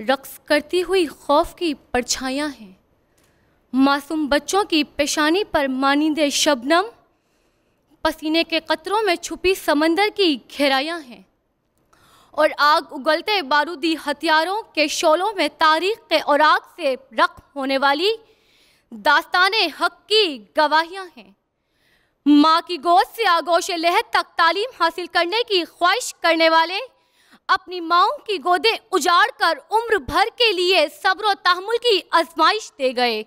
रक्स करती हुई खौफ की परछाइयाँ हैं। मासूम बच्चों की पेशानी पर मानिंदे शबनम, पसीने के कतरों में छुपी समंदर की घेराइयाँ हैं। और आग उगलते बारूदी हथियारों के शोलों में तारीख के और आग से रख होने वाली दास्तान हक की गवाहियाँ हैं। माँ की गोद से आगोश लहद तक तालीम हासिल करने की ख्वाहिश करने वाले अपनी माओं की गोदें उजाड़ कर उम्र भर के लिए सब्र तहमुल की आजमाइश दे गए।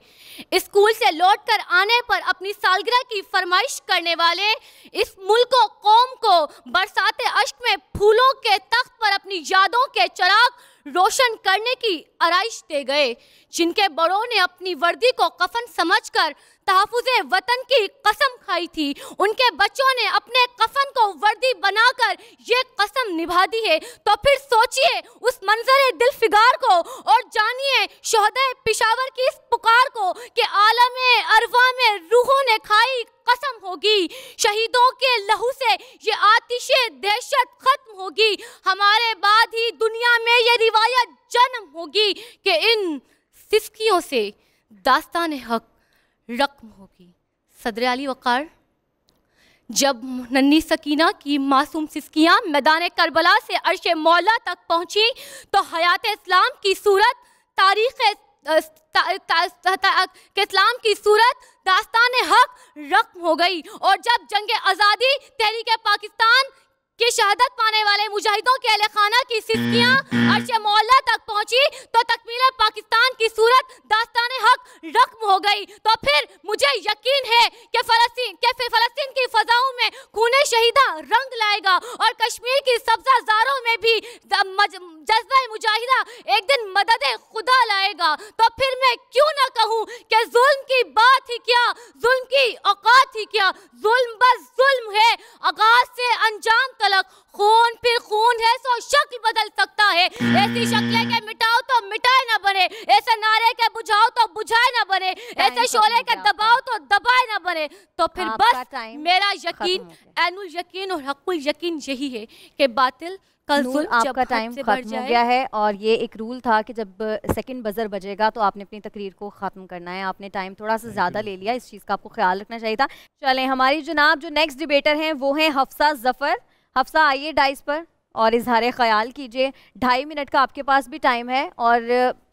स्कूल से लौट कर आने पर अपनी सालगिरह की फरमाइश करने वाले इस मुल्क कौम को बरसाते अश्क में फूलों के तख्त पर अपनी यादों के चराग रोशन करने की आरइश दे गए, जिनके बड़ों ने अपनी वर्दी को कफन समझकर तहफुज वतन की कसम खाई थी। उनके बच्चों ने अपने कफन को वर्दी बनाकर ये कसम निभा दी है। तो फिर सोचिए उस मंजर दिल फिगार को और जानिए शहदे पिशावर की इस पुकार को कि आलम अरवा में रूहों ने खाई कसम होगी। शहीदों के लहू से ये आतिश दहशत खत्म होगी। हमारे बाद ही दुनिया में ये रिवायत जन्म होगी कि इन सिस्कियों से दास्तान हक रकम होगी। सदर अली वक़ार, जब नन्ही सकीना की मासूम सिस्कियाँ मैदान करबला से अर्श मौला तक पहुँची तो हयात इस्लाम की सूरत, तारीख़ इस्लाम की सूरत दास्तान हक रकम हो गई। और जब जंग आज़ादी तहरीक पाकिस्तान की शहादत पाने वाले मुजाहिदों के अहल खाना की सिस्कियाँ अर्श मौला तक पहुँची तो तकमील पाकिस्तान की सूरत दास्तान हक रकम हो गई। तो फिर मुझे यकीन है कि फलस्तीन, के फिर फलस्तीन की फजाओं में खून शहीदा रंग लाएगा और कश्मीर की सब्जा जारों में भी जज्बा मुजाहिदा एक दिन मदद खुदा लाएगा। तो फिर मैं क्यों ना कहूँ कि जुल्म की बात ही क्या, जुल्म की औकात ही क्या, जुल्म बस जुल्म है, आगाज़ से अंजाम तलक खून फिर खून है सो शक्ल बदल सकता है। ऐसी शक्लें के मिटाओ तो मिटाए ना बने। ऐसे नारे के बुझाओ तो बुझाए ना बने। ऐसे शोले के दबाओ तो दबाए ना बने। तो फिर बस मेरा यकीन एनुल यकीन और हकुल यकीन यही है कि बातिल कल आपका टाइम खत्म हो गया है और ये एक रूल था कि जब सेकंड बजर बजेगा तो आपने अपनी तकरीर को ख़त्म करना है। आपने टाइम थोड़ा सा ज़्यादा ले लिया इस चीज़ का आपको ख्याल रखना चाहिए था। चलें हमारी जनाब जो नेक्स्ट डिबेटर हैं वो हैं हफ्सा जफ़र। हफ्सा आइए डाइस पर और इजहार ख्याल कीजिए। ढाई मिनट का आपके पास भी टाइम है और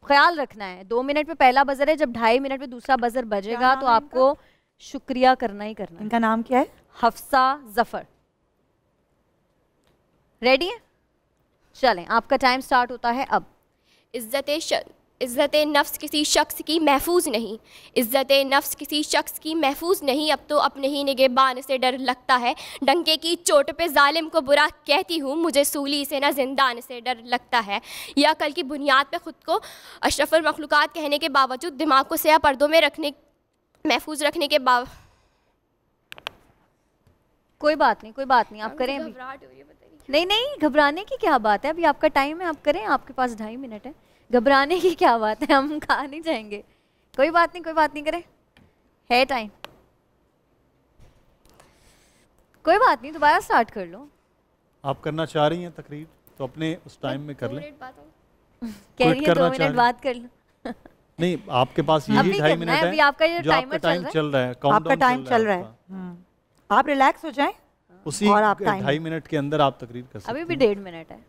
ख्याल रखना है। दो मिनट में पहला बजर है जब ढाई मिनट में दूसरा बजर बजेगा तो आपको शुक्रिया करना ही करना इनका नाम क्या है? हफ्सा ज़फ़र। रेडी है? चलें आपका टाइम स्टार्ट होता है अब। इज़्ज़त इज़्ज़त नफ्स किसी शख्स की महफूज नहीं। इज़्ज़त नफ्स किसी शख्स की महफूज नहीं। अब तो अपने ही निगेबान से डर लगता है। डंके की चोट पे जालिम को बुरा कहती हूँ मुझे सूली से न जिंदान से डर लगता है। या कल की बुनियाद पे ख़ुद को अशरफुल मखलूक़ात कहने के बावजूद दिमाग को सया पर्दों में रखने महफूज रखने के बाव कोई बात नहीं कोई बात नहीं आप करें अभी। नहीं। नहीं घबराने की क्या बात है? अभी आपका टाइम है आप करें आपके पास ढाई मिनट है। घबराने की क्या बात है? हम कहा नहीं जाएँगे। कोई बात नहीं कोई बात नहीं करें। है टाइम कोई बात नहीं दोबारा स्टार्ट कर लो। आप करना चाह रही हैं तकरीर तो अपने उस टाइम में कर लें। कह रही है दो मिनट बात कर लो। नहीं आपके पास यही ढाई मिनट है अभी आपका जो टाइमर टाइम चल रहा है। आपका टाइम चल रहा है। आप रिलैक्स हो जाएँ उसी और आप ढाई मिनट के अंदर आप तकरीर कर सकते अभी भी डेढ़ मिनट है।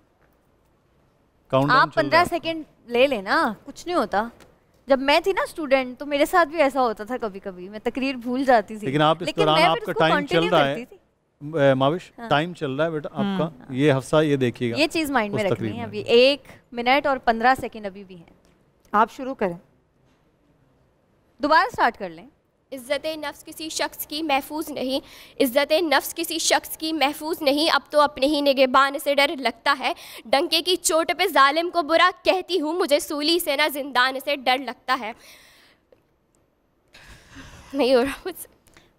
आप पंद्रह सेकंड ले लेना कुछ नहीं होता। जब मैं थी ना स्टूडेंट तो मेरे साथ भी ऐसा होता था कभी कभी मैं तकरीर भूल जाती थी। लेकिन आप इस दौरान आपका टाइम चल रहा है। माविश हाँ। टाइम चल रहा है बेटा आपका। हम्म। ये हफ्सा ये देखिएगा ये चीज़ माइंड में रखनी है। अभी एक मिनट और पंद्रह सेकेंड अभी भी है। आप शुरू करें। दोबारा स्टार्ट कर लें। इज़्ज़त नफ्स किसी शख्स की महफूज नहीं इज़्ज़त नफ्स किसी शख्स की महफूज नहीं। अब तो अपने ही निगेबान से डर लगता है। डंके की चोट पे जालिम को बुरा कहती हूँ मुझे सूली से ना जिंदान से डर लगता है। नहीं हो रहा मुझसे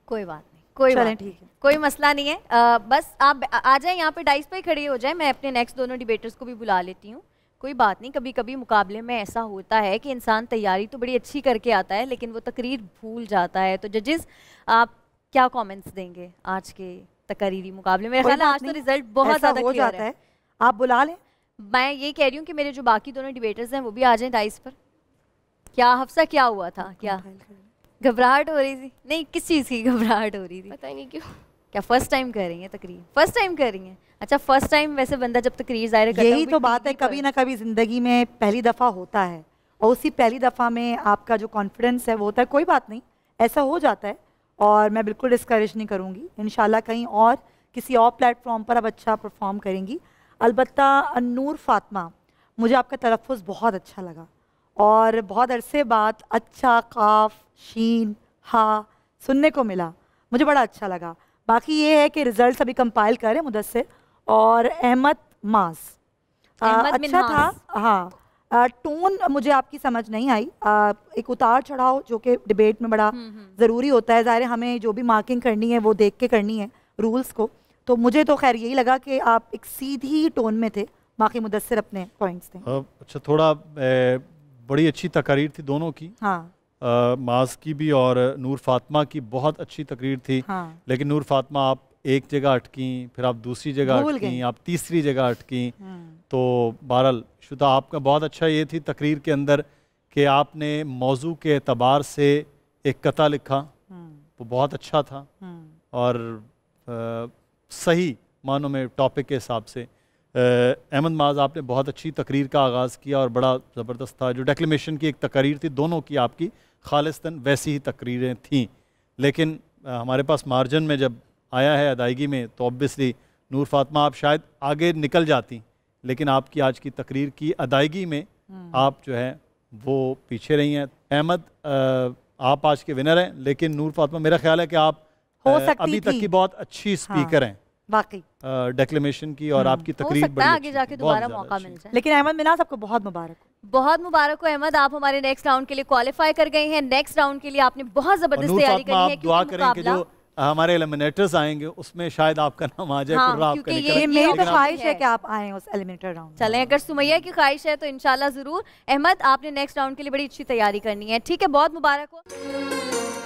कोई बात नहीं कोई बात ठीक है। कोई मसला नहीं है। आ, बस आप आ जाए यहाँ पे डाइस पे खड़े हो जाए। मैं अपने नेक्स्ट दोनों डिबेटर्स को भी बुला लेती हूँ। कोई बात नहीं कभी कभी मुकाबले में ऐसा होता है कि इंसान तैयारी तो बड़ी अच्छी करके आता है लेकिन वो तकरीर भूल जाता है। तो जजेस आप क्या कमेंट्स देंगे आज के तकरीरी मुकाबले? में ख्याल आज तो रिज़ल्ट बहुत ज़्यादा हो जाता है। आप बुला लें। मैं ये कह रही हूँ कि मेरे जो बाकी दोनों डिबेटर्स हैं वो भी आ जाएँ डाइस पर। क्या हफ्सा क्या हुआ था? क्या? घबराहट हो रही थी। नहीं किस चीज़ की घबराहट हो रही थी? पता नहीं क्यों। क्या फ़र्स्ट टाइम कर रही हैं तकरीर फ़र्स्ट टाइम कर रही हैं? अच्छा फ़र्स्ट टाइम वैसे बंदा जब तकरीर ज़ाहिर करता यही तो बात है कभी ना कभी ज़िंदगी में पहली दफ़ा होता है और उसी पहली दफ़ा में आपका जो कॉन्फिडेंस है वो होता है कोई बात नहीं ऐसा हो जाता है और मैं बिल्कुल डिस्करेज नहीं करूँगी। इन कहीं और किसी और प्लेटफॉर्म पर आप अच्छा परफॉर्म करेंगी। अलबत्ता नूर फातमा मुझे आपका तलफ़ बहुत अच्छा लगा और बहुत अरसे बाद अच्छा काफ शीन हा सुनने को मिला मुझे बड़ा अच्छा लगा। बाकी ये है कि रिज़ल्ट अभी कंपाइल करें मुदस्सिर और अहमद मास अच्छा था हाँ। आ, टोन मुझे आपकी समझ नहीं आई। आ, एक उतार चढ़ाव जो कि डिबेट में बड़ा ज़रूरी होता है। ज़ाहिर हमें जो भी मार्किंग करनी है वो देख के करनी है रूल्स को। तो मुझे तो खैर यही लगा कि आप एक सीधी टोन में थे बाकी मुदसर अपने पॉइंट्स थे। अच्छा थोड़ा ए, बड़ी अच्छी तकारीर थी दोनों की। हाँ। माज की भी और नूर फातिमा की बहुत अच्छी तकरीर थी। हाँ। लेकिन नूर फातिमा आप एक जगह अटकी फिर आप दूसरी जगह अटकी आप तीसरी जगह अटकी। तो बहरहाल शुदा आपका बहुत अच्छा ये थी तकरीर के अंदर कि आपने मौजू के अतबार से एक कता लिखा। वो बहुत अच्छा था। और अ, सही मानों में टॉपिक के हिसाब से अहमद माज आपने बहुत अच्छी तकरीर का आगाज़ किया और बड़ा ज़बरदस्त था। जो डेक्लेमेशन की एक तकरीर थी दोनों की आपकी। खालिस्तन वैसी ही तकरीरें थीं। लेकिन हमारे पास मार्जिन में जब आया है अदायगी में तो ऑब्वियसली नूर फातमा आप शायद आगे निकल जाती लेकिन आपकी आज की तकरीर की अदायगी में आप जो है वो पीछे रही हैं। अहमद आप आज के विनर हैं लेकिन नूर फातमा मेरा ख्याल है कि आप हो सकती अभी तक की बहुत अच्छी स्पीकर हाँ। हैं। वाकई। डेक्लेमेशन की और आपकी हो तकरीर सकता बड़ी है आगे जाके दोबारा मौका मिल जाए। लेकिन अहमद मिनास आपको बहुत मुबारक हो। बहुत मुबारक हो अहमद आप हमारे नेक्स्ट राउंड के लिए क्वालिफाई कर गए हैं। नेक्स्ट राउंड के लिए आपने बहुत ज़बरदस्त तैयारी करी है दुआ करें कि जो हमारे एलिमिनेटर्स आएँगे उसमें शायद आपका नाम आ जाए हाँ, कुर्रा आपका क्योंकि ये मेरी तो ख्वाहिश है। है कि आप आए उस एलिमिनेटर राउंड चलें अगर सुमैया की ख्वाहिश है तो इंशाल्लाह ज़रूर। अहमद आपने नेक्स्ट राउंड के लिए बड़ी अच्छी तैयारी करनी है। ठीक है बहुत मुबारक हो।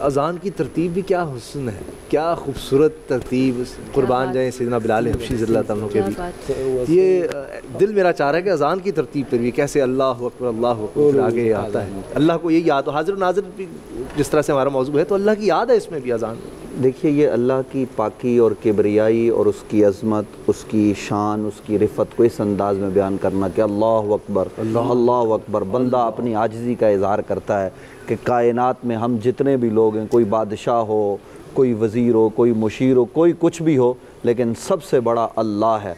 अजान की तरतीब भी क्या हसन है? क्या खूबसूरत तरतीब कुर्बान जाए सैदना बिलाल हबशी ताला के भी। ये दिल मेरा चाह रहा है कि अजान की तरतीब पर भी कैसे अल्लाह अकबर अल्लाह अकबर आगे आता है। अल्लाह को ये याद हो हाजिर नाजिर भी जिस तरह से हमारा मौजूद है तो अल्लाह की याद है इसमें भी अजान। देखिए ये अल्लाह की पाकी और किबरियाई और उसकी अज़मत उसकी शान उसकी रिफत को इस अंदाज में बयान करना कि अल्लाह अकबर अल्लाह अकबर बंदा अपनी आजजी का इजहार करता है कि कायनात में हम जितने भी लोग हैं कोई बादशाह हो कोई वज़ीर हो कोई मुशीर हो कोई कुछ भी हो लेकिन सबसे बड़ा अल्लाह है।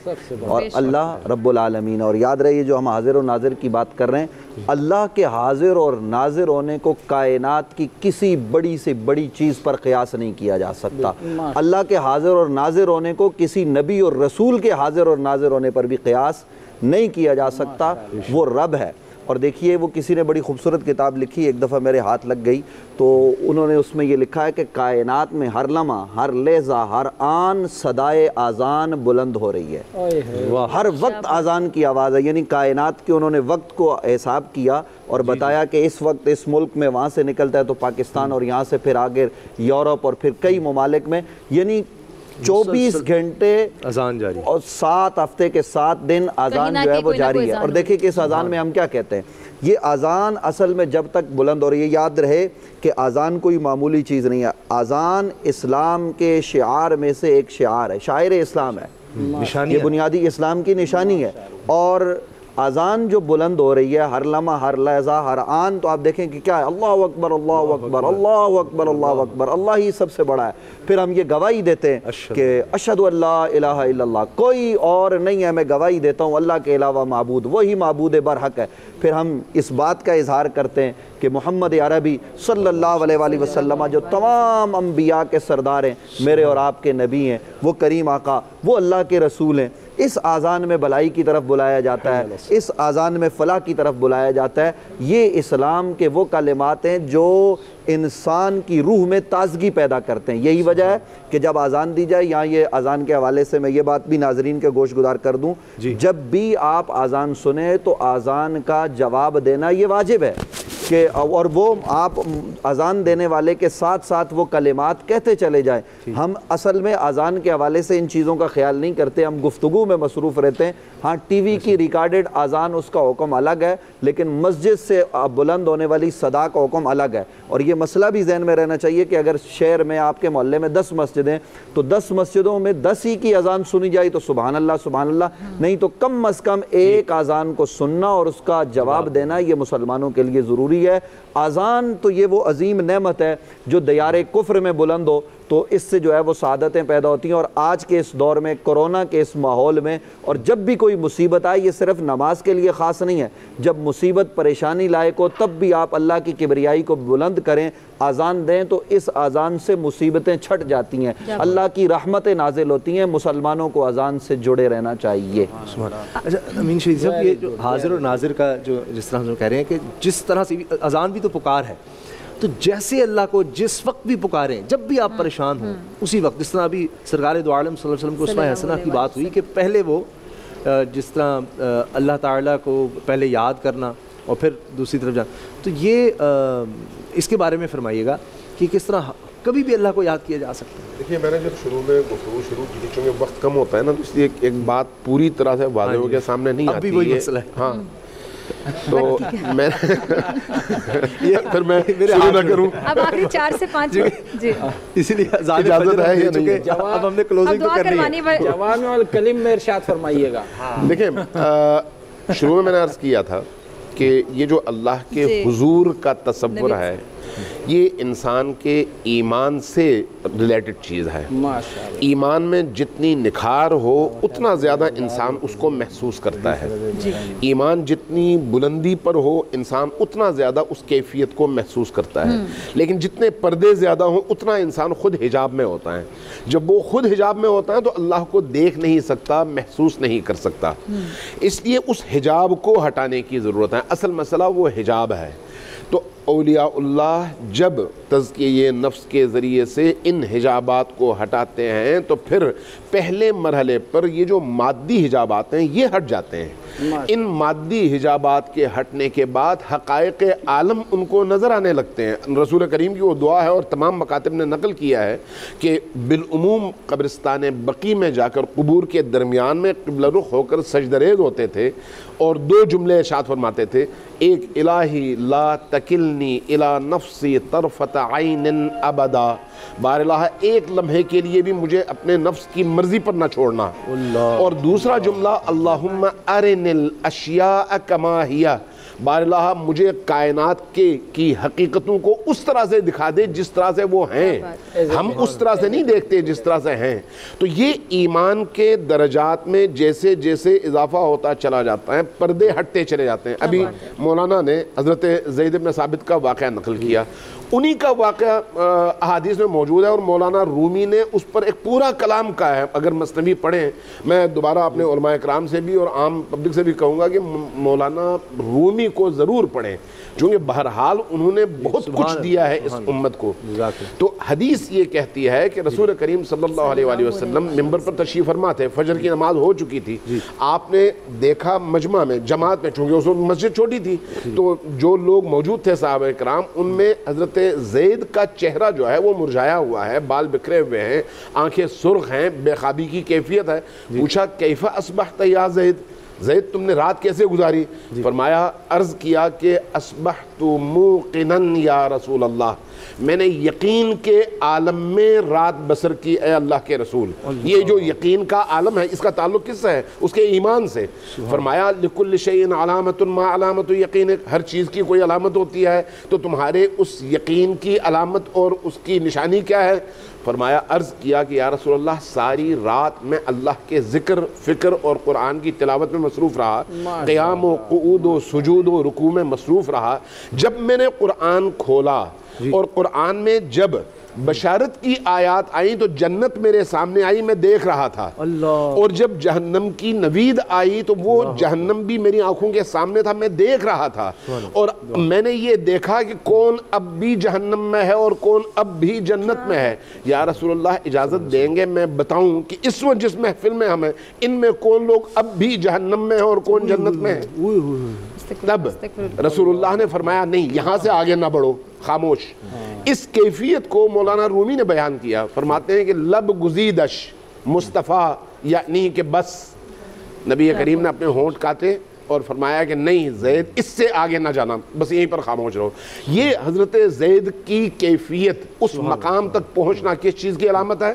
और अल्लाह रब्बुल आलमीन। और याद रहिए जो हम हाजिर और नाजिर की बात कर रहे हैं अल्लाह के हाजिर और नाजिर होने को कायनात की किसी बड़ी से बड़ी चीज़ पर क़यास नहीं किया जा सकता। अल्लाह के हाजिर और नाजिर होने को किसी नबी और रसूल के हाजिर और नाजिर होने पर भी क़यास नहीं किया जा सकता। वो रब है। और देखिए वो किसी ने बड़ी खूबसूरत किताब लिखी एक दफ़ा मेरे हाथ लग गई। तो उन्होंने उसमें ये लिखा है कि कायनात में हर लम्हा हर लेज़ा हर आन सदाए आज़ान बुलंद हो रही है। हर वक्त आज़ान की आवाज़ है। यानी कायनात के उन्होंने वक्त को हिसाब किया और बताया कि इस वक्त इस मुल्क में वहाँ से निकलता है तो पाकिस्तान और यहाँ से फिर आगे यूरोप और फिर कई ममालिक में। यानी चौबीस घंटे अजान जारी। और सात हफ़्ते के सात दिन अजान जो है वो जारी है। और देखिए कि इस अजान में हम क्या कहते हैं? ये अजान असल में जब तक बुलंद और ये याद रहे कि अजान कोई मामूली चीज़ नहीं है। अजान इस्लाम के शार में से एक शार है शायर इस्लाम है। निशानी ये बुनियादी इस्लाम की निशानी है। और अजान जो बुलंद हो रही है हर लम्हा हर लहजा हर आन तो आप देखें कि क्या है? अल्लाह अकबर अल्लाह अकबर अल्लाह अकबर अल्लाह अकबर। अल्लाह ही सबसे बड़ा है। फिर हम ये गवाही देते हैं कि अशद अल्लाह कोई और नहीं है मैं गवाही देता हूँ। अल्लाह के अलावा मबूद वही मबूद बरहक है। फिर हम इस बात का इजहार करते हैं कि मोहम्मद अरबी सल्लल्लाहु अलैहि वसल्लम जो तमाम अम्बिया के सरदार हैं मेरे और आपके नबी हैं वो करीम आका वो अल्लाह के रसूल हैं। इस आज़ान में भलाई की तरफ़ बुलाया जाता है इस आज़ान में फ़लाह की तरफ़ बुलाया जाता है। ये इस्लाम के वो कलिमात हैं जो इंसान की रूह में ताजगी पैदा करते हैं। यही वजह है कि जब आजान दी जाए यहाँ ये आजान के हवाले से मैं ये बात भी नाजरीन के गोश गुजार कर दूँ जब भी आप आजान सुने तो आजान का जवाब देना ये वाजिब है। कि और वो आप अजान देने वाले के साथ साथ वो कलिमात कहते चले जाएँ। हम असल में अजान के हवाले से इन चीज़ों का ख्याल नहीं करते हम गुफ्तगु में मसरूफ़ रहते हैं। हाँ टीवी की रिकॉर्डेड अजान उसका हुक्म अलग है लेकिन मस्जिद से बुलंद होने वाली सदा का हुक्म अलग है। और ये मसला भी जहन में रहना चाहिए कि अगर शहर में आपके मोहल्ले में दस मस्जिदें तो दस मस्जिदों में दस ही की अजान सुनी जाए तो सुबहान अल्लाह सुबहान अल्लाह नहीं तो कम अज़ कम एक अजान को सुनना और उसका जवाब देना। ये मुसलमानों के लिए ज़रूरी है। अजान तो ये वो अजीम नमत है जो दयार कुफ्र में बुलंद हो तो इससे जो है वो शहादतें पैदा होती हैं और आज के इस दौर में कोरोना के इस माहौल में और जब भी कोई मुसीबत आए ये सिर्फ़ नमाज़ के लिए ख़ास नहीं है जब मुसीबत परेशानी लायक हो तब भी आप अल्लाह की किबरियाई को बुलंद करें आज़ान दें तो इस आज़ान से मुसीबतें छट जाती हैं। अल्लाह की रहमतें नाजिल होती हैं मुसलमानों को अजान से जुड़े रहना चाहिए। अच्छा अमीन शहीद साहब ये जो हाजिर और नाजिर का जो जिस तरह हम कह रहे हैं कि जिस तरह से अजान भी तो पुकार है तो जैसे अल्लाह को जिस वक्त भी पुकारें जब भी आप परेशान हों उसी वक्त। जिस तरह अभी सरकार दो आलम वसल्लम को उसमें हसना की बात हुई कि पहले वो जिस तरह अल्लाह ताला को पहले याद करना और फिर दूसरी तरफ़ जाना। तो ये इसके बारे में फरमाइएगा कि किस तरह कभी भी अल्लाह को याद किया जा सकता है। देखिए मैंने जब शुरू में गुफ्तगू शुरू की थी चूँकि वक्त कम होता है ना तो इसलिए एक, एक बात पूरी तरह से वादे हाँ हो। के सामने नहीं आती वही ये- मसला है। हाँ। तो मैं ये फिर मैं मेरे शुरू ना करूँ। अब आखिरी चार से पाँच जी। इसीलिए इजाज़त है या नहीं है? हैं। अब हमने क्लोजिंग तो करनी है जवान और कलीम में इरशाद फरमाइएगा। देखिए शुरू में मैंने अर्ज़ किया था कि ये जो अल्लाह के। हुजूर का तसव्वुर है ये इंसान के ईमान से रिलेटेड चीज़ है। ईमान में जितनी निखार हो उतना ज़्यादा इंसान उसको महसूस करता है। ईमान जितनी बुलंदी पर हो इंसान उतना ज़्यादा उस कैफियत को महसूस करता है। लेकिन जितने पर्दे ज़्यादा हों उतना इंसान खुद हिजाब में होता है। जब वो खुद हिजाब में होता है तो अल्लाह को देख नहीं सकता महसूस नहीं कर सकता। इसलिए उस हिजाब को हटाने की ज़रूरत है। असल मसला वो हिजाब है। तो औलियाउल्लाह जब तज़किए नफ्स के ज़रिए से इन हिजाबात को हटाते हैं तो फिर पहले मरहले पर ये जो मादी हिजाबात हैं ये हट जाते हैं। इन मादी हिजाबात के हटने के बाद हक़ाइक़ आलम उनको नज़र आने लगते हैं। रसूल करीम की वो दुआ है और तमाम मकातब ने नकल किया है कि बिलूम कब्रिस्तान बकी में जाकर कबूर के दरमियान में किबला रुख होकर सजदरेज होते थे और दो जुमले शाद फरमाते थे एक इलाही ला तकिलनी इला नफसी तरफत आइन अबदा। बार एक लम्हे के लिए भी मुझे अपने नफ्स की मर्ज़ी पर ना छोड़ना। और दूसरा जुमला अल्लाहुम्मा अरिनिल अशिया कमा हिया। बारलाह मुझे कायनात के की हकीकतों को उस तरह से दिखा दे जिस तरह से वो हैं। हम उस तरह से नहीं देखते जिस तरह से हैं। तो ये ईमान के दर्जात में जैसे जैसे इजाफा होता चला जाता है पर्दे हटते चले जाते हैं। अभी मौलाना ने हज़रत जैद इब्न साबित का वाक़ नकल किया। उन्हीं का वाक़ अहादीस में मौजूद है और मौलाना रूमी ने उस पर एक पूरा कलाम का है। अगर मसनवी पढ़ें मैं दोबारा अपने कराम से भी और आम पब्लिक से भी कहूँगा कि मौलाना रूमी को ज़रूर पढ़ें क्योंकि बहरहाल उन्होंने बहुत कुछ दिया है इस उम्मत को। तो हदीस ये कहती है कि रसूल करीम सल्लल्लाहु अलैहि वसल्लम मिंबर पर तशरीफ़ फरमा थे फजर की नमाज़ हो चुकी थी। आपने देखा मजमा में जमात में चूँकि उस मस्जिद छोटी थी तो जो लोग मौजूद थे साहब कराम उनमें हज़रत जैद का चेहरा जो है वो मुरझाया हुआ है बाल बिखरे हुए हैं आँखें सुर्ख हैं बेखाबी की कैफियत है। पूछा कैफा असबह तया जैद? जैद तुमने रात कैसे गुजारी? फरमाया अर्ज़ किया कि असबह तो या रसूल अल्लाह मैंने यकीन के आलम में रात बसर की ए अल्लाह के रसूल। ये जो यकीन का आलम है इसका ताल्लुक किससे है? उसके ईमान से। फरमाया लिकुल शैन अलामत अलामत यकीन। हर चीज़ की कोई अलामत होती है तो तुम्हारे उस यकीन की अलामत और उसकी निशानी क्या है? फरमाया अर्ज़ किया कि या रसूल अल्लाह सारी रात में अल्लाह के ज़िक्र फ़िक्र और कुरान की तिलावत में मसरूफ़ रहा। क़याम क़ूद सुजूद व रुकू में मसरूफ़ रहा। जब मैंने कुरान खोला और कुरान में जब बशारत की आयत आई तो जन्नत मेरे सामने आई मैं देख रहा था। अल्लाह। और जब जहन्नम की नवीद आई तो वो जहन्नम भी मेरी आँखों के सामने था मैं देख रहा था। और मैंने ये देखा कि कौन अब भी जहन्नम में है और कौन अब भी जन्नत में है। या रसूलुल्लाह इजाज़त देंगे मैं बताऊँ कि इस वक्त जिस महफिल में हम हैं इनमें कौन लोग अब भी जहन्नम में है और कौन जन्नत में है? तब रसूलुल्लाह ने फरमाया नहीं यहाँ से आगे ना बढ़ो। खामोश। इस कैफियत को मौलाना रूमी ने बयान किया। फरमाते हैं कि लब गुजीदश मुस्तफ़ा यानी कि बस। नबी करीम ने अपने होंठ काटे और फरमाया कि नहीं जैद इससे आगे ना जाना बस यहीं पर खामोश रहो। ये हज़रत जैद की कैफियत उस मकाम तक पहुँचना किस चीज़ की अलामत है?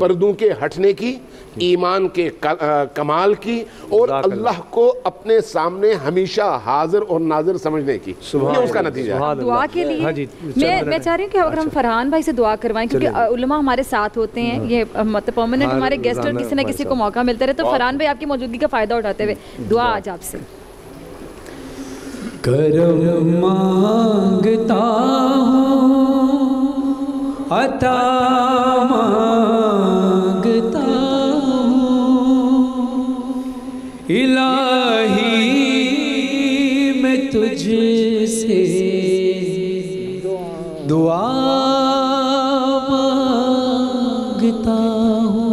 पर्दों के हटने की ईमान के कमाल की और अल्लाह को अपने सामने हमेशा हाजिर और नाजिर समझने की। ये उसका नतीजा है। दुआ के लिए मैं मैं चाह रही हूँ कि अगर हम फरहान भाई से दुआ करवाएँ क्योंकि उलमा हमारे साथ होते हैं ये मतलब परमानेंट हमारे गेस्ट और किसी ना किसी को मौका मिलता रहे तो फरहान भाई आपकी मौजूदगी का फ़ायदा उठाते हुए दुआ आज आपसे। करम माँगता हूँ अता माँगता हूँ। इलाही मैं तुझसे दुआ माँगता हूँ।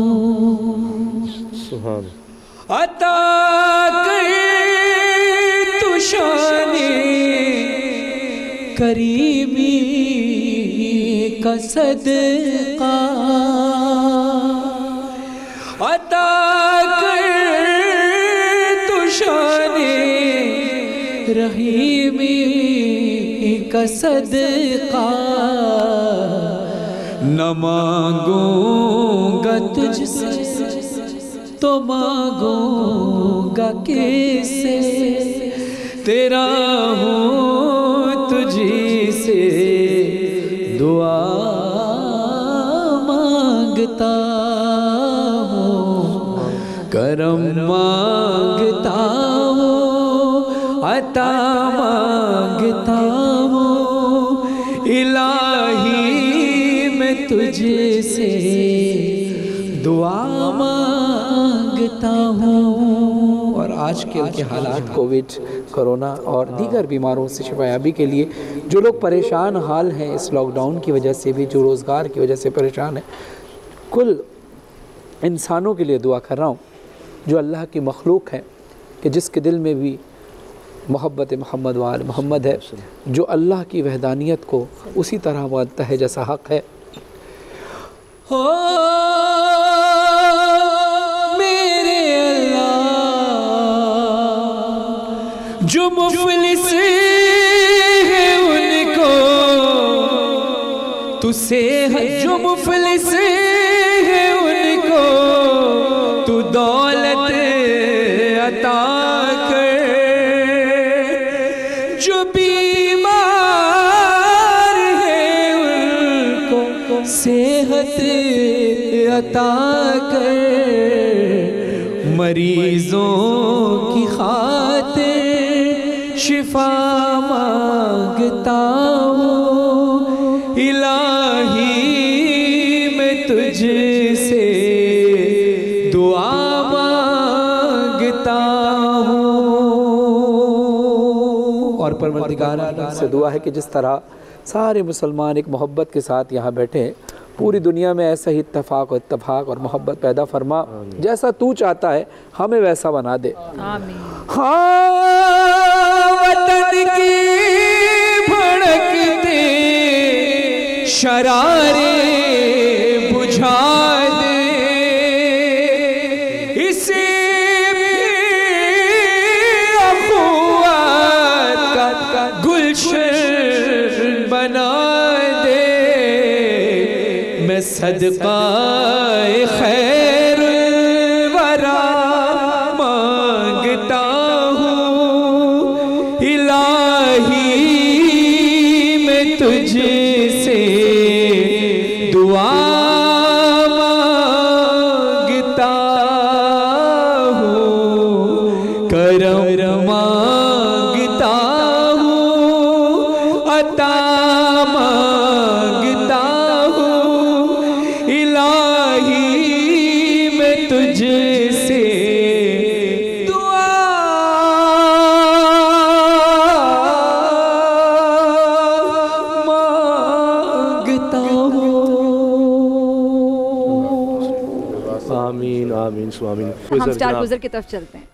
अता शाने करीमी का। सदका अता कर तू शाने रहीमी का। सदका न मांगूँगा तुझसे तो मांगूँगा किसे। तेरा हूँ तुझी से दुआ माँगता हूँ। करम माँगता हूँ, अता माँगता हूँ। इलाही मैं तुझे से दुआ माँगता हूँ। और आज के हालात कोविड कोरोना और दीगर बीमारों से शफायाबी के लिए जो लोग परेशान हाल हैं इस लॉकडाउन की वजह से भी, जो रोज़गार की वजह से परेशान हैं, कुल इंसानों के लिए दुआ कर रहा हूँ, जो अल्लाह की मखलूक है कि जिसके दिल में भी मोहब्बत मोहम्मद वाल मोहम्मद है, जो अल्लाह की वहदानियत को उसी तरह मानता है जैसा हक़ है। हो मेरे जो मुफलिस है उनको तुसे जो मुफलिस है उनको, तू दौलत अता कर। जो बीमार है उनको, सेहत अता कर। मरीजों शिफा माँगता इलाही मैं तुझसे दुआ माँगता और से दुआ है कि जिस तरह सारे मुसलमान एक मोहब्बत के साथ यहाँ बैठे पूरी दुनिया में ऐसा ही इतफाक और इतफाक और मोहब्बत पैदा फरमा जैसा तू चाहता है हमें वैसा बना दे। हाँ वतन की भड़कते शरारे बुझा सदका स्वामीन हम गुजर स्टार गुजर की तरफ़ चलते हैं।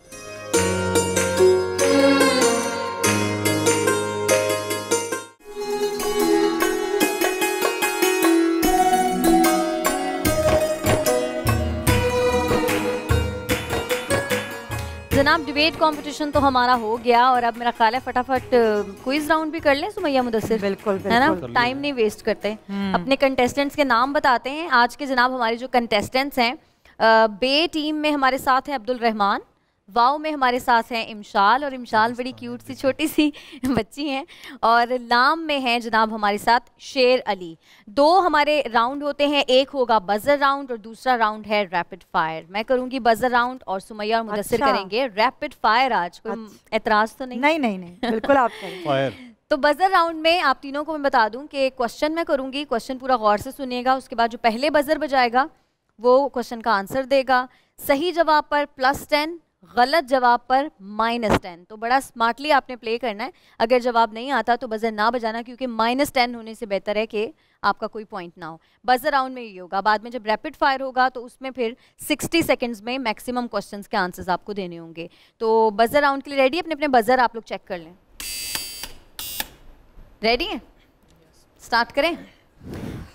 जनाब डिबेट कंपटीशन तो हमारा हो गया और अब मेरा ख्याल है फटाफट क्विज राउंड भी कर लें सुमैया मुदस्सिर। बिल्कुल है ना? टाइम नहीं वेस्ट करते। हम्म। अपने कंटेस्टेंट्स के नाम बताते हैं। आज के जनाब हमारे जो कंटेस्टेंट्स हैं बे टीम में हमारे साथ हैं अब्दुल रहमान वाओ में हमारे साथ हैं इमशाल और इमशाल बड़ी क्यूट सी छोटी सी बच्ची हैं और लाम में हैं जनाब हमारे साथ शेर अली। दो हमारे राउंड होते हैं एक होगा बजर राउंड और दूसरा राउंड है रैपिड फायर मैं करूँगी बजर राउंड और सुमैया और मुदसर अच्छा। करेंगे रैपिड फायर आज कोई एतराज़ तो नहीं? नहीं नहीं नहीं बिल्कुल आप फायर तो बजर राउंड में आप तीनों को मैं बता दूँ कि क्वेश्चन मैं करूँगी क्वेश्चन पूरा गौर से सुनिएगा उसके बाद जो पहले बजर बजाएगा वो क्वेश्चन का आंसर देगा। सही जवाब पर प्लस टेन गलत जवाब पर माइनस टेन तो बड़ा स्मार्टली आपने प्ले करना है। अगर जवाब नहीं आता तो बजर ना बजाना क्योंकि माइनस टेन होने से बेहतर है कि आपका कोई पॉइंट ना हो। बजर राउंड में ये होगा। बाद में जब रैपिड फायर होगा तो उसमें फिर 60 सेकंड्स में मैक्सिमम क्वेश्चंस के आंसर्स आपको देने होंगे। तो बजर राउंड के लिए रेडी अपने अपने बजर आप लोग चेक कर लें। रेडी है? स्टार्ट करें?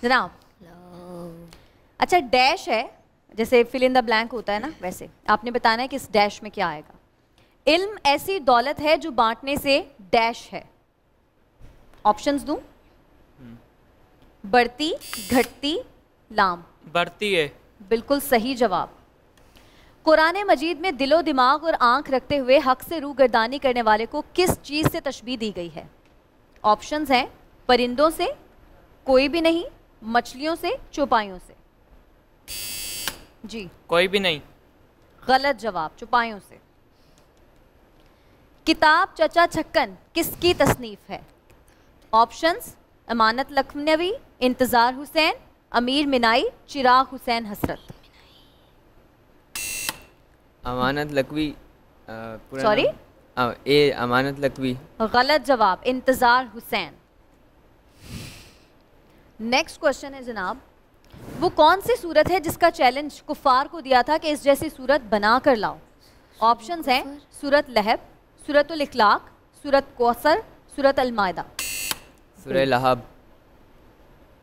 जनाब। अच्छा डैश है जैसे फिल इन द ब्लैंक होता है ना वैसे। आपने बताना है कि इस डैश में क्या आएगा। इल्म ऐसी दौलत है जो बांटने से डैश है। ऑप्शंस दूँ? बढ़ती घटती लाम। बढ़ती है। बिल्कुल सही जवाब। कुरान मजीद में दिलो दिमाग और आँख रखते हुए हक से रू गर्दानी करने वाले को किस चीज़ से तशबी दी गई है? ऑप्शंस हैं परिंदों से कोई भी नहीं मछलियों से चौपाइयों से। जी। कोई भी नहीं। गलत जवाब चौपाइयों से। किताब चचा छक्कन किसकी तसनीफ है? ऑप्शंस अमानत लखनवी इंतज़ार हुसैन अमीर मिनाई चिराग हुसैन हसरत। अमानत लकवी अ, ए अमानत लकवी गलत जवाब इंतज़ार हुसैन। नेक्स्ट क्वेश्चन है जनाब। वो कौन सी सूरत है जिसका चैलेंज कुफार को दिया था कि इस जैसी सूरत बना कर लाओ? ऑप्शन हैं सूरत लहब सूरत इखलाक सूरत कौसर सूरत अलमायदा। सूरह लहब।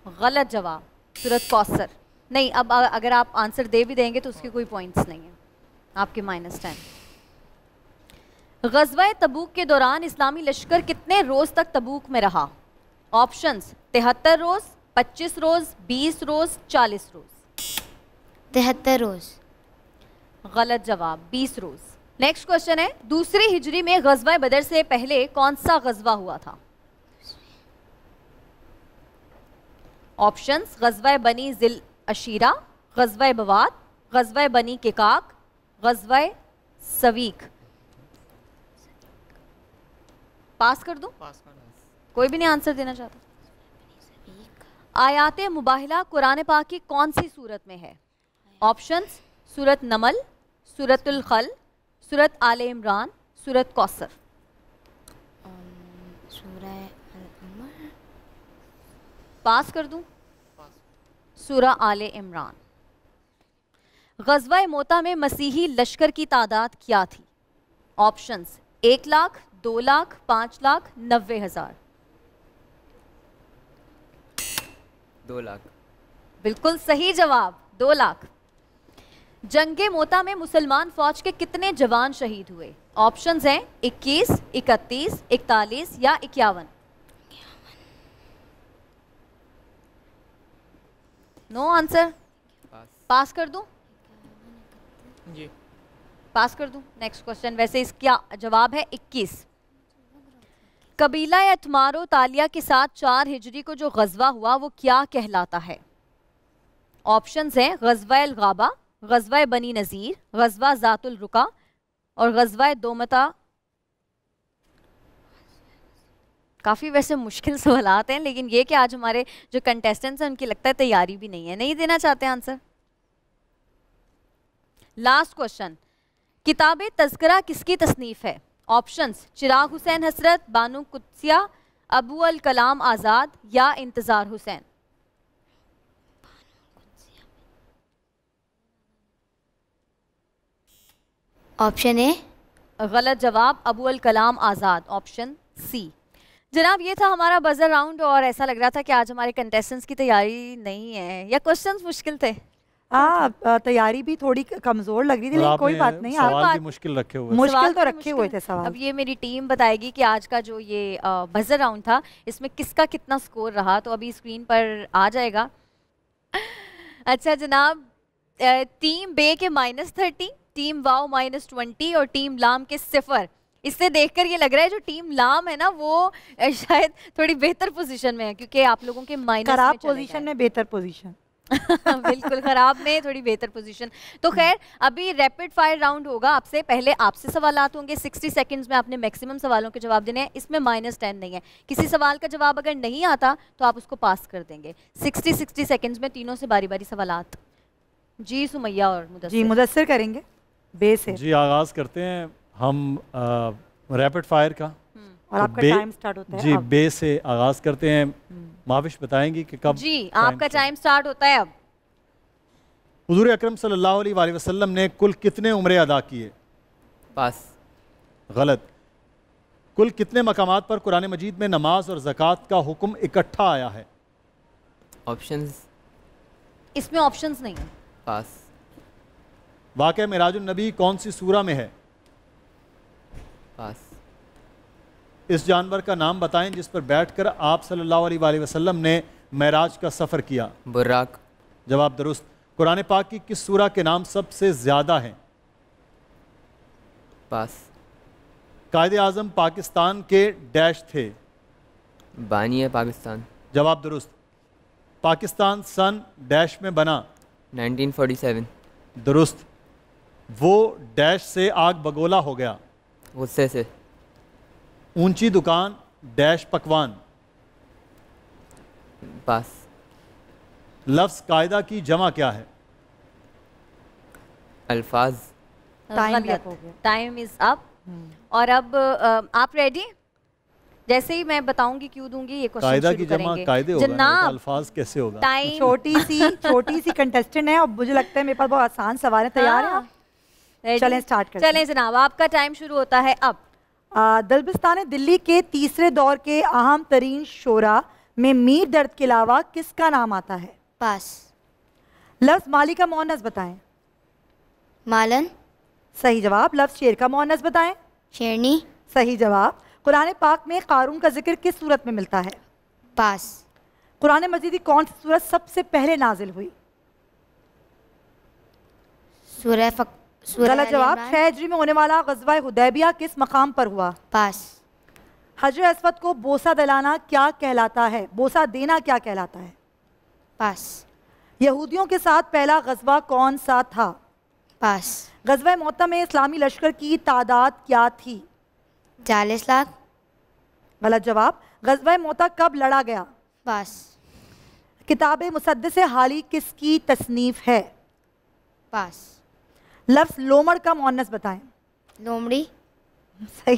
गलत जवाब सूरत कौसर। नहीं अब अगर आप आंसर दे भी देंगे तो उसके कोई पॉइंट्स नहीं है। आपके माइनस टेन गजवा तबूक के दौरान इस्लामी लश्कर कितने रोज़ तक तबूक में रहा? ऑप्शंस तिहत्तर रोज़ पच्चीस रोज़ बीस रोज़ चालीस रोज़। तिहत्तर रोज़। गलत जवाब बीस रोज़। नेक्स्ट क्वेश्चन है दूसरी हिजरी में गजवा बदर से पहले कौन सा गजवा हुआ था? ऑप्शंस गजवा बनी जिल अशीरा गजवा बवाद गजवा बनी किकाक गजवा सवीक। पास कर दूँ? कोई भी नहीं आंसर देना चाहता। आयात मुबाहिला कुरान पाक की कौन सी सूरत में है? ऑप्शंस सूरत नमल सूरतुल खल सूरत आल इमरान सूरत कौसर। पास कर दूँ? सूरा आल इमरान। गजवा मोता में मसीही लश्कर की तादाद क्या थी? ऑप्शंस एक लाख दो लाख पाँच लाख नब्बे हज़ार। दो लाख। बिल्कुल सही जवाब दो लाख। जंगे मोता में मुसलमान फौज के कितने जवान शहीद हुए? ऑप्शंस हैं 21, 31, 41 या इक्यावन। नो आंसर पास कर दूँ? जी। पास कर दूँ? नेक्स्ट क्वेश्चन वैसे इसका जवाब है 21 कबीला अतमारो तालिया के साथ चार हिजरी को जो गजवा हुआ, वो क्या कहलाता है? ऑप्शंस हैं, गजवा गाबा गजवा बनी नज़ीर, गजवा जातुल रुका और गजवा दोमता। काफ़ी वैसे मुश्किल सवालात हैं, लेकिन ये कि आज हमारे जो कंटेस्टेंट्स हैं, उनकी लगता है तैयारी भी नहीं है। नहीं देना चाहते आंसर लास्ट क्वेश्चन किताब तस्करा किसकी तसनीफ है? ऑप्शंस चिराग हुसैन हसरत बानू कुत्सिया अबू अल कलाम आज़ाद या इंतज़ार हुसैन ऑप्शन ए गलत जवाब अबू अल कलाम आज़ाद ऑप्शन सी जनाब ये था हमारा बजर राउंड और ऐसा लग रहा था कि आज हमारे कंटेस्टेंट्स की तैयारी नहीं है या क्वेश्चंस मुश्किल थे। हाँ तैयारी भी थोड़ी कमज़ोर लग रही थी लेकिन कोई बात नहीं सवाल आप भी मुश्किल रखे हुए मुश्किल तो रखे हुए थे सवाल। अब ये मेरी टीम बताएगी कि आज का जो ये बजर राउंड था इसमें किसका कितना स्कोर रहा? तो अभी स्क्रीन पर आ जाएगा। अच्छा जनाब टीम बे के माइनस थर्टी टीम वाओ माइनस ट्वेंटी और टीम लाम के सिफर। इससे देखकर ये लग रहा है जो टीम लाम है ना वो शायद थोड़ी बेहतर पोजीशन में है क्योंकि आप लोगों के माइनस खराब पोजीशन में बेहतर पोजीशन बिल्कुल खराब में थोड़ी बेहतर पोजीशन तो खैर अभी रैपिड फायर राउंड होगा आपसे। पहले आपसे सवालात होंगे। 60 सेकंड्स में आपने मैक्सिमम सवालों के जवाब देने हैं। इसमें माइनस टेन नहीं है। किसी सवाल का जवाब अगर नहीं आता तो आप उसको पास कर देंगे। 60 60 सेकंड्स में तीनों से बारी बारी सवाल जी सुमैया और मुदस्सिर। जी मुदस्सिर करेंगे। बे से जी आगाज़ करते हैं हम रैपिड फायर का। और तो आपका टाइम स्टार्ट होता है जी अब। बे से आगाज़ करते हैं। माविश बताएँगी कि कब जी आपका टाइम स्टार्ट होता है अब। हजूर अक्रम सल्लल्लाहु अलैहि वसल्लम ने कुल कितने उम्रे अदा किए? पास गलत। कुल कितने मकाम पर कुरान मजीद में नमाज़ और ज़क़़त का हुक्म इकट्ठा आया है? ऑप्शंस इसमें ऑप्शंस नहीं है। पास वाक़ मिराजुन नबी कौन सी सूरा में है? पास इस जानवर का नाम बताएँ जिस पर बैठकर आप सल्लल्लाहु अलैहि वसल्लम ने महराज का सफ़र किया। बुर्राक। जवाब दुरुस्त। कुरान पाक की किस सूरा के नाम सबसे ज़्यादा हैं? पास। कायद आज़म पाकिस्तान के डैश थे। बानी है पाकिस्तान। जवाब दुरुस्त। पाकिस्तान सन डैश में बना। 1947 दुरुस्त। वो डैश से आग बगोला हो गया। गुस्से से। ऊँची दुकान डैश पकवान। पास लफ्ज़ कायदा की जमा क्या है? अल्फाज। हो गया। टाइम इज़ अप और अब आप रेडी जैसे ही मैं बताऊँगी क्यों दूँगी ये क्वेश्चन कायदा की जमा कायदे ना, तो जनाब अल्फाज कैसे होगा? टाइम छोटी सी छोटी सी कंटेस्टेंट है और मुझे लगता है मेरे पास बहुत आसान सवाल है तैयार है आप? चलें स्टार्ट करते चलें जनाब आपका टाइम शुरू होता है अब। दलबिस्तान दिल्ली के तीसरे दौर के अहम तरीन शोरा में मीर दर्द के अलावा किसका नाम आता है? पास। लफ्ज माली का मोहनस बताएँ। मालन। सही जवाब। लफ्ज शेर का मोहनस बताएँ। शेरनी। सही जवाब। कुरान पाक में कारून का ज़िक्र किस सूरत में मिलता है? पास। कुरान मजीद की कौन सी सूरत सबसे पहले नाजिल हुई? सूरह फक गलत जवाब छह हिजरी में होने वाला गजवा हुदैबिया किस मकाम पर हुआ? पास। हजर असवद को बोसा दिलाना क्या कहलाता है? बोसा देना क्या कहलाता है? पास। यहूदियों के साथ पहला गजवा कौन सा था? पास। गजवा मोहत्ता में इस्लामी लश्कर की तादाद क्या थी? चालीस लाख। गलत जवाब गजवा मोहत्ता कब लड़ा गया? पास। किताब मुसद्दस हाली किसकी तसनीफ है? पास। लफ्ज लोमड़ का मुन्नस बताएँ। लोमड़ी। सही।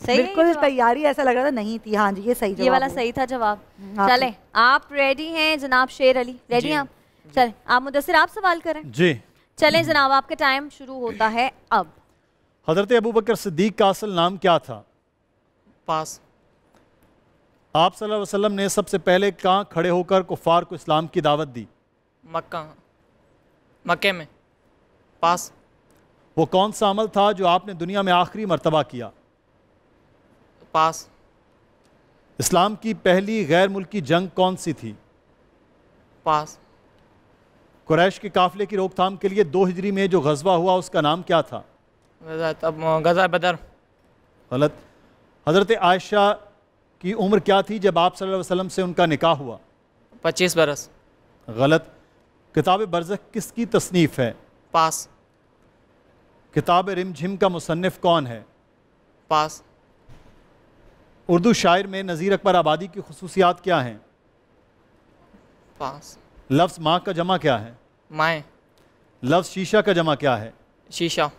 सही बिल्कुल तैयारी ऐसा लग रहा था नहीं थी। हाँ जी ये सही ये वाला सही था जवाब। हाँ, चलें आप रेडी हैं? जनाब शेर अली रेडी हैं आप? चलें आप मुदस्सिर आप सवाल करें। जी। चलें जनाब आपका टाइम शुरू होता है अब। हज़रत अबू बकर सिद्दीक का असल नाम क्या था? पास। आप सल्लल्लाहु अलैहि वसल्लम ने सबसे पहले कहाँ खड़े होकर कुफ़ार को इस्लाम की दावत दी? मक्का। मक्के में। पास। वो कौन सा अमल था जो आपने दुनिया में आखिरी मरतबा किया? पास। इस्लाम की पहली गैर मुल्की जंग कौन सी थी? पास। कुरैश के काफिले की रोकथाम के लिए दो हिजरी में जो गजवा हुआ उसका नाम क्या था? गजा बदर। गलत। हज़रत आयशा की उम्र क्या थी जब आप सल्लल्लाहु अलैहि वसल्लम से उनका निकाह हुआ? पच्चीस बरस। गलत। किताब बरज़क किसकी तसनीफ़ है? पास। किताब रिमझिम का मुसन्फ़ कौन है? पास। उर्दू शायर में नज़ीर अकबर आबादी की खसूसियात क्या हैं? पास। लफ्ज़ माँ का जमा क्या है? माए। लफ्ज़ शीशा का जमा क्या है? शीशा।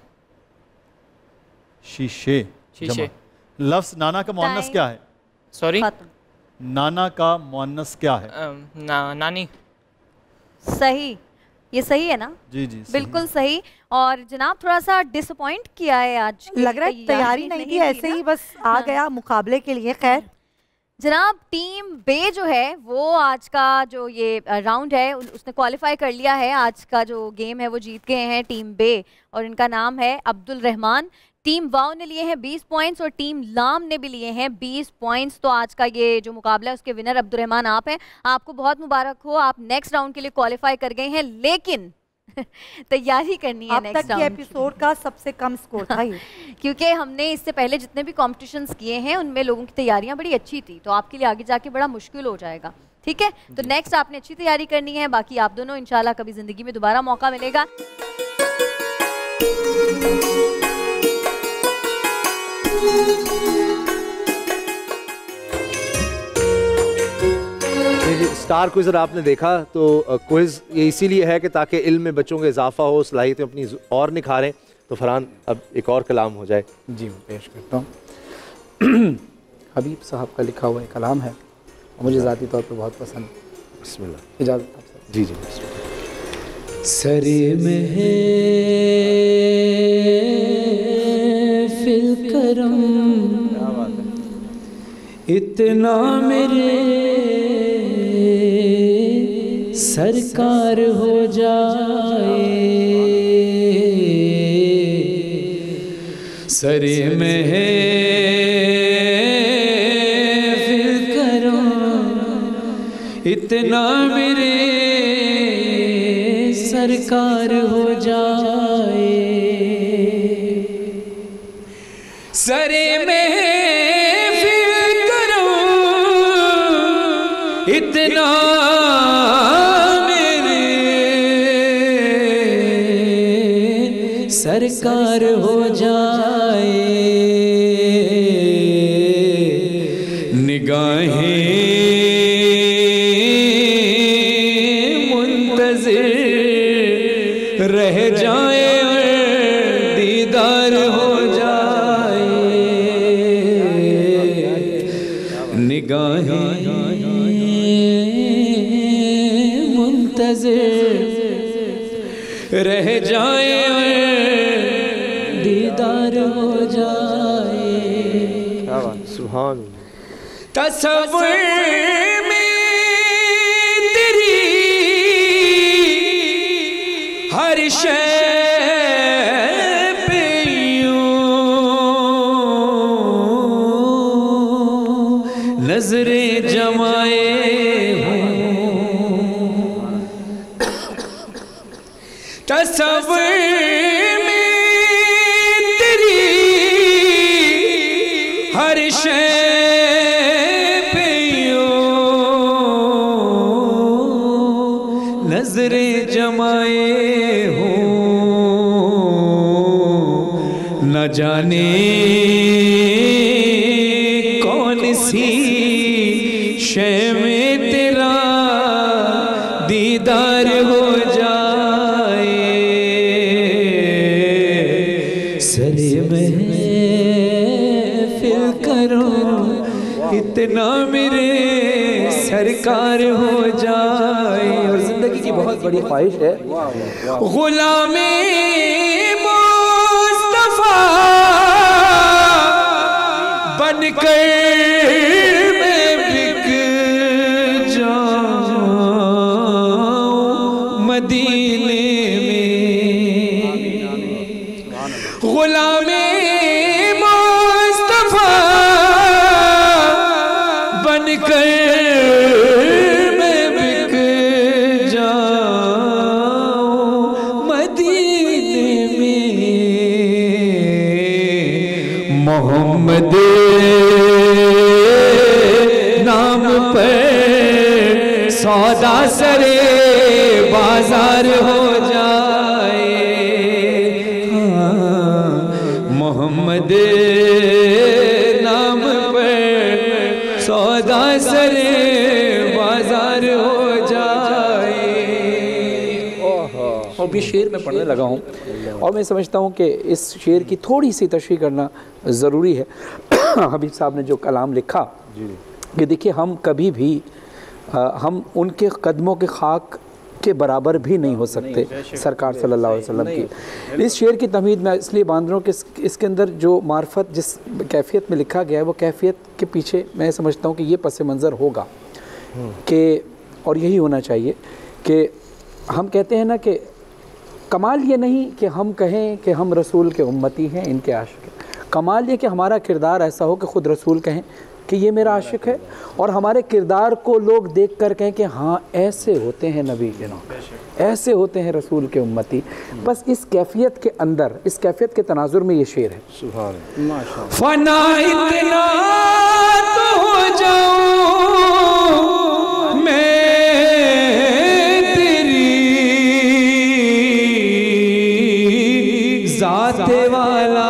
शीशे शीशे। जमा लफ्ज़ नाना का Time. क्या है? सॉरी। नाना का मुअन्नस क्या है? ना, नानी। सही। ये सही है ना? जी जी सही। बिल्कुल सही। और जनाब थोड़ा सा डिसअपॉइंट किया है आज लग रहा है तैयारी नहीं थी ऐसे ही बस आ गया मुकाबले के लिए खैर। जनाब टीम बे जो है वो आज का जो ये राउंड है उसने क्वालिफाई कर लिया है। आज का जो गेम है वो जीत गए हैं टीम बे और इनका नाम है अब्दुल रहमान। टीम वाओ ने लिए हैं 20 पॉइंट्स और टीम लाम ने भी लिए हैं 20 पॉइंट्स तो आज का ये जो मुकाबला है उसके विनर अब्दुल रहमान आप हैं। आपको बहुत मुबारक हो आप नेक्स्ट राउंड के लिए क्वालिफाई कर गए हैं लेकिन तैयारी करनी है तक नेक्स्ट राउंड एपिसोड का सबसे कम स्कोर था ये। क्योंकि हमने इससे पहले जितने भी कॉम्पिटिशन्स किए हैं उनमें लोगों की तैयारियाँ बड़ी अच्छी थी तो आपके लिए आगे जाके बड़ा मुश्किल हो जाएगा ठीक है? तो नेक्स्ट आपने अच्छी तैयारी करनी है बाकी आप दोनों इंशाल्लाह कभी ज़िंदगी में दोबारा मौका मिलेगा। स्टार क्विज अगर आपने देखा तो क्विज ये इसीलिए है कि ताकि इल्म में बच्चों का इजाफा हो सलाहियतें अपनी और निखारें तो फरहान अब एक और कलाम हो जाए। जी मैं पेश करता हूँ। हबीब साहब का लिखा हुआ एक कलाम है और मुझे ज़ाती तौर पर बहुत पसंद है। बिस्मिल्लाह। इजाज़त आपसे जी जी सरे में है फिल करम इतना मेरे सरकार हो जाए। सरे में है फिल करम इतना तस्वीर में तेरी हर शय जाने कौन सी शय में तेरा दीदार हो जाए? सरे में फिर करो इतना मेरे सरकार हो जाए। और ज़िंदगी की बहुत बड़ी ख्वाहिश है। गुलामे बनकर बाज़ार हो जाए। हाँ, मोहम्मद नाम पर सौदा सरे बाज़ार हो जाए। और भी शेर में पढ़ने लगा हूँ। और मैं समझता हूँ कि इस शेर की थोड़ी सी तशरी करना ज़रूरी है। हबीब साहब ने जो कलाम लिखा कि देखिए हम कभी भी अ, हम उनके कदमों के खाक के बराबर भी नहीं हो सकते सरकार सल्लल्लाहु अलैहि वसल्लम की। इस शेर की तमीद मैं इसलिए बाँध रहा हूँ कि इस- इसके अंदर जो मार्फत जिस कैफियत में लिखा गया है वो कैफियत के पीछे मैं समझता हूँ कि ये पस मंज़र होगा कि और यही होना चाहिए कि हम कहते हैं ना कि कमाल ये नहीं कि हम कहें कि हम रसूल के उम्मती हैं इनके आशिक हैं। कमाल ये कि हमारा किरदार ऐसा हो कि ख़ुद रसूल कहें कि ये मेरा आशिक है। और हमारे किरदार को लोग देख कर कहें कि हाँ ऐसे होते हैं नबी के नाम ऐसे होते हैं रसूल के उम्मती। बस इस कैफियत के अंदर इस कैफियत के तनाजुर में ये शेर है। सुभान फना इतना तो हो जाऊँ मैं तेरी जाते वाला।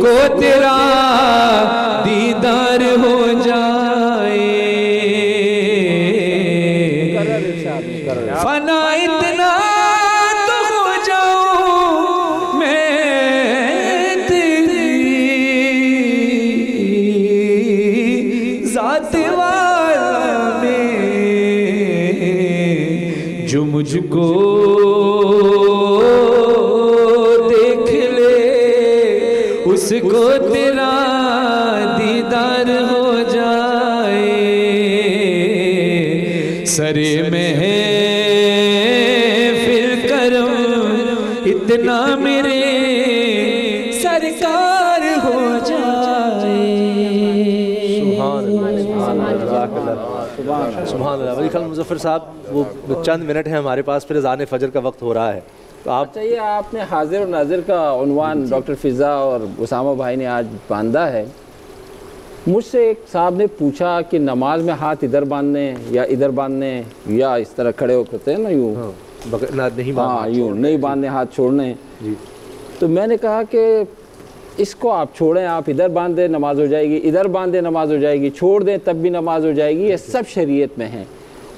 उसको तेरा दीदार हो जाए। फना इतना तो हो जाऊँ मैं तेरी जात वाला में, जो मुझको उसको तेरा दीदार हो जाए। सरे में है फिर करम, इतना मेरे सरकार हो जाए। सुबह मुजफ्फर साहब, वो चंद मिनट हैं हमारे पास, फिर जान फजर का वक्त हो रहा है। तो आप अच्छा ये आपने हाजिर और नाजिर का उनवान डॉक्टर फ़िज़ा और उसामा भाई ने आज बांधा है। मुझसे एक साहब ने पूछा कि नमाज़ में हाथ इधर बांधने या इधर बांधने या इस तरह खड़े होते हैं ना यूँ। नहीं हाँ यूँ नहीं बांधने हाथ छोड़ने। तो मैंने कहा कि इसको आप छोड़ें आप इधर बाँध दें नमाज़ हो जाएगी इधर बाँध दें नमाज़ हो जाएगी छोड़ दें तब भी नमाज़ हो जाएगी ये सब शरीयत में है।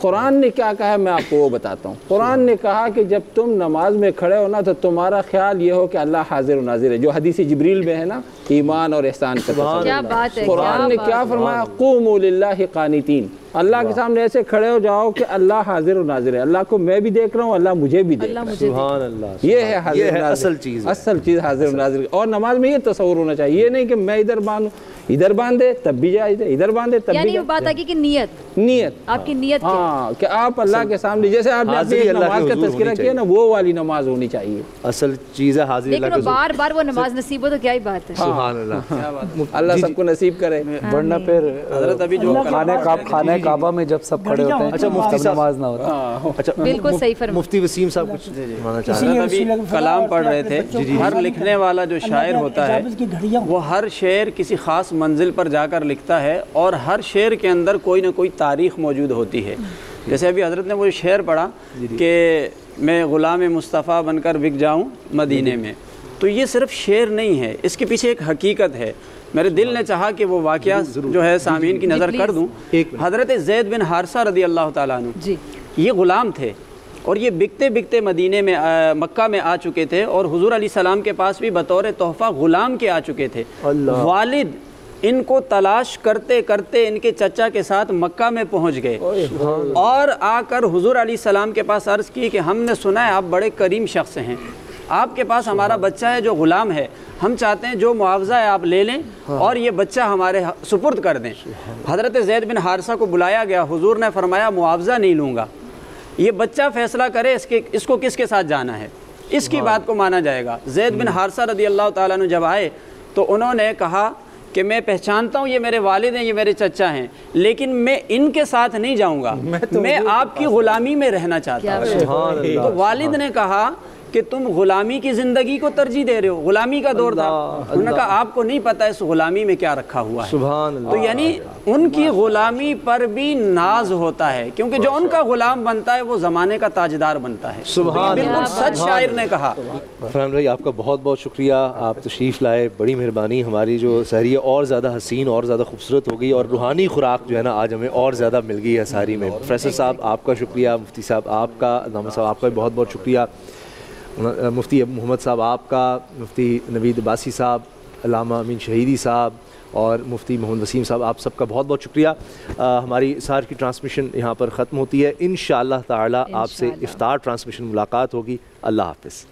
कुरान ने क्या कहा मैं आपको वो बताता हूँ। कुरान ने कहा कि जब तुम नमाज़ में खड़े हो ना तो तुम्हारा ख्याल ये हो कि अल्लाह हाजिर और नाजिर है। जो हदीसी जबरील में है ना ईमान और एहसान का है, कुरान ने क्या फरमाया? कानी क़ानितीन। अल्लाह के सामने ऐसे खड़े हो जाओ कि अल्लाह हाजिर और नाजिर है। अल्लाह को मैं भी देख रहा हूँ अल्लाह मुझे भी देख रहा है। सुभान अल्लाह ये है हाजिर। असल चीज़ असल चीज़ हाजिर और नाजिर। और नमाज़ में ये तस्वुर होना चाहिए। ये नहीं कि मैं इधर बांधूं इधर बांधे तब भी जाए इधर बांधे तब यानी बात आ गई कि नियत। नियत। आपकी नियत हाँ कि आप अल्लाह के सामने जैसे आपने अपनी नमाज़ का तस्करा किया ना वो वाली नमाज़ होनी चाहिए। असल चीज़ है हाजिर लेकिन बार बार वो नमाज़ नसीब हो तो क्या ही बात है। सुभान अल्लाह अल्लाह सबको नसीब करे। वरना फिर हज़रत अभी जो खाने का खाने काबा में जब सब खड़े होते हैं अच्छा मुफ्ती नमाज़ ना होता अच्छा बिल्कुल सही फरमा मुफ्ती वसीम साहब कुछ माना चाह रहे हज़रत कलाम पढ़ रहे थे। हर लिखने वाला जो शायर होता है वो हर शेर किसी ख़ास मंजिल पर जाकर लिखता है और हर शेर के अंदर कोई ना कोई तारीख मौजूद होती है। जैसे अभी हज़रत ने वो शेर पढ़ा कि मैं ग़ुलाम मुस्तफ़ा बनकर बिक जाऊँ मदीने में। तो ये सिर्फ़ शेर नहीं है इसके पीछे एक हकीकत है। मेरे दिल ने चाहा कि वो वाक़ जो है सामीन की नज़र कर दूँ। हज़रत जैद बिन हारसा रदी अल्लाह जी। ये ग़ुलाम थे और ये बिकते बिकते मदीने में आ, मक्का में आ चुके थे और हुजूर अली सलाम के पास भी बतौर तोहफ़ा ग़ुलाम के आ चुके थे। वालिद इनको तलाश करते करते इनके चचा के साथ मक्का में पहुँच गए। और आकर हुजूर अली सलाम के पास अर्ज़ की कि हमने सुना है आप बड़े करीम शख्स हैं। आपके पास हमारा बच्चा है जो ग़ुलाम है हम चाहते हैं जो मुआवजा है आप ले लें और ये बच्चा हमारे सुपुर्द कर दें। हज़रत जैद बिन हारसा को बुलाया गया हुजूर ने फरमाया मुआवजा नहीं लूँगा। ये बच्चा फैसला करे इसके इसको किसके साथ जाना है? इसकी बात को माना जाएगा। जैद बिन हारसा रदी अल्लाह अन्हु जब आए तो उन्होंने कहा कि मैं पहचानता हूँ ये मेरे वालिद हैं ये मेरे चचा हैं लेकिन मैं इनके साथ नहीं जाऊँगा। मैं, तो मैं आपकी ग़ुलामी में रहना चाहता हूँ। तो वालिद ने कहा कि तुम गुलामी की ज़िंदगी को तरजीह दे रहे हो। गुलामी का दौर था। उन्होंने कहा आपको नहीं पता इस गुलामी में क्या रखा हुआ है। सुभान तो यानी उनकी गुलामी पर भी नाज होता है क्योंकि जो उनका गुलाम बनता है वो ज़माने का ताजदार बनता है। सुबह बिल्कुल सच शायर ने कहा। फरहान भाई आपका बहुत बहुत शुक्रिया। आप तशरीफ़ लाए बड़ी मेहरबानी। हमारी जो सहरी और ज़्यादा हसीन और ज़्यादा खूबसूरत हो गई और रूहानी खुराक जो है ना आज हमें और ज़्यादा मिल गई है सारी में। प्रोफेसर साहब आपका शुक्रिया। मुफ्ती साहब आपका नामा साहब आपका भी बहुत बहुत शुक्रिया। मुफ्ती अबू मोहम्मद साहब आपका मुफ्ती नवीद अब्बासी साहब अलामा अमीन शहीदी साहब और मुफ्ती मोहम्मद वसीम साहब आप सबका बहुत बहुत शुक्रिया। आ, हमारी सार की ट्रांसमिशन यहाँ पर ख़त्म होती है। इन ताला आपसे इफ्तार ट्रांसमिशन मुलाकात होगी। अल्लाह हाफिज़।